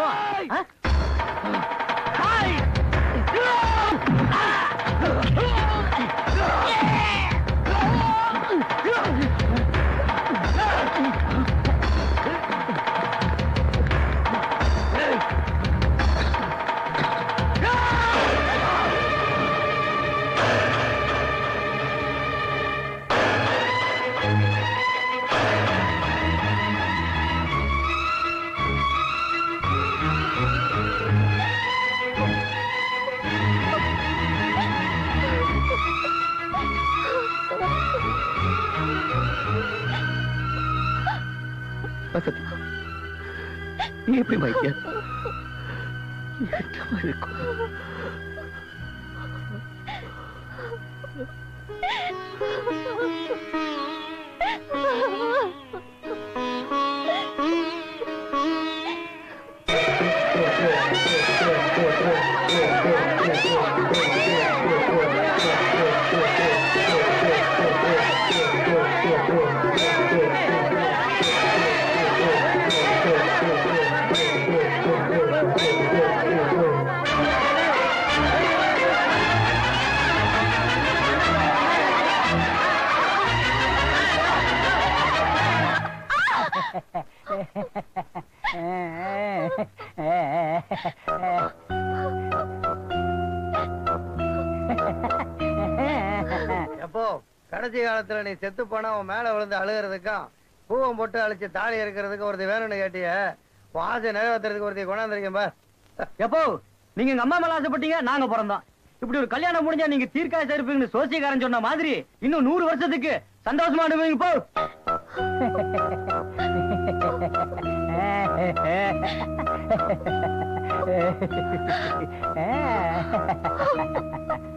[SPEAKER 1] காலத்துல நீ செத்து போனா உன் மேல விழுந்து அழுகிறதுக்கும் பூவம் போட்டு அழிச்சு தாலி இருக்கிறதுக்கு ஒருத்தி வேணும்னு கேட்டிய. ஆசை நிறைவேற்றுறதுக்கு ஒருத்தி கொண்டாந்துருக்கேன் பார்.
[SPEAKER 21] எப்போ? நீங்க எங்க அம்மா மேல ஆசைப்பட்டீங்க நாங்க பிறந்தோம். இப்படி ஒரு கல்யாணம் முடிஞ்சா நீங்க தீர்க்காய இருப்பீங்கன்னு சோசியக்காரன் சொன்ன மாதிரி இன்னும் நூறு வருஷத்துக்கு சந்தோஷமா அனுபவிங்க போ.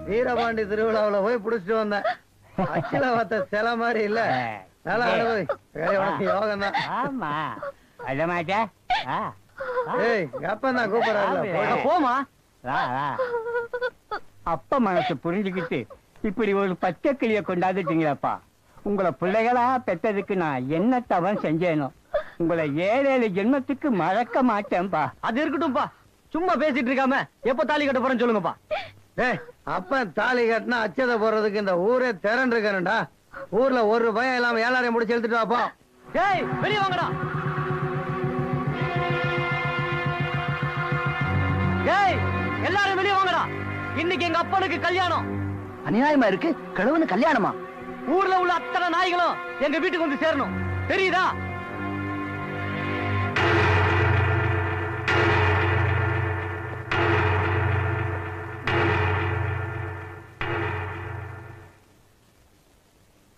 [SPEAKER 1] வீரபாண்டி திருவிழாவுல போய் புடிச்சிட்டு வந்தேன். அச்சில பார்த்த சில மாதிரி இல்ல. நல்லா அனுபவி. உனக்கு யோகம் தான்
[SPEAKER 21] ஆமா. அழ மாட்டே.
[SPEAKER 1] ஏய் அப்பன் தான்
[SPEAKER 21] போமா. வா அப்பா மனசு புரிஞ்சுக்கிட்டு இப்படி ஒரு பச்சை கிளிய கொண்டாந்துட்டீங்களப்பா. உங்களை பிள்ளைகளா பெத்ததுக்கு நான் என்ன தவம் செஞ்சேனோ. உங்களை ஏழு ஏழு ஜென்மத்துக்கு மறக்க மாட்டேன்பா. அது இருக்கட்டும்பா. சும்மா பேசிட்டு இருக்காம எப்ப தாலி கட்ட போறேன்னு சொல்லுங்கப்பா.
[SPEAKER 1] ஏய் அப்பன் தாலி கட்டினா அச்சதை போடுறதுக்கு இந்த ஊரே திரண்டு இருக்கணும்டா ஊர்ல ஒரு பயம் இல்லாம ஏழாரையும் முடிச்சு எழுத்துட்டு வாப்போ.
[SPEAKER 21] ஏய் வெளிய வாங்கடா. எல்லாரும் வெளிய வாங்கடா. இன்னைக்கு எங்க அப்பனுக்கு கல்யாணம்.
[SPEAKER 3] அநியாயமா இருக்கு? கிழவனு கல்யாணமா?
[SPEAKER 21] ஊர்ல உள்ள அத்தனை நாய்களும் எங்க வீட்டுக்கு வந்து சேரணும். தெரியுதா?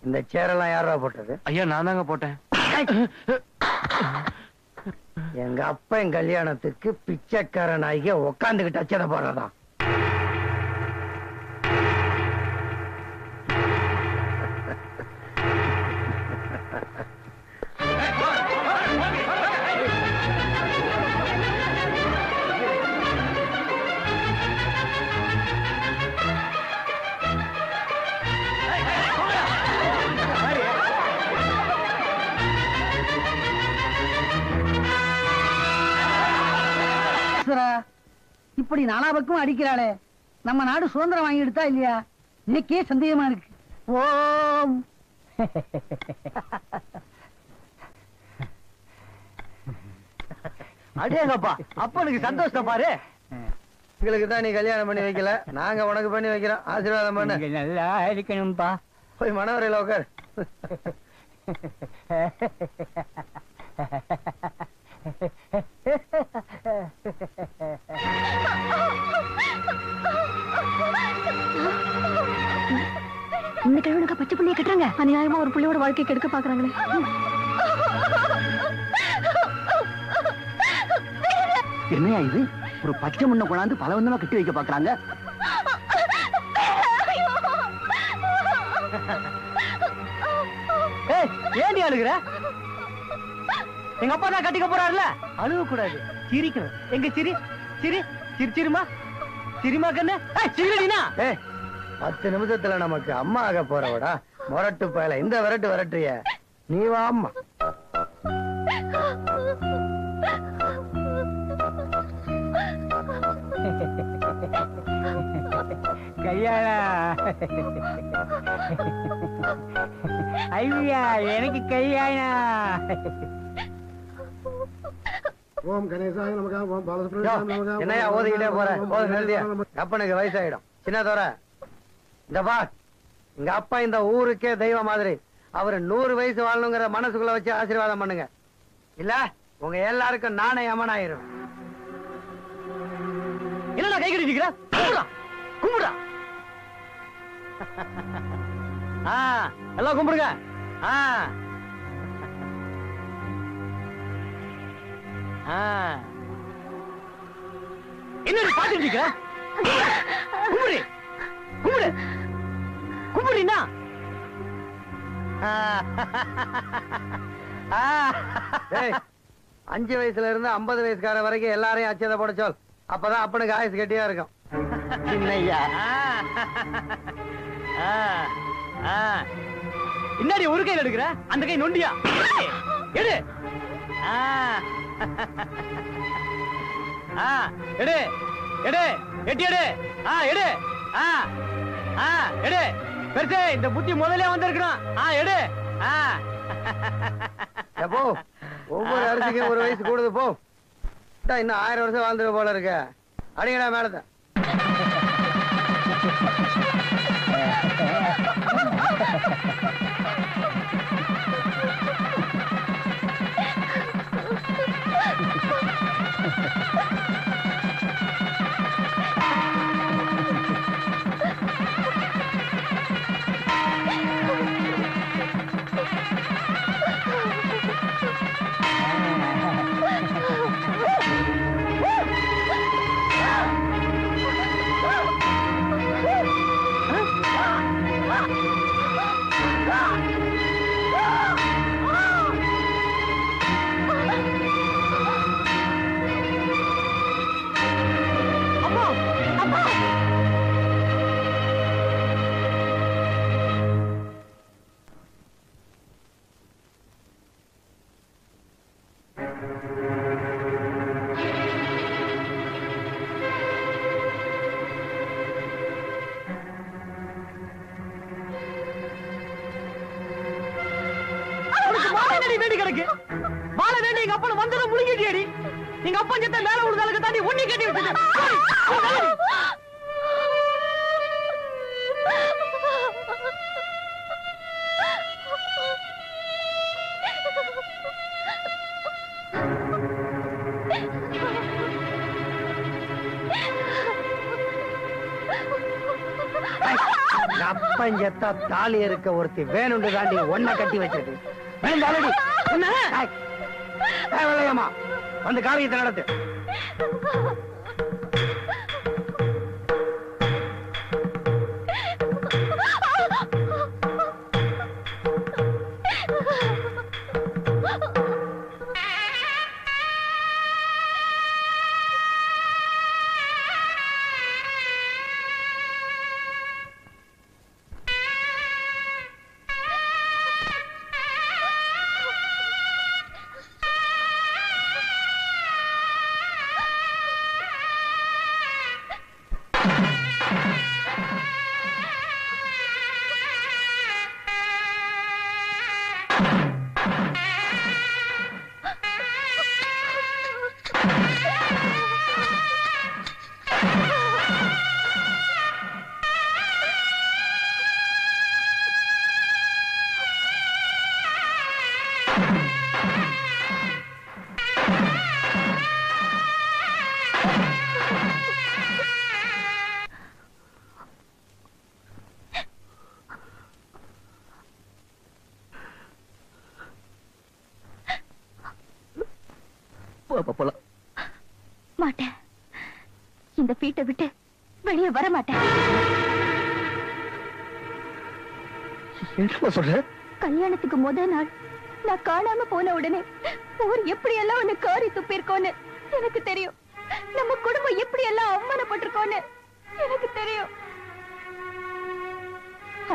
[SPEAKER 1] இந்த சேரெல்லாம் யாரா போட்டது?
[SPEAKER 3] ஐயா நான் தாங்க போட்டேன்.
[SPEAKER 1] எங்க அப்பன் கல்யாணத்துக்கு பிச்சைக்கார நாய்க உக்காந்துகிட்டு அச்சத போடுறதா
[SPEAKER 32] இப்படி நாலா பக்கம் அடிக்கிறாளே. நம்ம நாடு சுதந்திரம் வாங்கி எடுத்தா இல்லையா? இன்னைக்கே சந்தேகமா இருக்கு. ஓம்
[SPEAKER 21] அடேங்கப்பா அப்பனுக்கு சந்தோஷம் பாரு.
[SPEAKER 1] எங்களுக்கு தான் நீ கல்யாணம் பண்ணி வைக்கல. நாங்க உனக்கு பண்ணி வைக்கிறோம். ஆசீர்வாதம் பண்ணு.
[SPEAKER 21] நல்லா இருக்கணும்பா.
[SPEAKER 1] போய் மனவரையில உட்கார்
[SPEAKER 2] இந்த கிழவனுக்கு பச்சை புள்ளிய கட்டுறாங்க. அநியாயமா ஒரு புள்ளியோட வாழ்க்கை கெடுக்க பாக்குறாங்களே.
[SPEAKER 21] என்னையா இது? ஒரு பச்சை முன்ன கொண்டாந்து பல வந்தமா கட்டி வைக்க பாக்குறாங்க. ஏய் ஏண்டி அழுகுற? எங்க அப்பா தான் கட்டிக்க போறாருல? அழுக கூடாது சிரிக்கணும். எங்க சிரி? சிரி? சிரிச்சிருமா சிரிமா கண்ணு. சிரிடினா
[SPEAKER 1] பத்து நிமிஷத்துல நமக்கு அம்மா ஆக போறவடா. முரட்டு பயல. இந்த விரட்டு விரட்டுறிய. நீ வா அம்மா.
[SPEAKER 21] கையாளா. ஐயா எனக்கு கையாளா.
[SPEAKER 1] ஓம் கணேசாய நமகா ஓம் பாலசுப்ரமணிய என்னையா ஓதிக்கிட்டே போற? போது நிறுத்தியா அப்பனுக்கு வயசாயிடும். சின்ன தோற. இந்த பா எங்க அப்பா இந்த ஊருக்கே தெய்வம் மாதிரி. அவர் நூறு வயசு வாழணுங்கிற மனசுக்குள்ள வச்சு ஆசீர்வாதம் பண்ணுங்க. இல்ல உங்க எல்லாருக்கும் நானே யமனாயிரும்
[SPEAKER 21] என்னடா கை கட்டி நிக்கிற கும்பிடா கும்பிடா ஆ எல்லாம் கும்பிடுங்க. ஆ. ஆ. என்னடி பாத்துட்டு நிக்கிற கும்பிடு கும்பிடு கும்பிடுனா
[SPEAKER 1] அஞ்சு வயசுல இருந்து ஐம்பது வயசுக்கார வரைக்கும் எல்லாரையும் அச்சதை போட சொல். அப்பதான் அப்பனுக்கு ஆயுசு கட்டியா இருக்கும்.
[SPEAKER 21] சின்னையா? என்னடி ஒரு கையில் எடுக்கிற? அந்த கை நொண்டியா? எடு. எடு எடு எட்டி எடு. ஆ எடு. ஆ ஆ எடு. பெருசே இந்த புத்தி முதல்ல வந்திருக்கணும். ஆ எடு. ஆ.
[SPEAKER 1] போ ஒவ்வொரு அரிசிக்கும் ஒரு வயசு கூடுது போ. இன்னும் ஆயிரம் வருஷம் வாழ்ந்துரு போல இருக்க. அடிங்கடா மேலதான்.
[SPEAKER 21] செத்தா
[SPEAKER 1] தாலி இருக்க ஒருத்தி வேணுண்டு தாண்டி ஒன்ன கட்டி தேவையில்லையம்மா வந்து காரியத்தை நடத்து.
[SPEAKER 3] பாப்பா போலாம்.
[SPEAKER 5] மாட்டேன். இந்த வீட்டை விட்டு வெளியே வர மாட்டேன்.
[SPEAKER 3] சொல்ற?
[SPEAKER 5] கல்யாணத்துக்கு முத நாள் நான் காணாம போன உடனே ஊர் எப்படி எல்லாம் உன்னை காரி துப்பிருக்கோன்னு எனக்கு தெரியும். நம்ம குடும்பம் எப்படி எல்லாம் அவமானப்பட்டிருக்கோன்னு எனக்கு தெரியும்.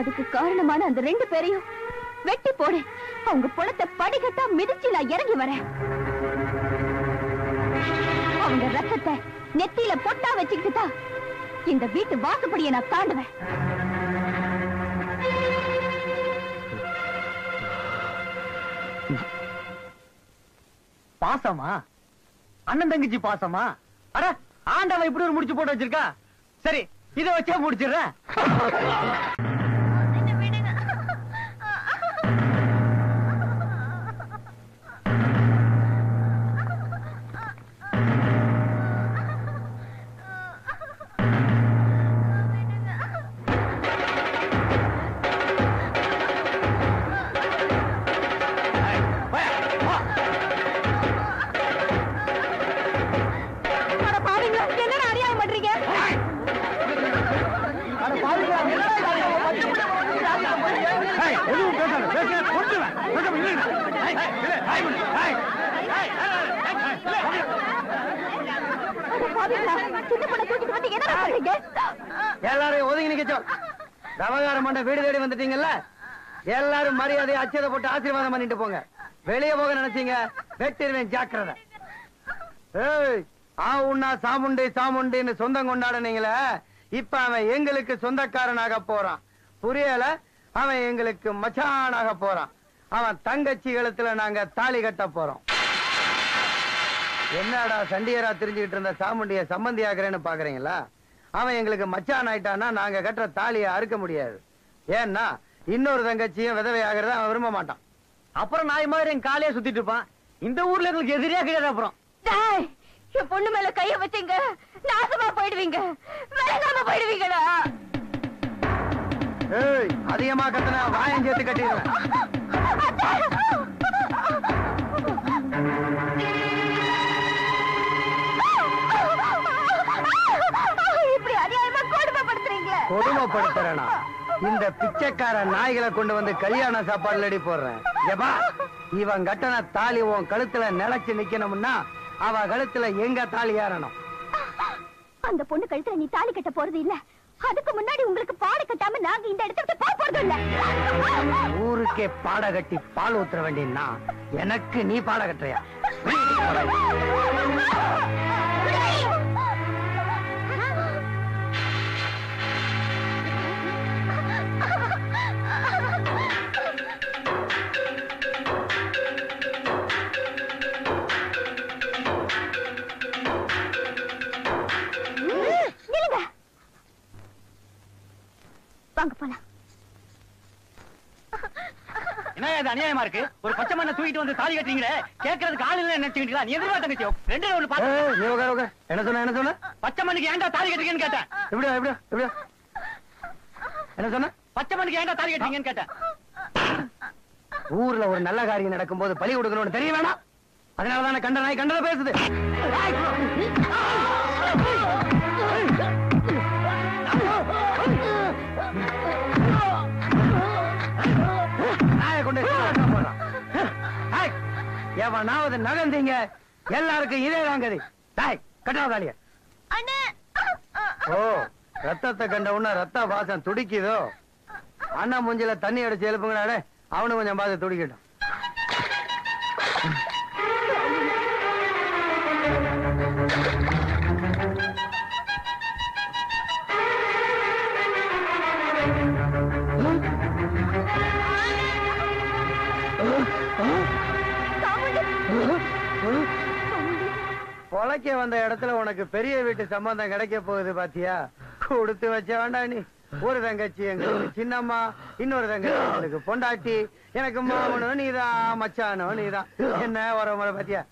[SPEAKER 5] அதுக்கு காரணமான அந்த ரெண்டு பேரையும் வெட்டி போடு. அவங்க பணத்தை படிக்கட்டா மிதிச்சு நான் இறங்கி வரேன். நெத்தியில பொட்டா வச்சுக்கிட்டு இந்த வீட்டு வாசப்படியை நான் தாண்டுவேன்.
[SPEAKER 21] பாசமா? அண்ணன் தங்கச்சி பாசமா? அட ஆண்டவன் இப்படி ஒரு முடிச்சு போட்டு வச்சிருக்கா? சரி இதை வச்சே முடிச்சிடுறேன்.
[SPEAKER 1] மரியாதை அச்சதை போட்டு ஆசீர்வாதம் பண்ணிட்டு போங்க. வெளியே போக நினைச்சீங்க. வெட்டிருவேன் ஜாக்கிரதை. ஏய் ஆ உண்ணா சாமுண்டி சாமுண்டின்னு சொந்தம் கொண்டாடுனீங்களே. இப்ப அவன் எங்களுக்கு சொந்தக்காரனாக போறான். புரியல? அவன் எங்களுக்கு மச்சானாக போறான். அவன் தங்கச்சி கழுத்துல நாங்க தாலி கட்ட போறோம். என்னடா சண்டியரா தெரிஞ்சுக்கிட்டு இருந்த சாமுண்டிய சம்பந்தி பாக்குறீங்களா? அவன் எங்களுக்கு மச்சான் ஆயிட்டான்னா நாங்க கட்டுற தாலியை அறுக்க முடியாது. ஏன்னா இன்னொரு தங்கச்சியும் விதவை ஆகிறத அவன் விரும்ப மாட்டான்.
[SPEAKER 21] அப்புறம் நாய் மாதிரி என் காலையே சுத்திட்டு இருப்பான். இந்த ஊர்ல எங்களுக்கு எதிரியா கிடையாது அப்புறம்
[SPEAKER 5] என் பொண்ணு மேல கைய வச்சீங்க. நாசமா போயிடுவீங்க. விலகாம போயிடுவீங்கடா.
[SPEAKER 1] ஏய் அதிகமா கத்தனா வாயம் சேர்த்து கட்டிடுவேன்.
[SPEAKER 5] இப்படி அநியாயமா கொடுமைப்படுத்துறீங்களே.
[SPEAKER 1] கொடுமைப்படுத்துறேனா? இந்த பிச்சைக்கார நாய்களை கொண்டு வந்து கல்யாண சாப்பாடுல அடி போடுறேன். ஏப்பா இவன் கட்டண தாலி உன் கழுத்துல நிலைச்சு நிக்கணும்னா அவ கழுத்துல எங்க தாலி ஏறணும்?
[SPEAKER 5] அந்த பொண்ணு கழுத்துல நீ தாலி கட்ட போறது இல்ல. அதுக்கு முன்னாடி உங்களுக்கு பாடு கட்டாம நாங்க இந்த இடத்த விட்டு போக போறது இல்ல.
[SPEAKER 1] ஊருக்கே பாட கட்டி பால் ஊத்துற வேண்டியன்னா எனக்கு நீ பாட கட்டுறியா?
[SPEAKER 5] வாங்க போலாம்.
[SPEAKER 21] என்ன இது அநியாயமா இருக்கு? ஒரு பச்சை மண்ணை தூக்கிட்டு வந்து தாலி கட்டுறீங்களே? கேட்கறதுக்கு ஆள் இல்ல நினைச்சுக்கிட்டீங்களா நீ எதிர்பார்த்த தங்கச்சி? ரெண்டு
[SPEAKER 1] ஏய்,
[SPEAKER 21] பாத்து.
[SPEAKER 1] என்ன சொன்ன என்ன சொன்ன?
[SPEAKER 21] பச்சை மண்ணுக்கு ஏன்டா தாலி கட்டுறீங்கன்னு கேட்டேன்?
[SPEAKER 1] எப்படி எப்படி எப்படி என்ன சொன்ன?
[SPEAKER 21] பச்சை மண்ணுக்கு ஏன்டா தாலி கட்டுறீங்கன்னு கேட்டேன்?
[SPEAKER 1] ஊர்ல ஒரு நல்ல காரியம் நடக்கும்போது பலி கொடுக்கணும்னு தெரிய வேணாம். அதனாலதானே கண்ட நாய் கண்டத பேசுது. நாயை கொண்டு எவனாவது நகர்ந்தீங்க எல்லாருக்கும் இதே தாங்கதி டாய் கட்டாதாலிய ஓ ரத்தத்தை கண்ட உடனே ரத்த வாசம் துடிக்குதோ? அண்ணா மூஞ்சில தண்ணி அடிச்சு எழுப்புங்கடா அவனு கொஞ்சம் பார்த்து துடிக்கட்டும். பொழைக்க வந்த இடத்துல உனக்கு பெரிய வீட்டு சம்பந்தம் கிடைக்க போகுது பாத்தியா? கொடுத்து வச்ச வேண்டாம் நீ. ஒரு தங்கச்சி எங்களுக்கு சின்னம்மா இன்னொரு தங்கச்சி எங்களுக்கு பொண்டாட்டி. எனக்கு மாமனும் நீதான் மச்சானும் நீதான். என்ன வர முறை பாத்தியா?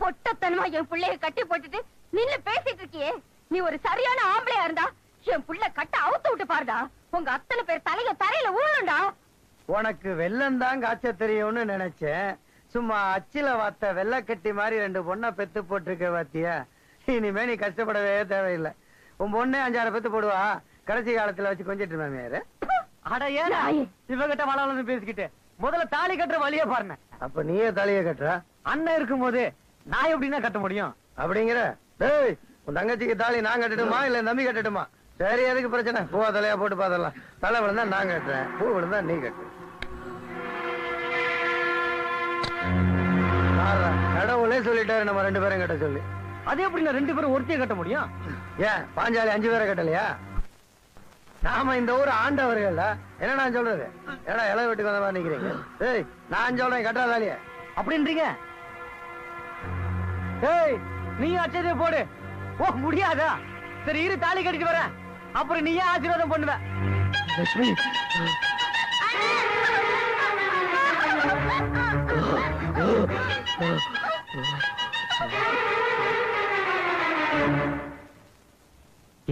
[SPEAKER 39] பொட்டத்தனமா என் பிள்ளைய கட்டி போட்டுட்டு நின்னு பேசிட்டு இருக்கியே. நீ ஒரு சரியான ஆம்பளையா இருந்தா என் புள்ள கட்ட அவுத்து விட்டு பாருடா. உங்க அத்தனை பேர் தலையில தரையில ஊழண்டா
[SPEAKER 1] உனக்கு வெள்ளம் தான் காய்ச்ச தெரியும்னு நினைச்சேன். சும்மா அச்சில வாத்த வெள்ளக்கட்டி மாதிரி ரெண்டு பொண்ணை பெத்து போட்டிருக்க பாத்தியா? இனிமே நீ கஷ்டப்படவே தேவையில்லை. உன் பொண்ணே அஞ்சாறு பெத்து போடுவா. கடைசி காலத்துல வச்சு கொஞ்சிட்டு
[SPEAKER 21] அட ஏடா இவகிட்ட வளவளன்னு பேசிக்கிட்டு. முதல்ல தாலி கட்டுற வழியே பாருங்க
[SPEAKER 1] அப்ப நீயே தலைய கட்டுற?
[SPEAKER 21] அண்ணன் இருக்கும்போது நான் எப்படின்னா கட்ட முடியும்?
[SPEAKER 1] அப்படிங்கிற? டேய் உன் தங்கச்சிக்கு தாலி நான் கட்டட்டுமா இல்ல தம்பி கட்டட்டுமா? சரி எதுக்கு பிரச்சனை? பூவா தலையா போட்டு பாதரலாம் தலை விழுந்தா நான் கட்டுறேன். பூ விழுந்தா நீ கட்டு. கடவுளே சொல்லிட்டாரு நம்ம ரெண்டு பேரும் கட்ட சொல்லி.
[SPEAKER 21] அது எப்படி நான் ரெண்டு பேரும் ஒருத்தைய கட்ட முடியும்?
[SPEAKER 1] ஏன் பாஞ்சாலி அஞ்சு பேரை கட்டலையா? நாம இந்த ஊர் ஆண்டவர்கள் என்ன நான் சொல்றது? ஏடா இலை வீட்டுக்கு வந்த மாதிரி நிக்கிறீங்க. ஏய் நான் சொல்றேன் கட்டாதாலிய
[SPEAKER 21] அப்படின்றீங்க? ஏய் நீ அச்சதே போடு. ஓ முடியாதா? சரி இரு தாலி கட்டிட்டு வரேன். அப்புறம் நீயே ஆசீர்வாதம் பண்ணுவ.
[SPEAKER 1] லட்சுமி.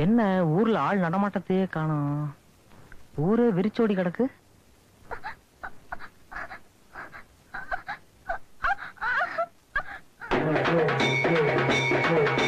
[SPEAKER 13] என்ன ஊர்ல ஆள் நடமாட்டத்தையே காணோம். ஊரே விரிச்சோடி கிடக்கு. ராசாத்தி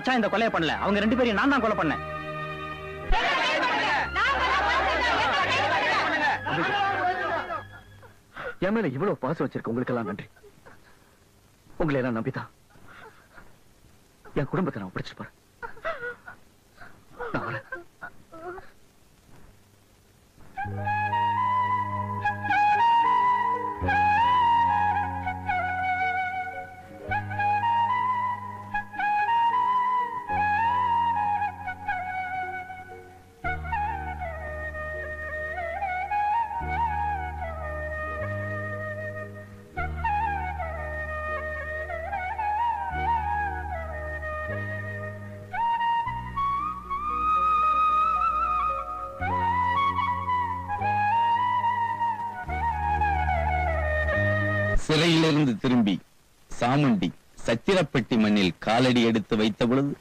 [SPEAKER 13] மச்சான்
[SPEAKER 2] இந்த கொலையை
[SPEAKER 13] பண்ணல. அவங்க ரெண்டு பேரையும் நான் தான் கொலை பண்ணேன்.
[SPEAKER 3] என் மேல இவ்வளவு பாசம் வச்சிருக்க உங்களுக்கு எல்லாம் நன்றி. உங்களை எல்லாம் நம்பி
[SPEAKER 40] சிறையிலிருந்து திரும்பி சாமுண்டி சத்திரப்பட்டி மண்ணில் காலடி எடுத்து வைத்த பொழுது